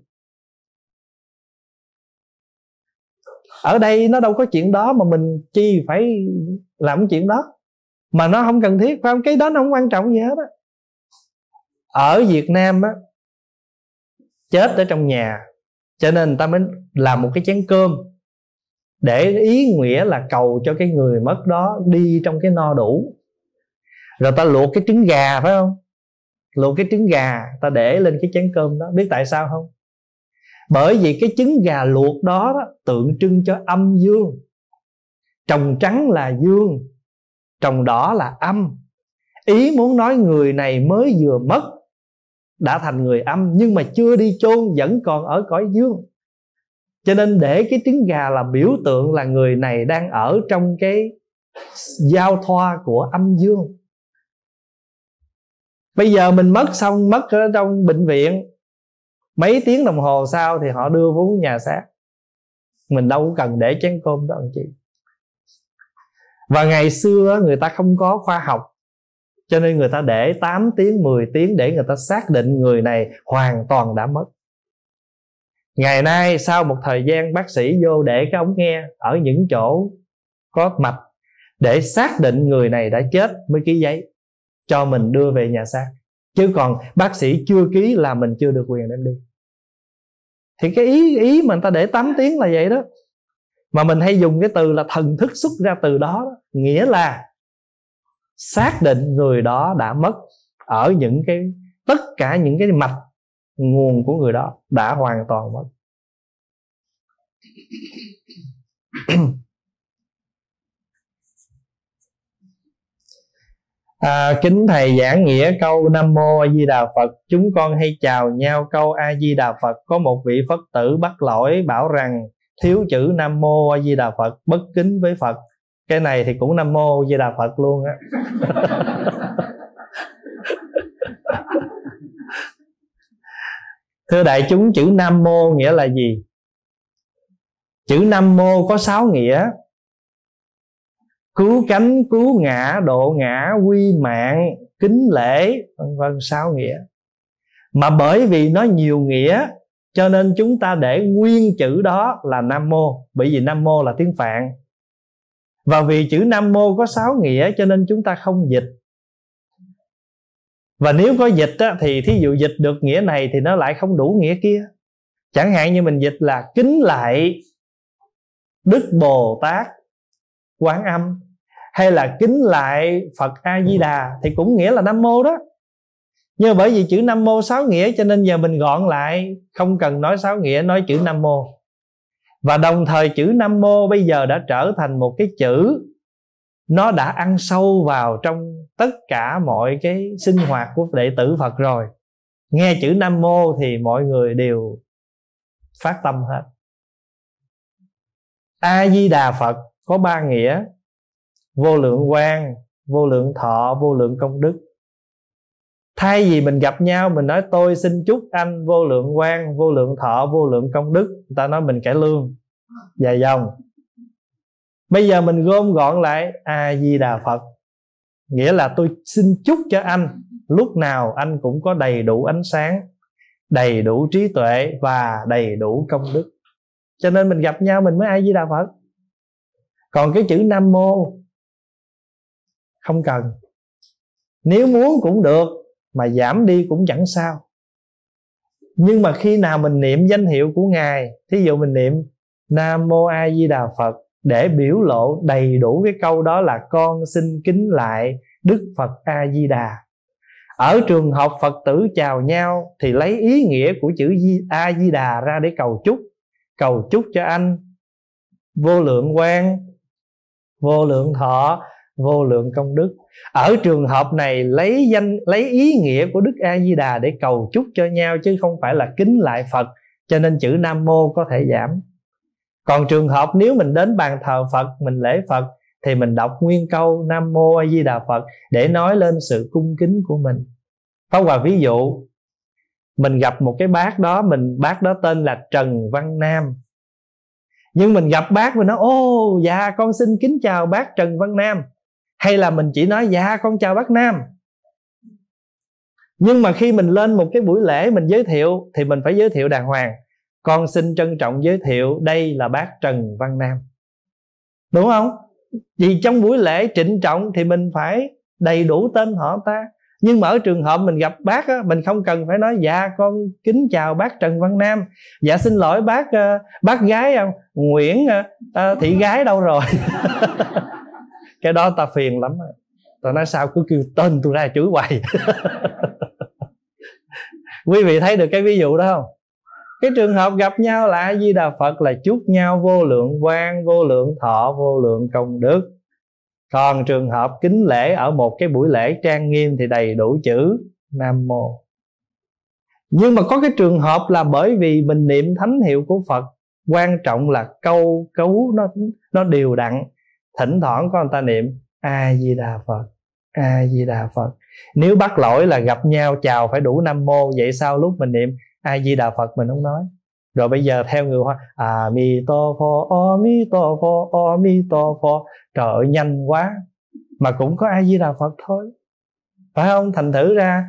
Ở đây nó đâu có chuyện đó mà mình chi phải làm chuyện đó mà nó không cần thiết phải không? Cái đó nó không quan trọng gì hết á. Ở việt nam á chết ở trong nhà cho nên người ta mới làm một cái chén cơm để ý nghĩa là cầu cho cái người mất đó đi trong cái no đủ. Rồi ta luộc cái trứng gà phải không? Luộc cái trứng gà ta để lên cái chén cơm đó. Biết tại sao không? Bởi vì cái trứng gà luộc đó, đó tượng trưng cho âm dương. Trồng trắng là dương trong đó là âm. Ý muốn nói người này mới vừa mất, đã thành người âm, nhưng mà chưa đi chôn, vẫn còn ở cõi dương. Cho nên để cái trứng gà là biểu tượng là người này đang ở trong cái giao thoa của âm dương. Bây giờ mình mất xong, mất ở trong bệnh viện, mấy tiếng đồng hồ sau thì họ đưa vốn nhà xác. Mình đâu cần để chén cơm đó, anh chị và ngày xưa người ta không có khoa học, cho nên người ta để 8 tiếng 10 tiếng để người ta xác định người này hoàn toàn đã mất. Ngày nay, sau một thời gian, bác sĩ vô để cái ống nghe ở những chỗ có mạch để xác định người này đã chết mới ký giấy cho mình đưa về nhà xác. Chứ còn bác sĩ chưa ký là mình chưa được quyền đem đi. Thì cái ý ý mà người ta để 8 tiếng là vậy đó mà mình hay dùng cái từ là thần thức xuất ra từ đó, nghĩa là xác định người đó đã mất ở những cái tất cả những cái mạch nguồn của người đó đã hoàn toàn mất. À, kính thầy giảng nghĩa câu Nam Mô A Di Đà Phật. Chúng con hay chào nhau câu A Di Đà Phật. Có một vị Phật tử bắt lỗi bảo rằng Thiếu chữ Nam Mô A Di Đà Phật, Bất kính với Phật. Cái này thì cũng Nam Mô A Di Đà Phật luôn á. [LAUGHS] Thưa đại chúng, chữ Nam Mô nghĩa là gì? Chữ Nam Mô có sáu nghĩa. Cứu cánh, cứu ngã, độ ngã, quy mạng, kính lễ, vân vân, sáu nghĩa. Mà bởi vì nó nhiều nghĩa cho nên chúng ta để nguyên chữ đó là nam mô. Bởi vì nam mô là tiếng phạn. Và vì chữ nam mô có sáu nghĩa cho nên chúng ta không dịch. Và nếu có dịch á, thì thí dụ dịch được nghĩa này thì nó lại không đủ nghĩa kia. Chẳng hạn như mình dịch là kính lại đức bồ tát quán âm hay là kính lại phật a di đà thì cũng nghĩa là nam mô đó nhưng bởi vì chữ nam mô sáu nghĩa cho nên giờ mình gọn lại, không cần nói sáu nghĩa, nói chữ nam mô. Và đồng thời chữ nam mô bây giờ đã trở thành một cái chữ, nó đã ăn sâu vào trong tất cả mọi cái sinh hoạt của đệ tử phật rồi. Nghe chữ nam mô thì mọi người đều phát tâm hết. A di đà phật có ba nghĩa, vô lượng quan vô lượng thọ, vô lượng công đức thay vì mình gặp nhau, mình nói, tôi xin chúc anh vô lượng quan vô lượng thọ, vô lượng công đức. Người ta nói mình cải lương. Dài dòng. Bây giờ mình gom gọn lại, a di đà phật. Nghĩa là tôi xin chúc cho anh. Lúc nào anh cũng có đầy đủ ánh sáng, đầy đủ trí tuệ và đầy đủ công đức. Cho nên mình gặp nhau mình mới a di đà phật. Còn cái chữ nam mô không cần. Nếu muốn cũng được mà giảm đi cũng chẳng sao. Nhưng mà khi nào mình niệm danh hiệu của ngài, thí dụ mình niệm nam mô a di đà phật để biểu lộ đầy đủ cái câu đó là con xin kính lại đức phật a di đà. Ở trường học phật tử chào nhau thì lấy ý nghĩa của chữ a di đà ra để cầu chúc. Cầu chúc cho anh, vô lượng quan vô lượng thọ, vô lượng công đức ở trường hợp này, lấy danh, lấy ý nghĩa của đức a di đà để cầu chúc cho nhau chứ không phải là kính lại phật, cho nên chữ nam mô có thể giảm. Còn trường hợp nếu mình đến bàn thờ phật, mình lễ phật, thì mình đọc nguyên câu nam mô a di đà phật để nói lên sự cung kính của mình. Có quà ví dụ, Mình gặp một cái bác đó, Mình, bác đó tên là Trần Văn Nam. Nhưng mình gặp bác Mình nói, Ô dạ con xin kính chào bác Trần Văn Nam hay là mình chỉ nói dạ con chào bác nam. Nhưng mà khi mình lên một cái buổi lễ mình giới thiệu thì mình phải giới thiệu đàng hoàng. Con xin trân trọng giới thiệu đây là bác trần văn nam. Đúng không? Vì trong buổi lễ trịnh trọng thì mình phải đầy đủ tên họ ta. Nhưng mà ở trường hợp mình gặp bác á, mình không cần phải nói dạ con kính chào bác Trần Văn Nam. Dạ xin lỗi bác ờ, bác gái Nguyễn ờ, ờ, thị gái đâu rồi? [LAUGHS] cái đó ta phiền lắm ta nói sao, cứ kêu tên tôi ra chửi hoài. [LAUGHS] Quý vị thấy được cái ví dụ đó không? Cái trường hợp gặp nhau là a di đà phật là chúc nhau vô lượng quan vô lượng thọ, vô lượng công đức. Còn trường hợp kính lễ ở một cái buổi lễ trang nghiêm thì đầy đủ chữ nam mô. Nhưng mà có cái trường hợp là bởi vì mình niệm thánh hiệu của phật, quan trọng là câu cấu nó nó đều đặn thỉnh thoảng có người ta niệm a di đà phật a di đà phật. Nếu bắt lỗi là gặp nhau, chào phải đủ nam mô, vậy sao lúc mình niệm a di đà phật mình không nói. Rồi bây giờ theo người hoa a mi to pho o mi to pho o mi to pho trời ơi, nhanh quá. Mà cũng có a di đà phật thôi. Phải không? Thành thử ra,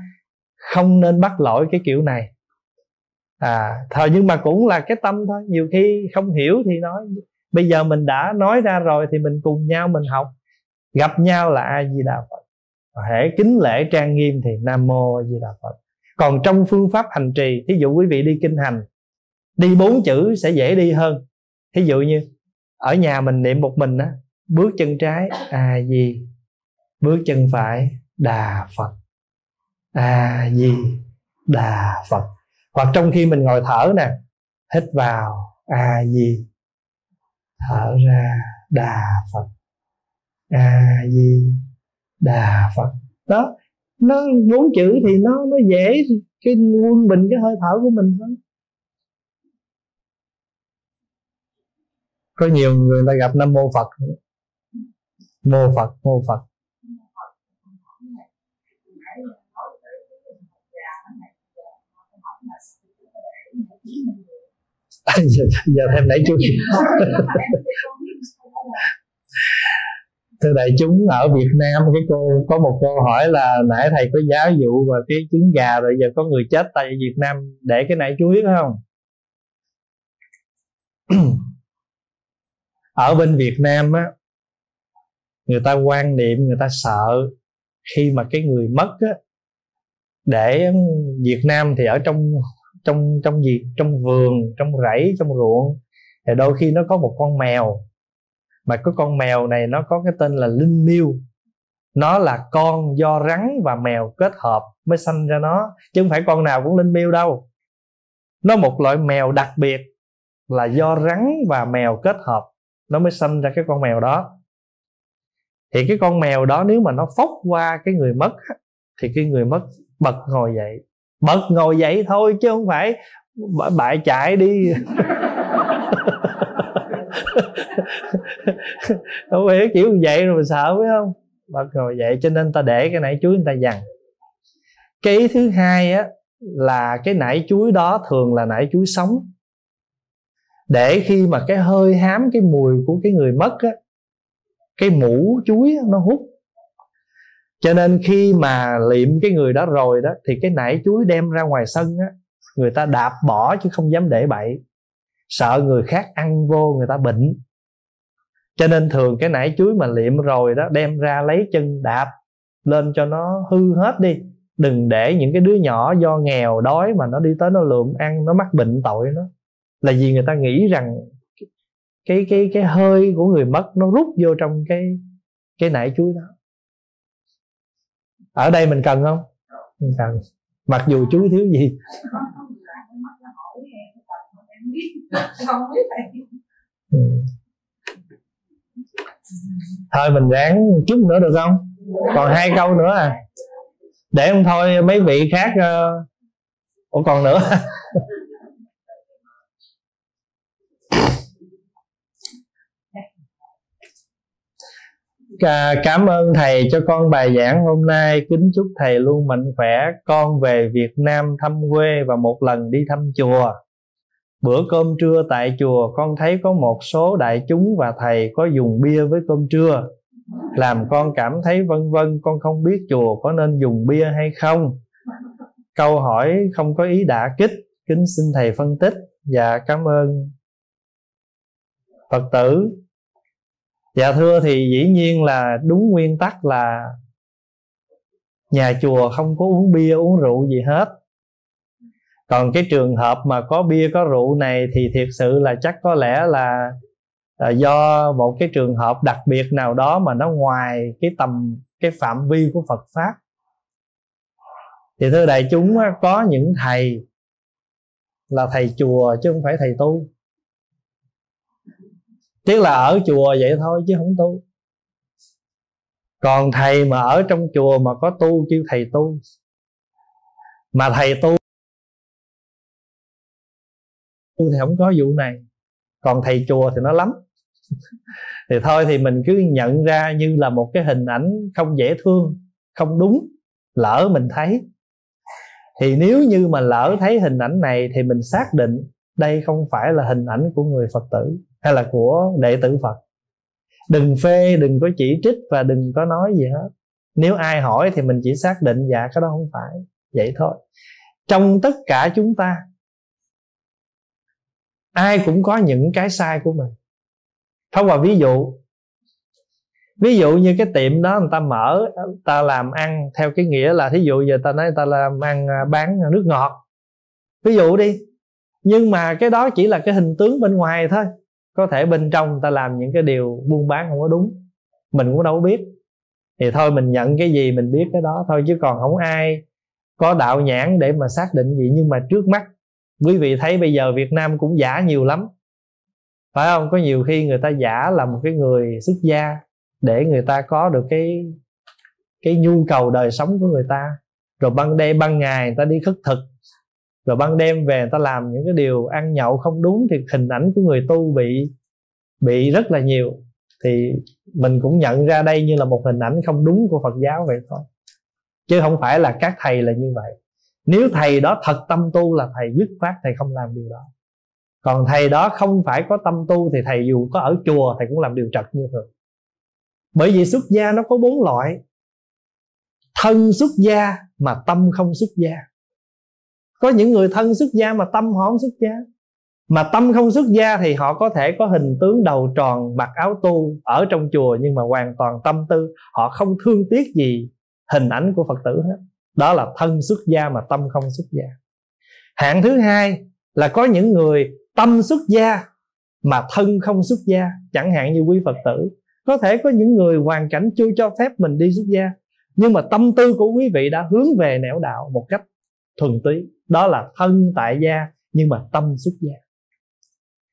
không nên bắt lỗi cái kiểu này. À thôi nhưng mà cũng là cái tâm thôi. Nhiều khi không hiểu thì nói bây giờ mình đã nói ra rồi thì mình cùng nhau mình học. Gặp nhau là a di đà phật. Hễ kính lễ trang nghiêm thì nam mô a di đà phật. Còn trong phương pháp hành trì, thí dụ quý vị đi kinh hành, đi bốn chữ sẽ dễ đi hơn. Thí dụ như, ở nhà mình niệm một mình á, bước chân trái, a di, bước chân phải, đà phật. A di đà phật. Hoặc trong khi mình ngồi thở nè, hít vào, a di thở ra, đà phật. A di đà phật. Đó, nó bốn chữ thì nó nó dễ cái quân bình, cái hơi thở của mình thôi có nhiều người ta gặp nam mô phật. Mô phật mô phật giờ, giờ thêm nãy chưa thưa đại chúng ở Việt Nam cái cô có một câu hỏi là nãy thầy có giáo dụ và cái trứng gà rồi giờ có người chết tại Việt Nam để cái nãy chú biết không? [CLEARS THROAT] Ở bên Việt Nam á người ta quan niệm người ta sợ khi mà cái người mất á để Việt Nam thì ở trong trong trong gì? Trong vườn, trong rẫy, trong ruộng. Thì đôi khi nó có một con mèo. Mà cái con mèo này nó có cái tên là linh miêu. Nó là con do rắn và mèo kết hợp mới sanh ra nó. Chứ không phải con nào cũng linh miêu đâu. Nó một loại mèo đặc biệt là do rắn và mèo kết hợp nó mới sanh ra cái con mèo đó. Thì cái con mèo đó nếu mà nó phóc qua cái người mất thì cái người mất bật ngồi dậy bật ngồi dậy thôi chứ không phải bại chạy đi. [LAUGHS] Không hiểu kiểu như vậy rồi mình sợ, phải không? Bật ngồi dậy cho nên ta để cái nải chuối người ta dằn. Cái ý thứ hai á, là cái nải chuối đó thường là nải chuối sống. Để khi mà cái hơi hám, cái mùi của cái người mất á, cái mũ chuối nó hút cho nên khi mà liệm cái người đó rồi đó, thì cái nải chuối đem ra ngoài sân á, người ta đạp bỏ chứ không dám để bậy. Sợ người khác ăn vô, người ta bệnh. Cho nên thường cái nải chuối mà liệm rồi đó, đem ra lấy chân đạp lên cho nó hư hết đi. Đừng để những cái đứa nhỏ do nghèo đói mà nó đi tới nó lượm ăn, nó mắc bệnh tội nó là vì người ta nghĩ rằng cái cái cái hơi của người mất nó rút vô trong cái cái nải chuối đó ở đây mình cần không? Mình cần. Mặc dù chú thiếu gì? Ừ. Thôi mình ráng chút nữa được không? Còn hai câu nữa à. Để không thôi mấy vị khác uh... ủa còn nữa. Cảm ơn thầy cho con bài giảng hôm nay. Kính chúc thầy luôn mạnh khỏe. Con về việt nam thăm quê và một lần đi thăm chùa. Bữa cơm trưa tại chùa, con thấy có một số đại chúng và thầy có dùng bia với cơm trưa. Làm con cảm thấy vân vân, con không biết chùa có nên dùng bia hay không. Câu hỏi không có ý đả kích. Kính xin thầy phân tích. Và cảm ơn. Phật tử dạ thưa thì dĩ nhiên là đúng nguyên tắc là nhà chùa không có uống bia uống rượu gì hết. Còn cái trường hợp mà có bia có rượu này thì thiệt sự là chắc có lẽ là, là do một cái trường hợp đặc biệt nào đó mà nó ngoài cái tầm cái phạm vi của Phật pháp. Thì thưa đại chúng có những thầy là thầy chùa chứ không phải thầy tu tiếc là ở chùa vậy thôi chứ không tu. Còn thầy mà ở trong chùa mà có tu kêu thầy tu. Mà thầy tu thì không có vụ này. Còn thầy chùa thì nó lắm. [LAUGHS] Thì thôi thì mình cứ nhận ra như là một cái hình ảnh không dễ thương, không đúng, lỡ mình thấy. Thì nếu như mà lỡ thấy hình ảnh này thì mình xác định đây không phải là hình ảnh của người phật tử hay là của đệ tử phật. Đừng phê, đừng có chỉ trích và đừng có nói gì hết. Nếu ai hỏi thì mình chỉ xác định dạ cái đó không phải. Vậy thôi. Trong tất cả chúng ta, ai cũng có những cái sai của mình. Thông qua ví dụ ví dụ như cái tiệm đó người ta mở, ta làm ăn theo cái nghĩa là thí dụ giờ ta nói ta làm ăn à, bán nước ngọt. Ví dụ đi. Nhưng mà cái đó chỉ là cái hình tướng bên ngoài thôi có thể bên trong ta làm những cái điều buôn bán không có đúng. Mình cũng đâu biết. Thì thôi mình nhận cái gì mình biết cái đó thôi, chứ còn không ai có đạo nhãn để mà xác định gì. Nhưng mà trước mắt, quý vị thấy bây giờ Việt Nam cũng giả nhiều lắm. Phải không? Có nhiều khi người ta giả là một cái người xuất gia để người ta có được cái cái nhu cầu đời sống của người ta. Rồi ban đêm, ban ngày người ta đi khất thực rồi ban đêm về người ta làm những cái điều ăn nhậu không đúng thì hình ảnh của người tu bị bị rất là nhiều. Thì mình cũng nhận ra đây như là một hình ảnh không đúng của Phật giáo vậy thôi. Chứ không phải là các thầy là như vậy. Nếu thầy đó thật tâm tu là thầy dứt phát thầy không làm điều đó. Còn thầy đó không phải có tâm tu thì thầy dù có ở chùa thầy cũng làm điều trật như thường. Bởi vì xuất gia nó có bốn loại. Thân xuất gia mà tâm không xuất gia có những người thân xuất gia mà tâm họ không xuất gia. Mà tâm không xuất gia thì họ có thể có hình tướng đầu tròn, mặc áo tu ở trong chùa nhưng mà hoàn toàn tâm tư. Họ không thương tiếc gì hình ảnh của phật tử hết. Đó là thân xuất gia mà tâm không xuất gia. Hạng thứ hai là có những người tâm xuất gia mà thân không xuất gia. Chẳng hạn như quý phật tử. Có thể có những người hoàn cảnh chưa cho phép mình đi xuất gia, nhưng mà tâm tư của quý vị đã hướng về nẻo đạo một cách thuần túy. Đó là thân tại gia, nhưng mà tâm xuất gia.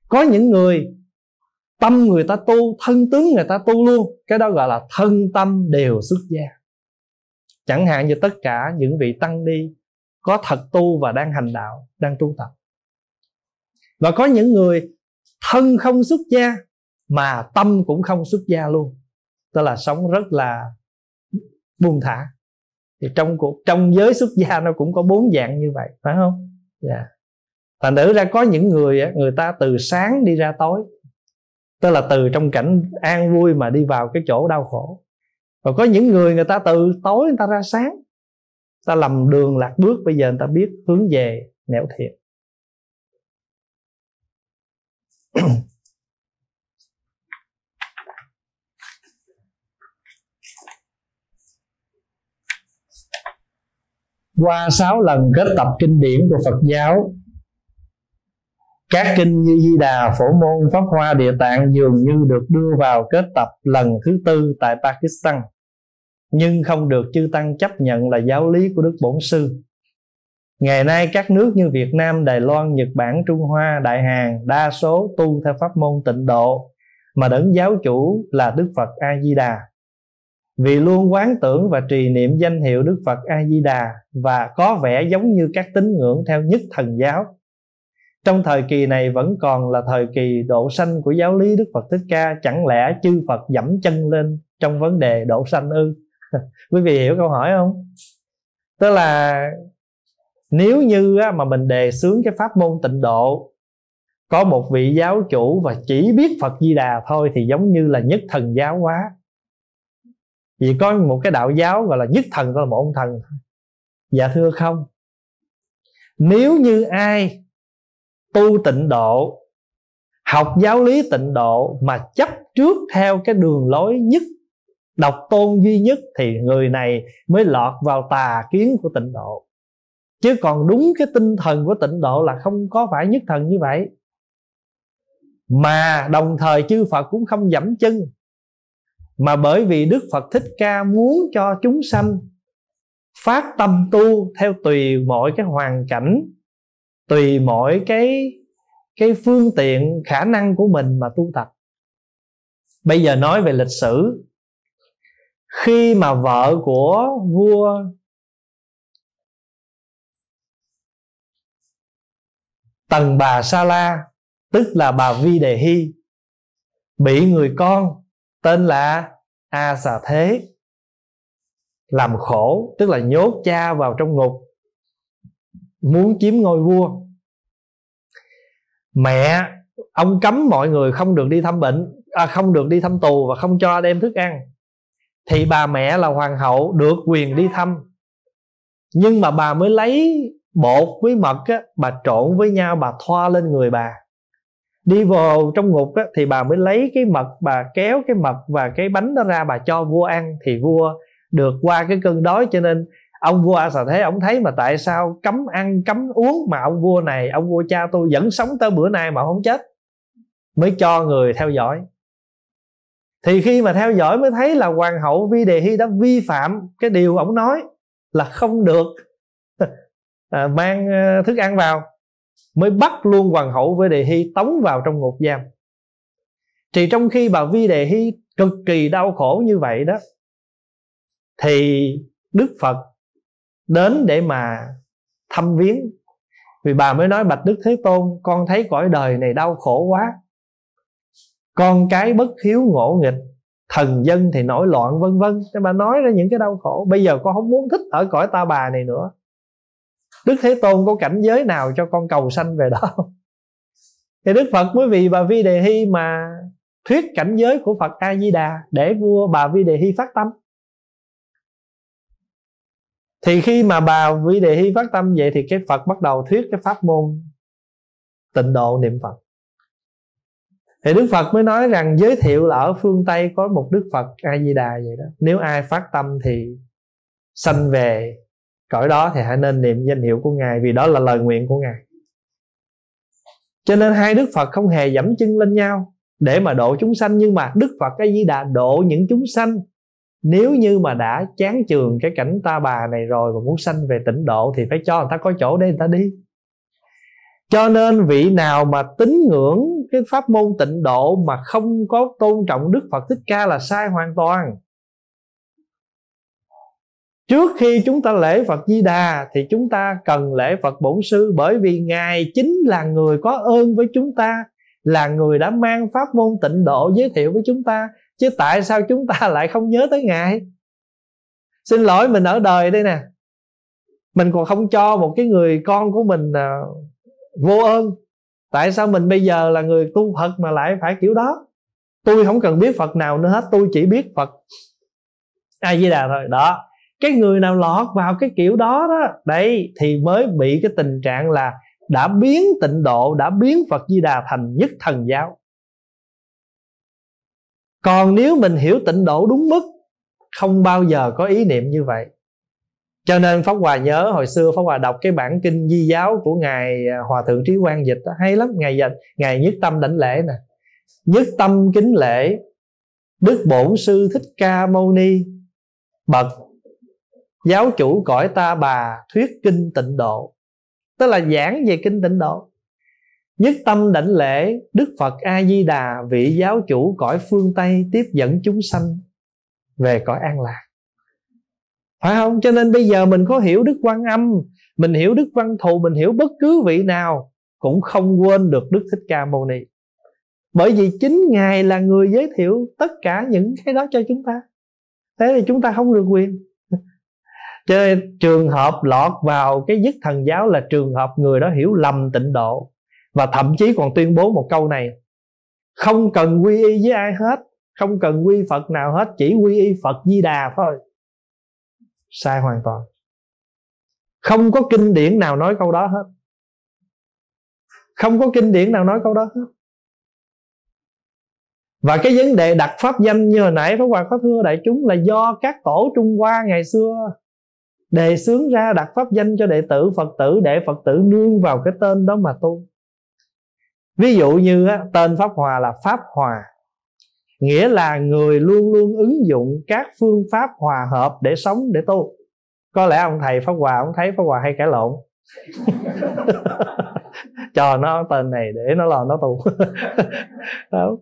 Có những người, tâm người ta tu, thân tướng người ta tu luôn, cái đó gọi là thân tâm đều xuất gia. Chẳng hạn như tất cả những vị tăng đi có thật tu và đang hành đạo, đang tu tập. Và có những người thân không xuất gia, mà tâm cũng không xuất gia luôn. Tức là sống rất là buông thả thì trong cuộc, trong giới xuất gia nó cũng có bốn dạng như vậy, phải không? Dạ. Yeah. thành thử ra có những người người ta từ sáng đi ra tối. Tức là từ trong cảnh an vui mà đi vào cái chỗ đau khổ. Và có những người người ta từ tối người ta ra sáng. Ta lầm đường lạc bước, bây giờ người ta biết hướng về nẻo thiện. Qua sáu lần kết tập kinh điển của Phật giáo các kinh như Di Đà, Phổ Môn, Pháp Hoa, Địa Tạng dường như được đưa vào kết tập lần thứ tư tại Pakistan nhưng không được chư tăng chấp nhận là giáo lý của Đức Bổn Sư. Ngày nay các nước như Việt Nam, Đài Loan, Nhật Bản, Trung Hoa, Đại Hàn đa số tu theo pháp môn tịnh độ mà đấng giáo chủ là Đức Phật A Di Đà vì luôn quán tưởng và trì niệm danh hiệu Đức Phật A Di Đà và có vẻ giống như các tín ngưỡng theo nhất thần giáo. Trong thời kỳ này vẫn còn là thời kỳ độ sanh của giáo lý Đức Phật Thích Ca, chẳng lẽ chư Phật dẫm chân lên trong vấn đề độ sanh ư? [LAUGHS] Quý vị hiểu câu hỏi không? Tức là nếu như mà mình đề xướng cái pháp môn tịnh độ có một vị giáo chủ và chỉ biết Phật Di Đà thôi thì giống như là nhất thần giáo quá vì có một cái đạo giáo gọi là nhất thần, gọi là một ông thần. Dạ thưa không? Nếu như ai tu tịnh độ, học giáo lý tịnh độ mà chấp trước theo cái đường lối nhất, độc tôn duy nhất thì người này mới lọt vào tà kiến của tịnh độ. Chứ còn đúng cái tinh thần của tịnh độ là không có phải nhất thần như vậy. Mà đồng thời chư Phật cũng không dẫm chân mà bởi vì Đức Phật Thích Ca muốn cho chúng sanh phát tâm tu theo tùy mọi cái hoàn cảnh, tùy mọi cái cái phương tiện, khả năng của mình mà tu tập. Bây giờ nói về lịch sử. Khi mà vợ của vua tần bà sa la, tức là bà vi đề hy bị người con tên là a xà thế. Làm khổ tức là nhốt cha vào trong ngục. Muốn chiếm ngôi vua. Mẹ ông cấm mọi người không được đi thăm bệnh à, không được đi thăm tù và không cho đem thức ăn. Thì bà mẹ là hoàng hậu được quyền đi thăm. Nhưng mà bà mới lấy bột với mật á, bà trộn với nhau bà thoa lên người bà đi vào trong ngục á, thì bà mới lấy cái mật bà kéo cái mật và cái bánh đó ra bà cho vua ăn. Thì vua được qua cái cơn đói cho nên ông vua a xà thế ông thấy mà tại sao cấm ăn cấm uống mà ông vua này ông vua cha tôi vẫn sống tới bữa nay mà không chết? Mới cho người theo dõi. Thì khi mà theo dõi mới thấy là hoàng hậu vi đề hy đã vi phạm cái điều ông nói là không được [LAUGHS] à, mang à, thức ăn vào mới bắt luôn hoàng hậu với đề hy tống vào trong ngục giam. Thì trong khi bà vi đề hy cực kỳ đau khổ như vậy đó, thì đức phật đến để mà thăm viếng. Vì bà mới nói, bạch đức thế tôn, con thấy cõi đời này đau khổ quá. Con cái bất hiếu ngộ nghịch, thần dân thì nổi loạn vân vân. Để bà nói ra những cái đau khổ. Bây giờ con không muốn thích ở cõi ta bà này nữa đức thế tôn có cảnh giới nào cho con cầu sanh về đó thì đức phật mới vì bà vi đề hy mà thuyết cảnh giới của phật a di đà để vua bà vi đề hy phát tâm. Thì khi mà bà vi đề hy phát tâm vậy thì cái phật bắt đầu thuyết cái pháp môn tịnh độ niệm phật. Thì đức phật mới nói rằng, giới thiệu là ở phương tây có một đức phật a di đà vậy đó. Nếu ai phát tâm thì sanh về cõi đó thì hãy nên niệm danh hiệu của ngài vì đó là lời nguyện của ngài. Cho nên hai đức phật không hề dẫm chân lên nhau. Để mà độ chúng sanh nhưng mà đức phật cái di đà độ những chúng sanh. Nếu như mà đã chán chường cái cảnh ta bà này rồi và muốn sanh về tịnh độ thì phải cho người ta có chỗ để người ta đi. Cho nên vị nào mà tín ngưỡng cái pháp môn tịnh độ mà không có tôn trọng đức phật thích ca là sai hoàn toàn trước khi chúng ta lễ phật di đà thì chúng ta cần lễ phật bổn sư bởi vì ngài chính là người có ơn với chúng ta là người đã mang pháp môn tịnh độ giới thiệu với chúng ta. Chứ tại sao chúng ta lại không nhớ tới ngài? Xin lỗi mình ở đời đây nè. Mình còn không cho một cái người con của mình à, vô ơn. Tại sao mình bây giờ là người tu phật mà lại phải kiểu đó? Tôi không cần biết phật nào nữa hết tôi chỉ biết phật. A di đà thôi. Đó cái người nào lọt vào cái kiểu đó đó. Đấy thì mới bị cái tình trạng là đã biến tịnh độ đã biến phật di đà thành nhất thần giáo. Còn nếu mình hiểu tịnh độ đúng mức không bao giờ có ý niệm như vậy. Cho nên pháp hòa nhớ hồi xưa pháp hòa đọc cái bản kinh di giáo của ngài à, hòa thượng trí quang dịch đó, hay lắm. Ngài dịch ngài nhất tâm đảnh lễ nè. Nhất tâm kính lễ đức bổn sư thích ca mâu ni bậc giáo chủ cõi ta bà thuyết kinh tịnh độ. Tức là giảng về kinh tịnh độ. Nhất tâm đảnh lễ, đức phật a di đà vị giáo chủ cõi phương tây tiếp dẫn chúng sanh về cõi an lạc. Phải không? Cho nên bây giờ mình có hiểu đức quan âm, mình hiểu đức văn thù, mình hiểu bất cứ vị nào, cũng không quên được đức thích ca mâu ni. Bởi vì chính ngài là người giới thiệu tất cả những cái đó cho chúng ta. Thế thì chúng ta không được quyền cho nên trường hợp lọt vào cái dứt thần giáo là trường hợp người đó hiểu lầm tịnh độ. Và thậm chí còn tuyên bố một câu này, không cần quy y với ai hết, không cần quy phật nào hết, chỉ quy y phật di đà thôi. Sai hoàn toàn. Không có kinh điển nào nói câu đó hết. Không có kinh điển nào nói câu đó hết. Và cái vấn đề đặt pháp danh như hồi nãy, Pháp Hòa có thưa đại chúng là do các tổ Trung Hoa ngày xưa đề xướng ra đặt pháp danh cho đệ tử Phật tử để Phật tử nương vào cái tên đó mà tu. Ví dụ như á, tên Pháp Hòa là Pháp Hòa nghĩa là người luôn luôn ứng dụng các phương pháp hòa hợp để sống để tu có lẽ ông thầy pháp hòa ông thấy pháp hòa hay cãi lộn [LAUGHS] cho nó tên này để nó lo nó tu [LAUGHS] đó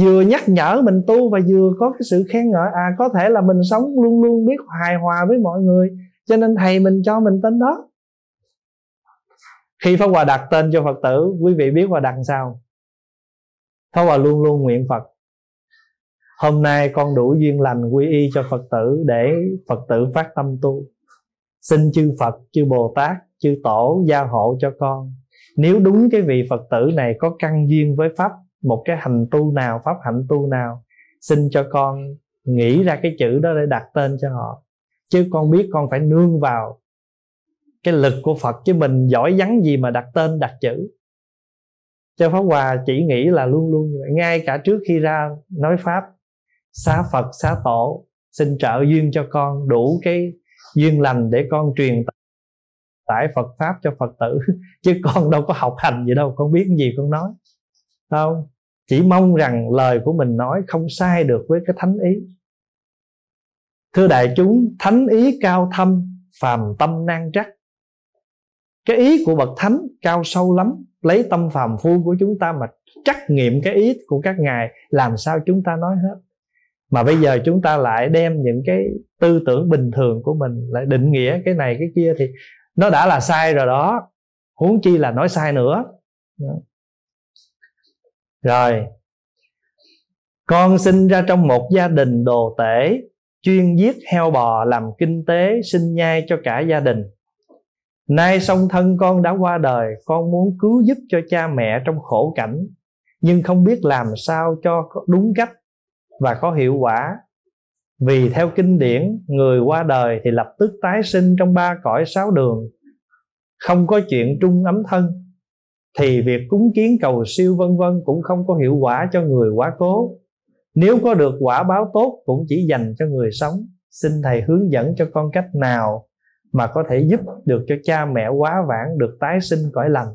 vừa nhắc nhở mình tu và vừa có cái sự khen ngợi. À có thể là mình sống luôn luôn biết hài hòa với mọi người cho nên thầy mình cho mình tên đó. Khi Pháp Hòa đặt tên cho Phật tử quý vị biết Hòa đặt sao? Pháp Hòa luôn luôn nguyện Phật. Hôm nay con đủ duyên lành quy y cho Phật tử Để Phật tử phát tâm tu. Xin chư Phật, chư Bồ Tát, chư Tổ gia hộ cho con. Nếu đúng cái vị Phật tử này có căn duyên với Pháp một cái hành tu nào, Pháp hạnh tu nào Xin cho con nghĩ ra cái chữ đó để đặt tên cho họ. Chứ con biết con phải nương vào cái lực của Phật chứ mình giỏi vắng gì mà đặt tên đặt chữ. Cho Pháp Hòa chỉ nghĩ là luôn luôn như vậy. Ngay cả trước khi ra nói Pháp xá Phật xá Tổ xin trợ duyên cho con đủ cái duyên lành để con truyền tải Phật Pháp cho Phật tử. [LAUGHS] Chứ con đâu có học hành gì đâu con biết gì con nói. Không? Chỉ mong rằng lời của mình nói không sai được với cái thánh ý. Thưa đại chúng, thánh ý cao thâm, phàm tâm nan trắc. Cái ý của bậc thánh cao sâu lắm, lấy tâm phàm phu của chúng ta mà trắc nghiệm cái ý của các ngài, làm sao chúng ta nói hết? Mà bây giờ chúng ta lại đem những cái tư tưởng bình thường của mình, lại định nghĩa cái này, cái kia thì nó đã là sai rồi đó. Huống chi là nói sai nữa rồi. Con sinh ra trong một gia đình đồ tể, chuyên giết heo bò làm kinh tế, sinh nhai cho cả gia đình. Nay song thân con đã qua đời, Con muốn cứu giúp cho cha mẹ trong khổ cảnh, Nhưng không biết làm sao cho đúng cách Và có hiệu quả. Vì theo kinh điển, Người qua đời thì lập tức tái sinh Trong ba cõi sáu đường, Không có chuyện trung ấm thân. Thì việc cúng kiến cầu siêu vân vân Cũng không có hiệu quả cho người quá cố. Nếu có được quả báo tốt Cũng chỉ dành cho người sống. Xin Thầy hướng dẫn cho con cách nào mà có thể giúp được cho cha mẹ quá vãng được tái sinh cõi lành.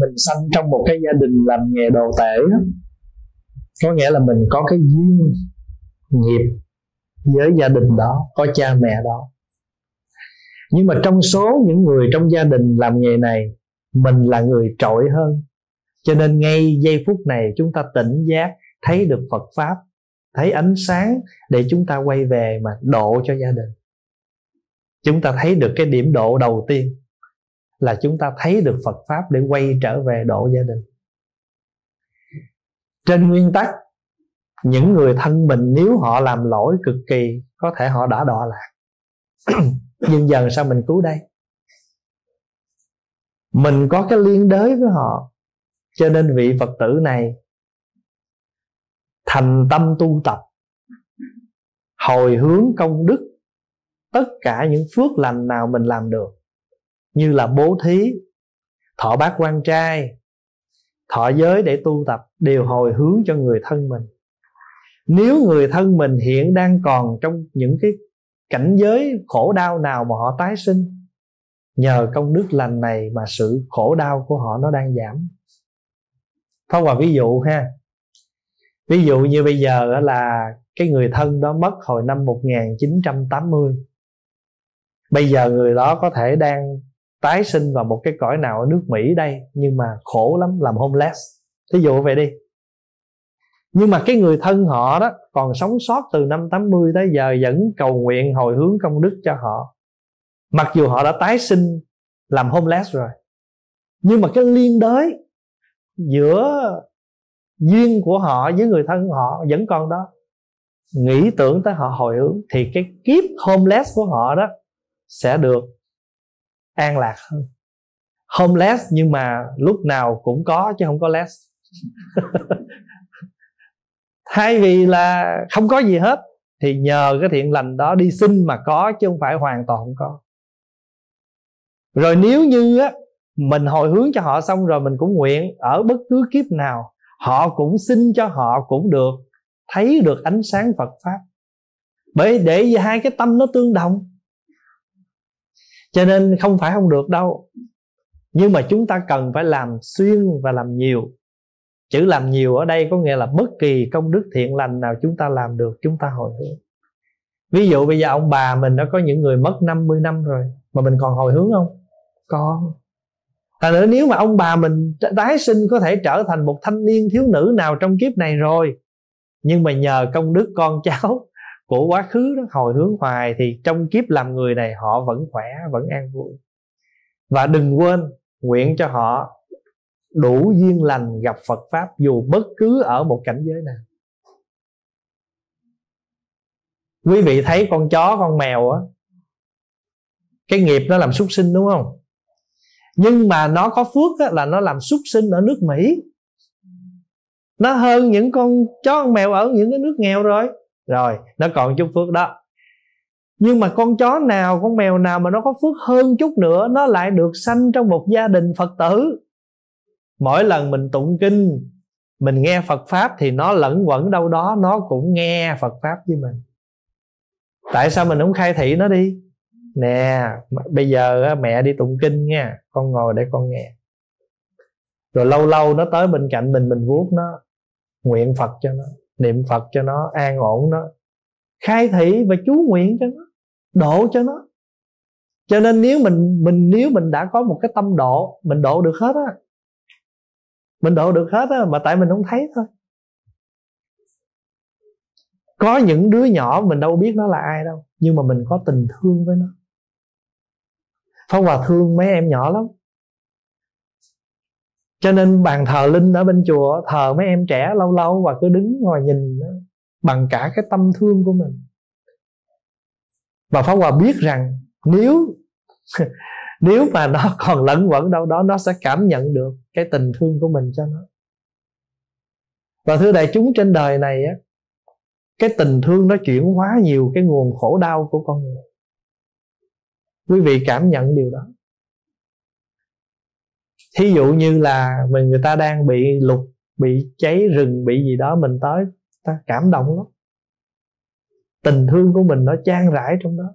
Mình sanh trong một cái gia đình làm nghề đồ tể đó, có nghĩa là mình có cái duyên nghiệp với gia đình đó có cha mẹ đó. Nhưng mà trong số những người trong gia đình làm nghề này mình là người trội hơn. Cho nên ngay giây phút này chúng ta tỉnh giác thấy được phật pháp thấy ánh sáng để chúng ta quay về mà độ cho gia đình. Chúng ta thấy được cái điểm độ đầu tiên là chúng ta thấy được Phật pháp để quay trở về độ gia đình. Trên nguyên tắc, những người thân mình nếu họ làm lỗi cực kỳ, có thể họ đã đọa lạc. [CLEARS THROAT] Nhưng dần sao mình cứu đây? Mình có cái liên đới với họ, cho nên vị phật tử này thành tâm tu tập, hồi hướng công đức, tất cả những phước lành nào mình làm được như là bố thí, thọ bát quan trai, thọ giới để tu tập, đều hồi hướng cho người thân mình. Nếu người thân mình hiện đang còn trong những cái cảnh giới khổ đau nào mà họ tái sinh, nhờ công đức lành này mà sự khổ đau của họ nó đang giảm. Thông qua ví dụ ha. Ví dụ như bây giờ là cái người thân đó mất hồi năm 1980 Bây giờ người đó có thể đang tái sinh vào một cái cõi nào ở nước Mỹ đây, nhưng mà khổ lắm, làm homeless. Thí dụ vậy đi. Nhưng mà cái người thân họ đó còn sống sót từ năm 80 tới giờ vẫn cầu nguyện hồi hướng công đức cho họ. Mặc dù họ đã tái sinh, làm homeless rồi. Nhưng mà cái liên đới giữa duyên của họ với người thân họ vẫn còn đó. Nghĩ tưởng tới họ hồi hướng thì cái kiếp homeless của họ đó sẽ được an lạc hơn. Homeless nhưng mà lúc nào cũng có chứ không có less. [LAUGHS] Thay vì là không có gì hết, thì nhờ cái thiện lành đó đi xin mà có chứ không phải hoàn toàn không có. Rồi nếu như á, mình hồi hướng cho họ xong rồi mình cũng nguyện ở bất cứ kiếp nào, họ cũng xin cho họ cũng được, thấy được ánh sáng Phật pháp. Bởi để hai cái tâm nó tương đồng cho nên không phải không được đâu. Nhưng mà chúng ta cần phải làm xuyên và làm nhiều. Chữ làm nhiều ở đây có nghĩa là bất kỳ công đức thiện lành nào chúng ta làm được, chúng ta hồi hướng. Ví dụ bây giờ ông bà mình đã có những người mất 50 năm rồi, mà mình còn hồi hướng không? Còn Thành nữa nếu mà ông bà mình tái sinh có thể trở thành một thanh niên thiếu nữ nào trong kiếp này rồi, Nhưng mà nhờ công đức con cháu của quá khứ đó hồi hướng hoài Thì trong kiếp làm người này họ vẫn khỏe, vẫn an vui. Và đừng quên nguyện cho họ đủ duyên lành gặp Phật Pháp Dù bất cứ ở một cảnh giới nào. Quý vị thấy con chó, con mèo á Cái nghiệp nó làm súc sinh đúng không? nhưng mà nó có phước á, là nó làm súc sinh ở nước mỹ. Nó hơn những con chó con mèo ở những cái nước nghèo rồi rồi, nó còn chút phước đó. Nhưng mà con chó nào, con mèo nào mà nó có phước hơn chút nữa, nó lại được sanh trong một gia đình phật tử. Mỗi lần mình tụng kinh, mình nghe phật pháp thì nó lẫn quẩn đâu đó, nó cũng nghe phật pháp với mình. Tại sao mình không khai thị nó đi? Nè bây giờ mẹ đi tụng kinh nha, con ngồi để con nghe. Rồi lâu lâu nó tới bên cạnh mình mình vuốt nó, nguyện phật cho nó niệm phật cho nó an ổn nó khai thị và chú nguyện cho nó, độ cho nó. Cho nên nếu mình mình, nếu mình đã có một cái tâm độ, mình độ được hết á. Mình độ được hết á, mà tại mình không thấy thôi. Có những đứa nhỏ mình đâu biết nó là ai đâu, nhưng mà mình có tình thương với nó. Phong Hòa thương mấy em nhỏ lắm cho nên bàn thờ linh ở bên chùa, thờ mấy em trẻ lâu lâu và cứ đứng ngoài nhìn bằng cả cái tâm thương của mình. Và pháp hòa biết rằng nếu [LAUGHS] nếu mà nó còn lẫn quẩn đâu đó, nó sẽ cảm nhận được cái tình thương của mình cho nó. Và thưa đại chúng, trên đời này á, cái tình thương nó chuyển hóa nhiều cái nguồn khổ đau của con người. Quý vị cảm nhận điều đó thí dụ như là mình, người ta đang bị lục bị cháy rừng, bị gì đó, mình tới, ta cảm động lắm. Tình thương của mình nó trang rãi trong đó.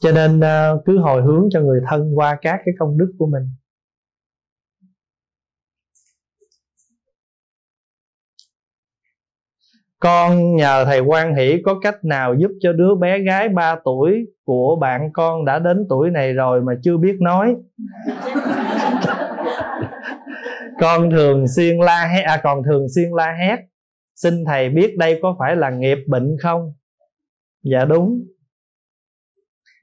Cho nên ờ, cứ hồi hướng cho người thân qua các cái công đức của mình. Con nhờ thầy quan hỷ có cách nào giúp cho đứa bé gái 3 tuổi của bạn con đã đến tuổi này rồi mà chưa biết nói? [LAUGHS] Con thường xuyên la hét à còn thường xuyên la hét. Xin thầy biết đây có phải là nghiệp bệnh không? Dạ đúng.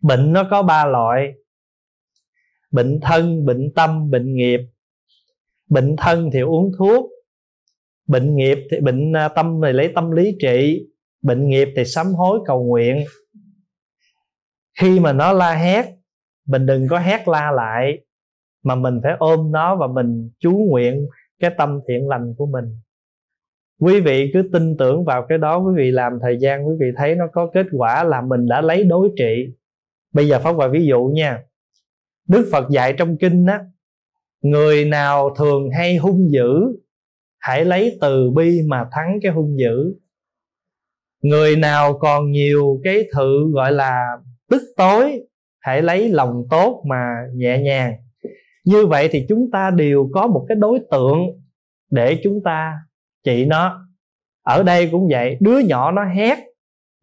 Bệnh nó có ba loại. Bệnh thân bệnh tâm bệnh nghiệp. Bệnh thân thì uống thuốc bệnh nghiệp thì bệnh à, tâm thì lấy tâm lý trị, bệnh nghiệp thì sám hối cầu nguyện. Khi mà nó la hét, mình đừng có hét la lại, mà mình phải ôm nó và mình chú nguyện cái tâm thiện lành của mình. Quý vị cứ tin tưởng vào cái đó, quý vị làm thời gian, quý vị thấy nó có kết quả là mình đã lấy đối trị. Bây giờ pháp hòa ví dụ nha, đức phật dạy trong kinh á, người nào thường hay hung dữ hãy lấy từ bi mà thắng cái hung dữ. Người nào còn nhiều cái thự gọi là tức tối, hãy lấy lòng tốt mà nhẹ nhàng. Như vậy thì chúng ta đều có một cái đối tượng để chúng ta trị nó. Ở đây cũng vậy, đứa nhỏ nó hét,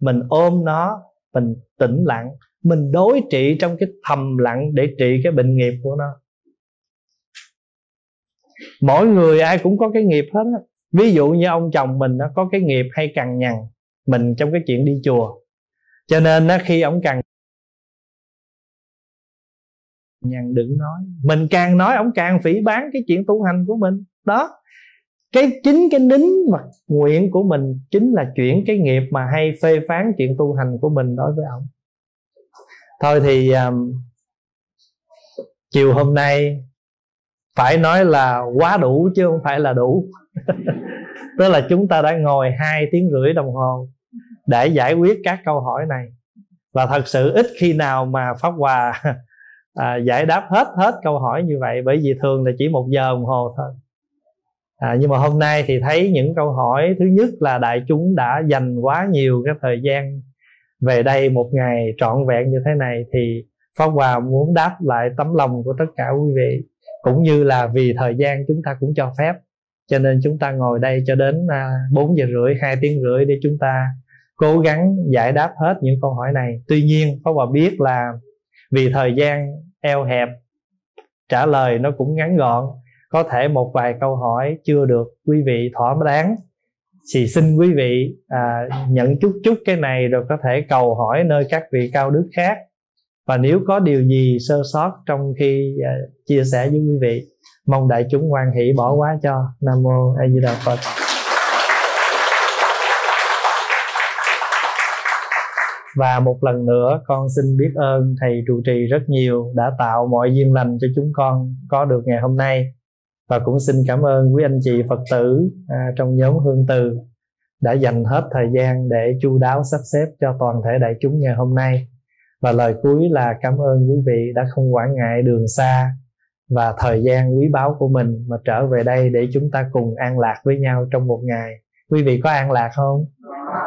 mình ôm nó, mình tĩnh lặng, mình đối trị trong cái thầm lặng để trị cái bệnh nghiệp của nó mỗi người ai cũng có cái nghiệp hết á. Ví dụ như ông chồng mình nó có cái nghiệp hay cằn nhằn mình trong cái chuyện đi chùa. Cho nên á khi ông cằn nhằn đừng nói. Mình càng nói ông càng phỉ bán cái chuyện tu hành của mình. Đó. Cái chính cái nín và nguyện của mình chính là chuyển cái nghiệp mà hay phê phán chuyện tu hành của mình đối với ông. Thôi thì um, chiều hôm nay phải nói là quá đủ chứ không phải là đủ. [LAUGHS] Tức là chúng ta đã ngồi hai tiếng rưỡi đồng hồ để giải quyết các câu hỏi này. Và thật sự ít khi nào mà pháp hòa [LAUGHS] à, giải đáp hết hết câu hỏi như vậy bởi vì thường là chỉ một giờ đồng hồ thôi. À, nhưng mà hôm nay thì thấy những câu hỏi thứ nhất là đại chúng đã dành quá nhiều cái thời gian về đây một ngày trọn vẹn như thế này thì Pháp Hòa muốn đáp lại tấm lòng của tất cả quý vị cũng như là vì thời gian chúng ta cũng cho phép. Cho nên chúng ta ngồi đây cho đến à, 4 giờ rưỡi 2 tiếng rưỡi để chúng ta cố gắng giải đáp hết những câu hỏi này. Tuy nhiên Pháp Hòa biết là vì thời gian eo hẹp trả lời nó cũng ngắn gọn. Có thể một vài câu hỏi chưa được quý vị thỏa đáng. Thì xin quý vị à, nhận chút chút cái này rồi có thể cầu hỏi nơi các vị cao đức khác và nếu có điều gì sơ sót trong khi uh, chia sẻ với quý vị mong đại chúng hoan hỷ bỏ quá cho nam mô a di đà phật. Và một lần nữa con xin biết ơn thầy trụ trì rất nhiều đã tạo mọi duyên lành cho chúng con có được ngày hôm nay. Và cũng xin cảm ơn quý anh chị phật tử à, trong nhóm hương từ đã dành hết thời gian để chu đáo sắp xếp cho toàn thể đại chúng ngày hôm nay và lời cuối là cảm ơn quý vị đã không quản ngại đường xa và thời gian quý báu của mình mà trở về đây để chúng ta cùng an lạc với nhau trong một ngày. Quý vị có an lạc không?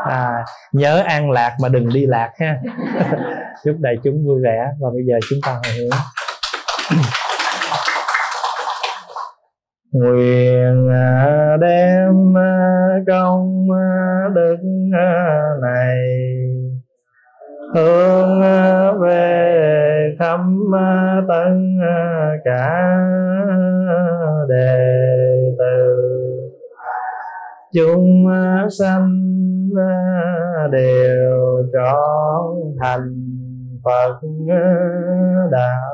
À, nhớ an lạc mà đừng đi lạc ha. [LAUGHS] Chúc đại chúng vui vẻ và bây giờ chúng ta hồi hướng. [CLEARS THROAT] Nguyện à, đem à, công à, đức này hướng à, về khắp à, tất à, cả đề từ chúng sanh đều trọn thành phật đạo.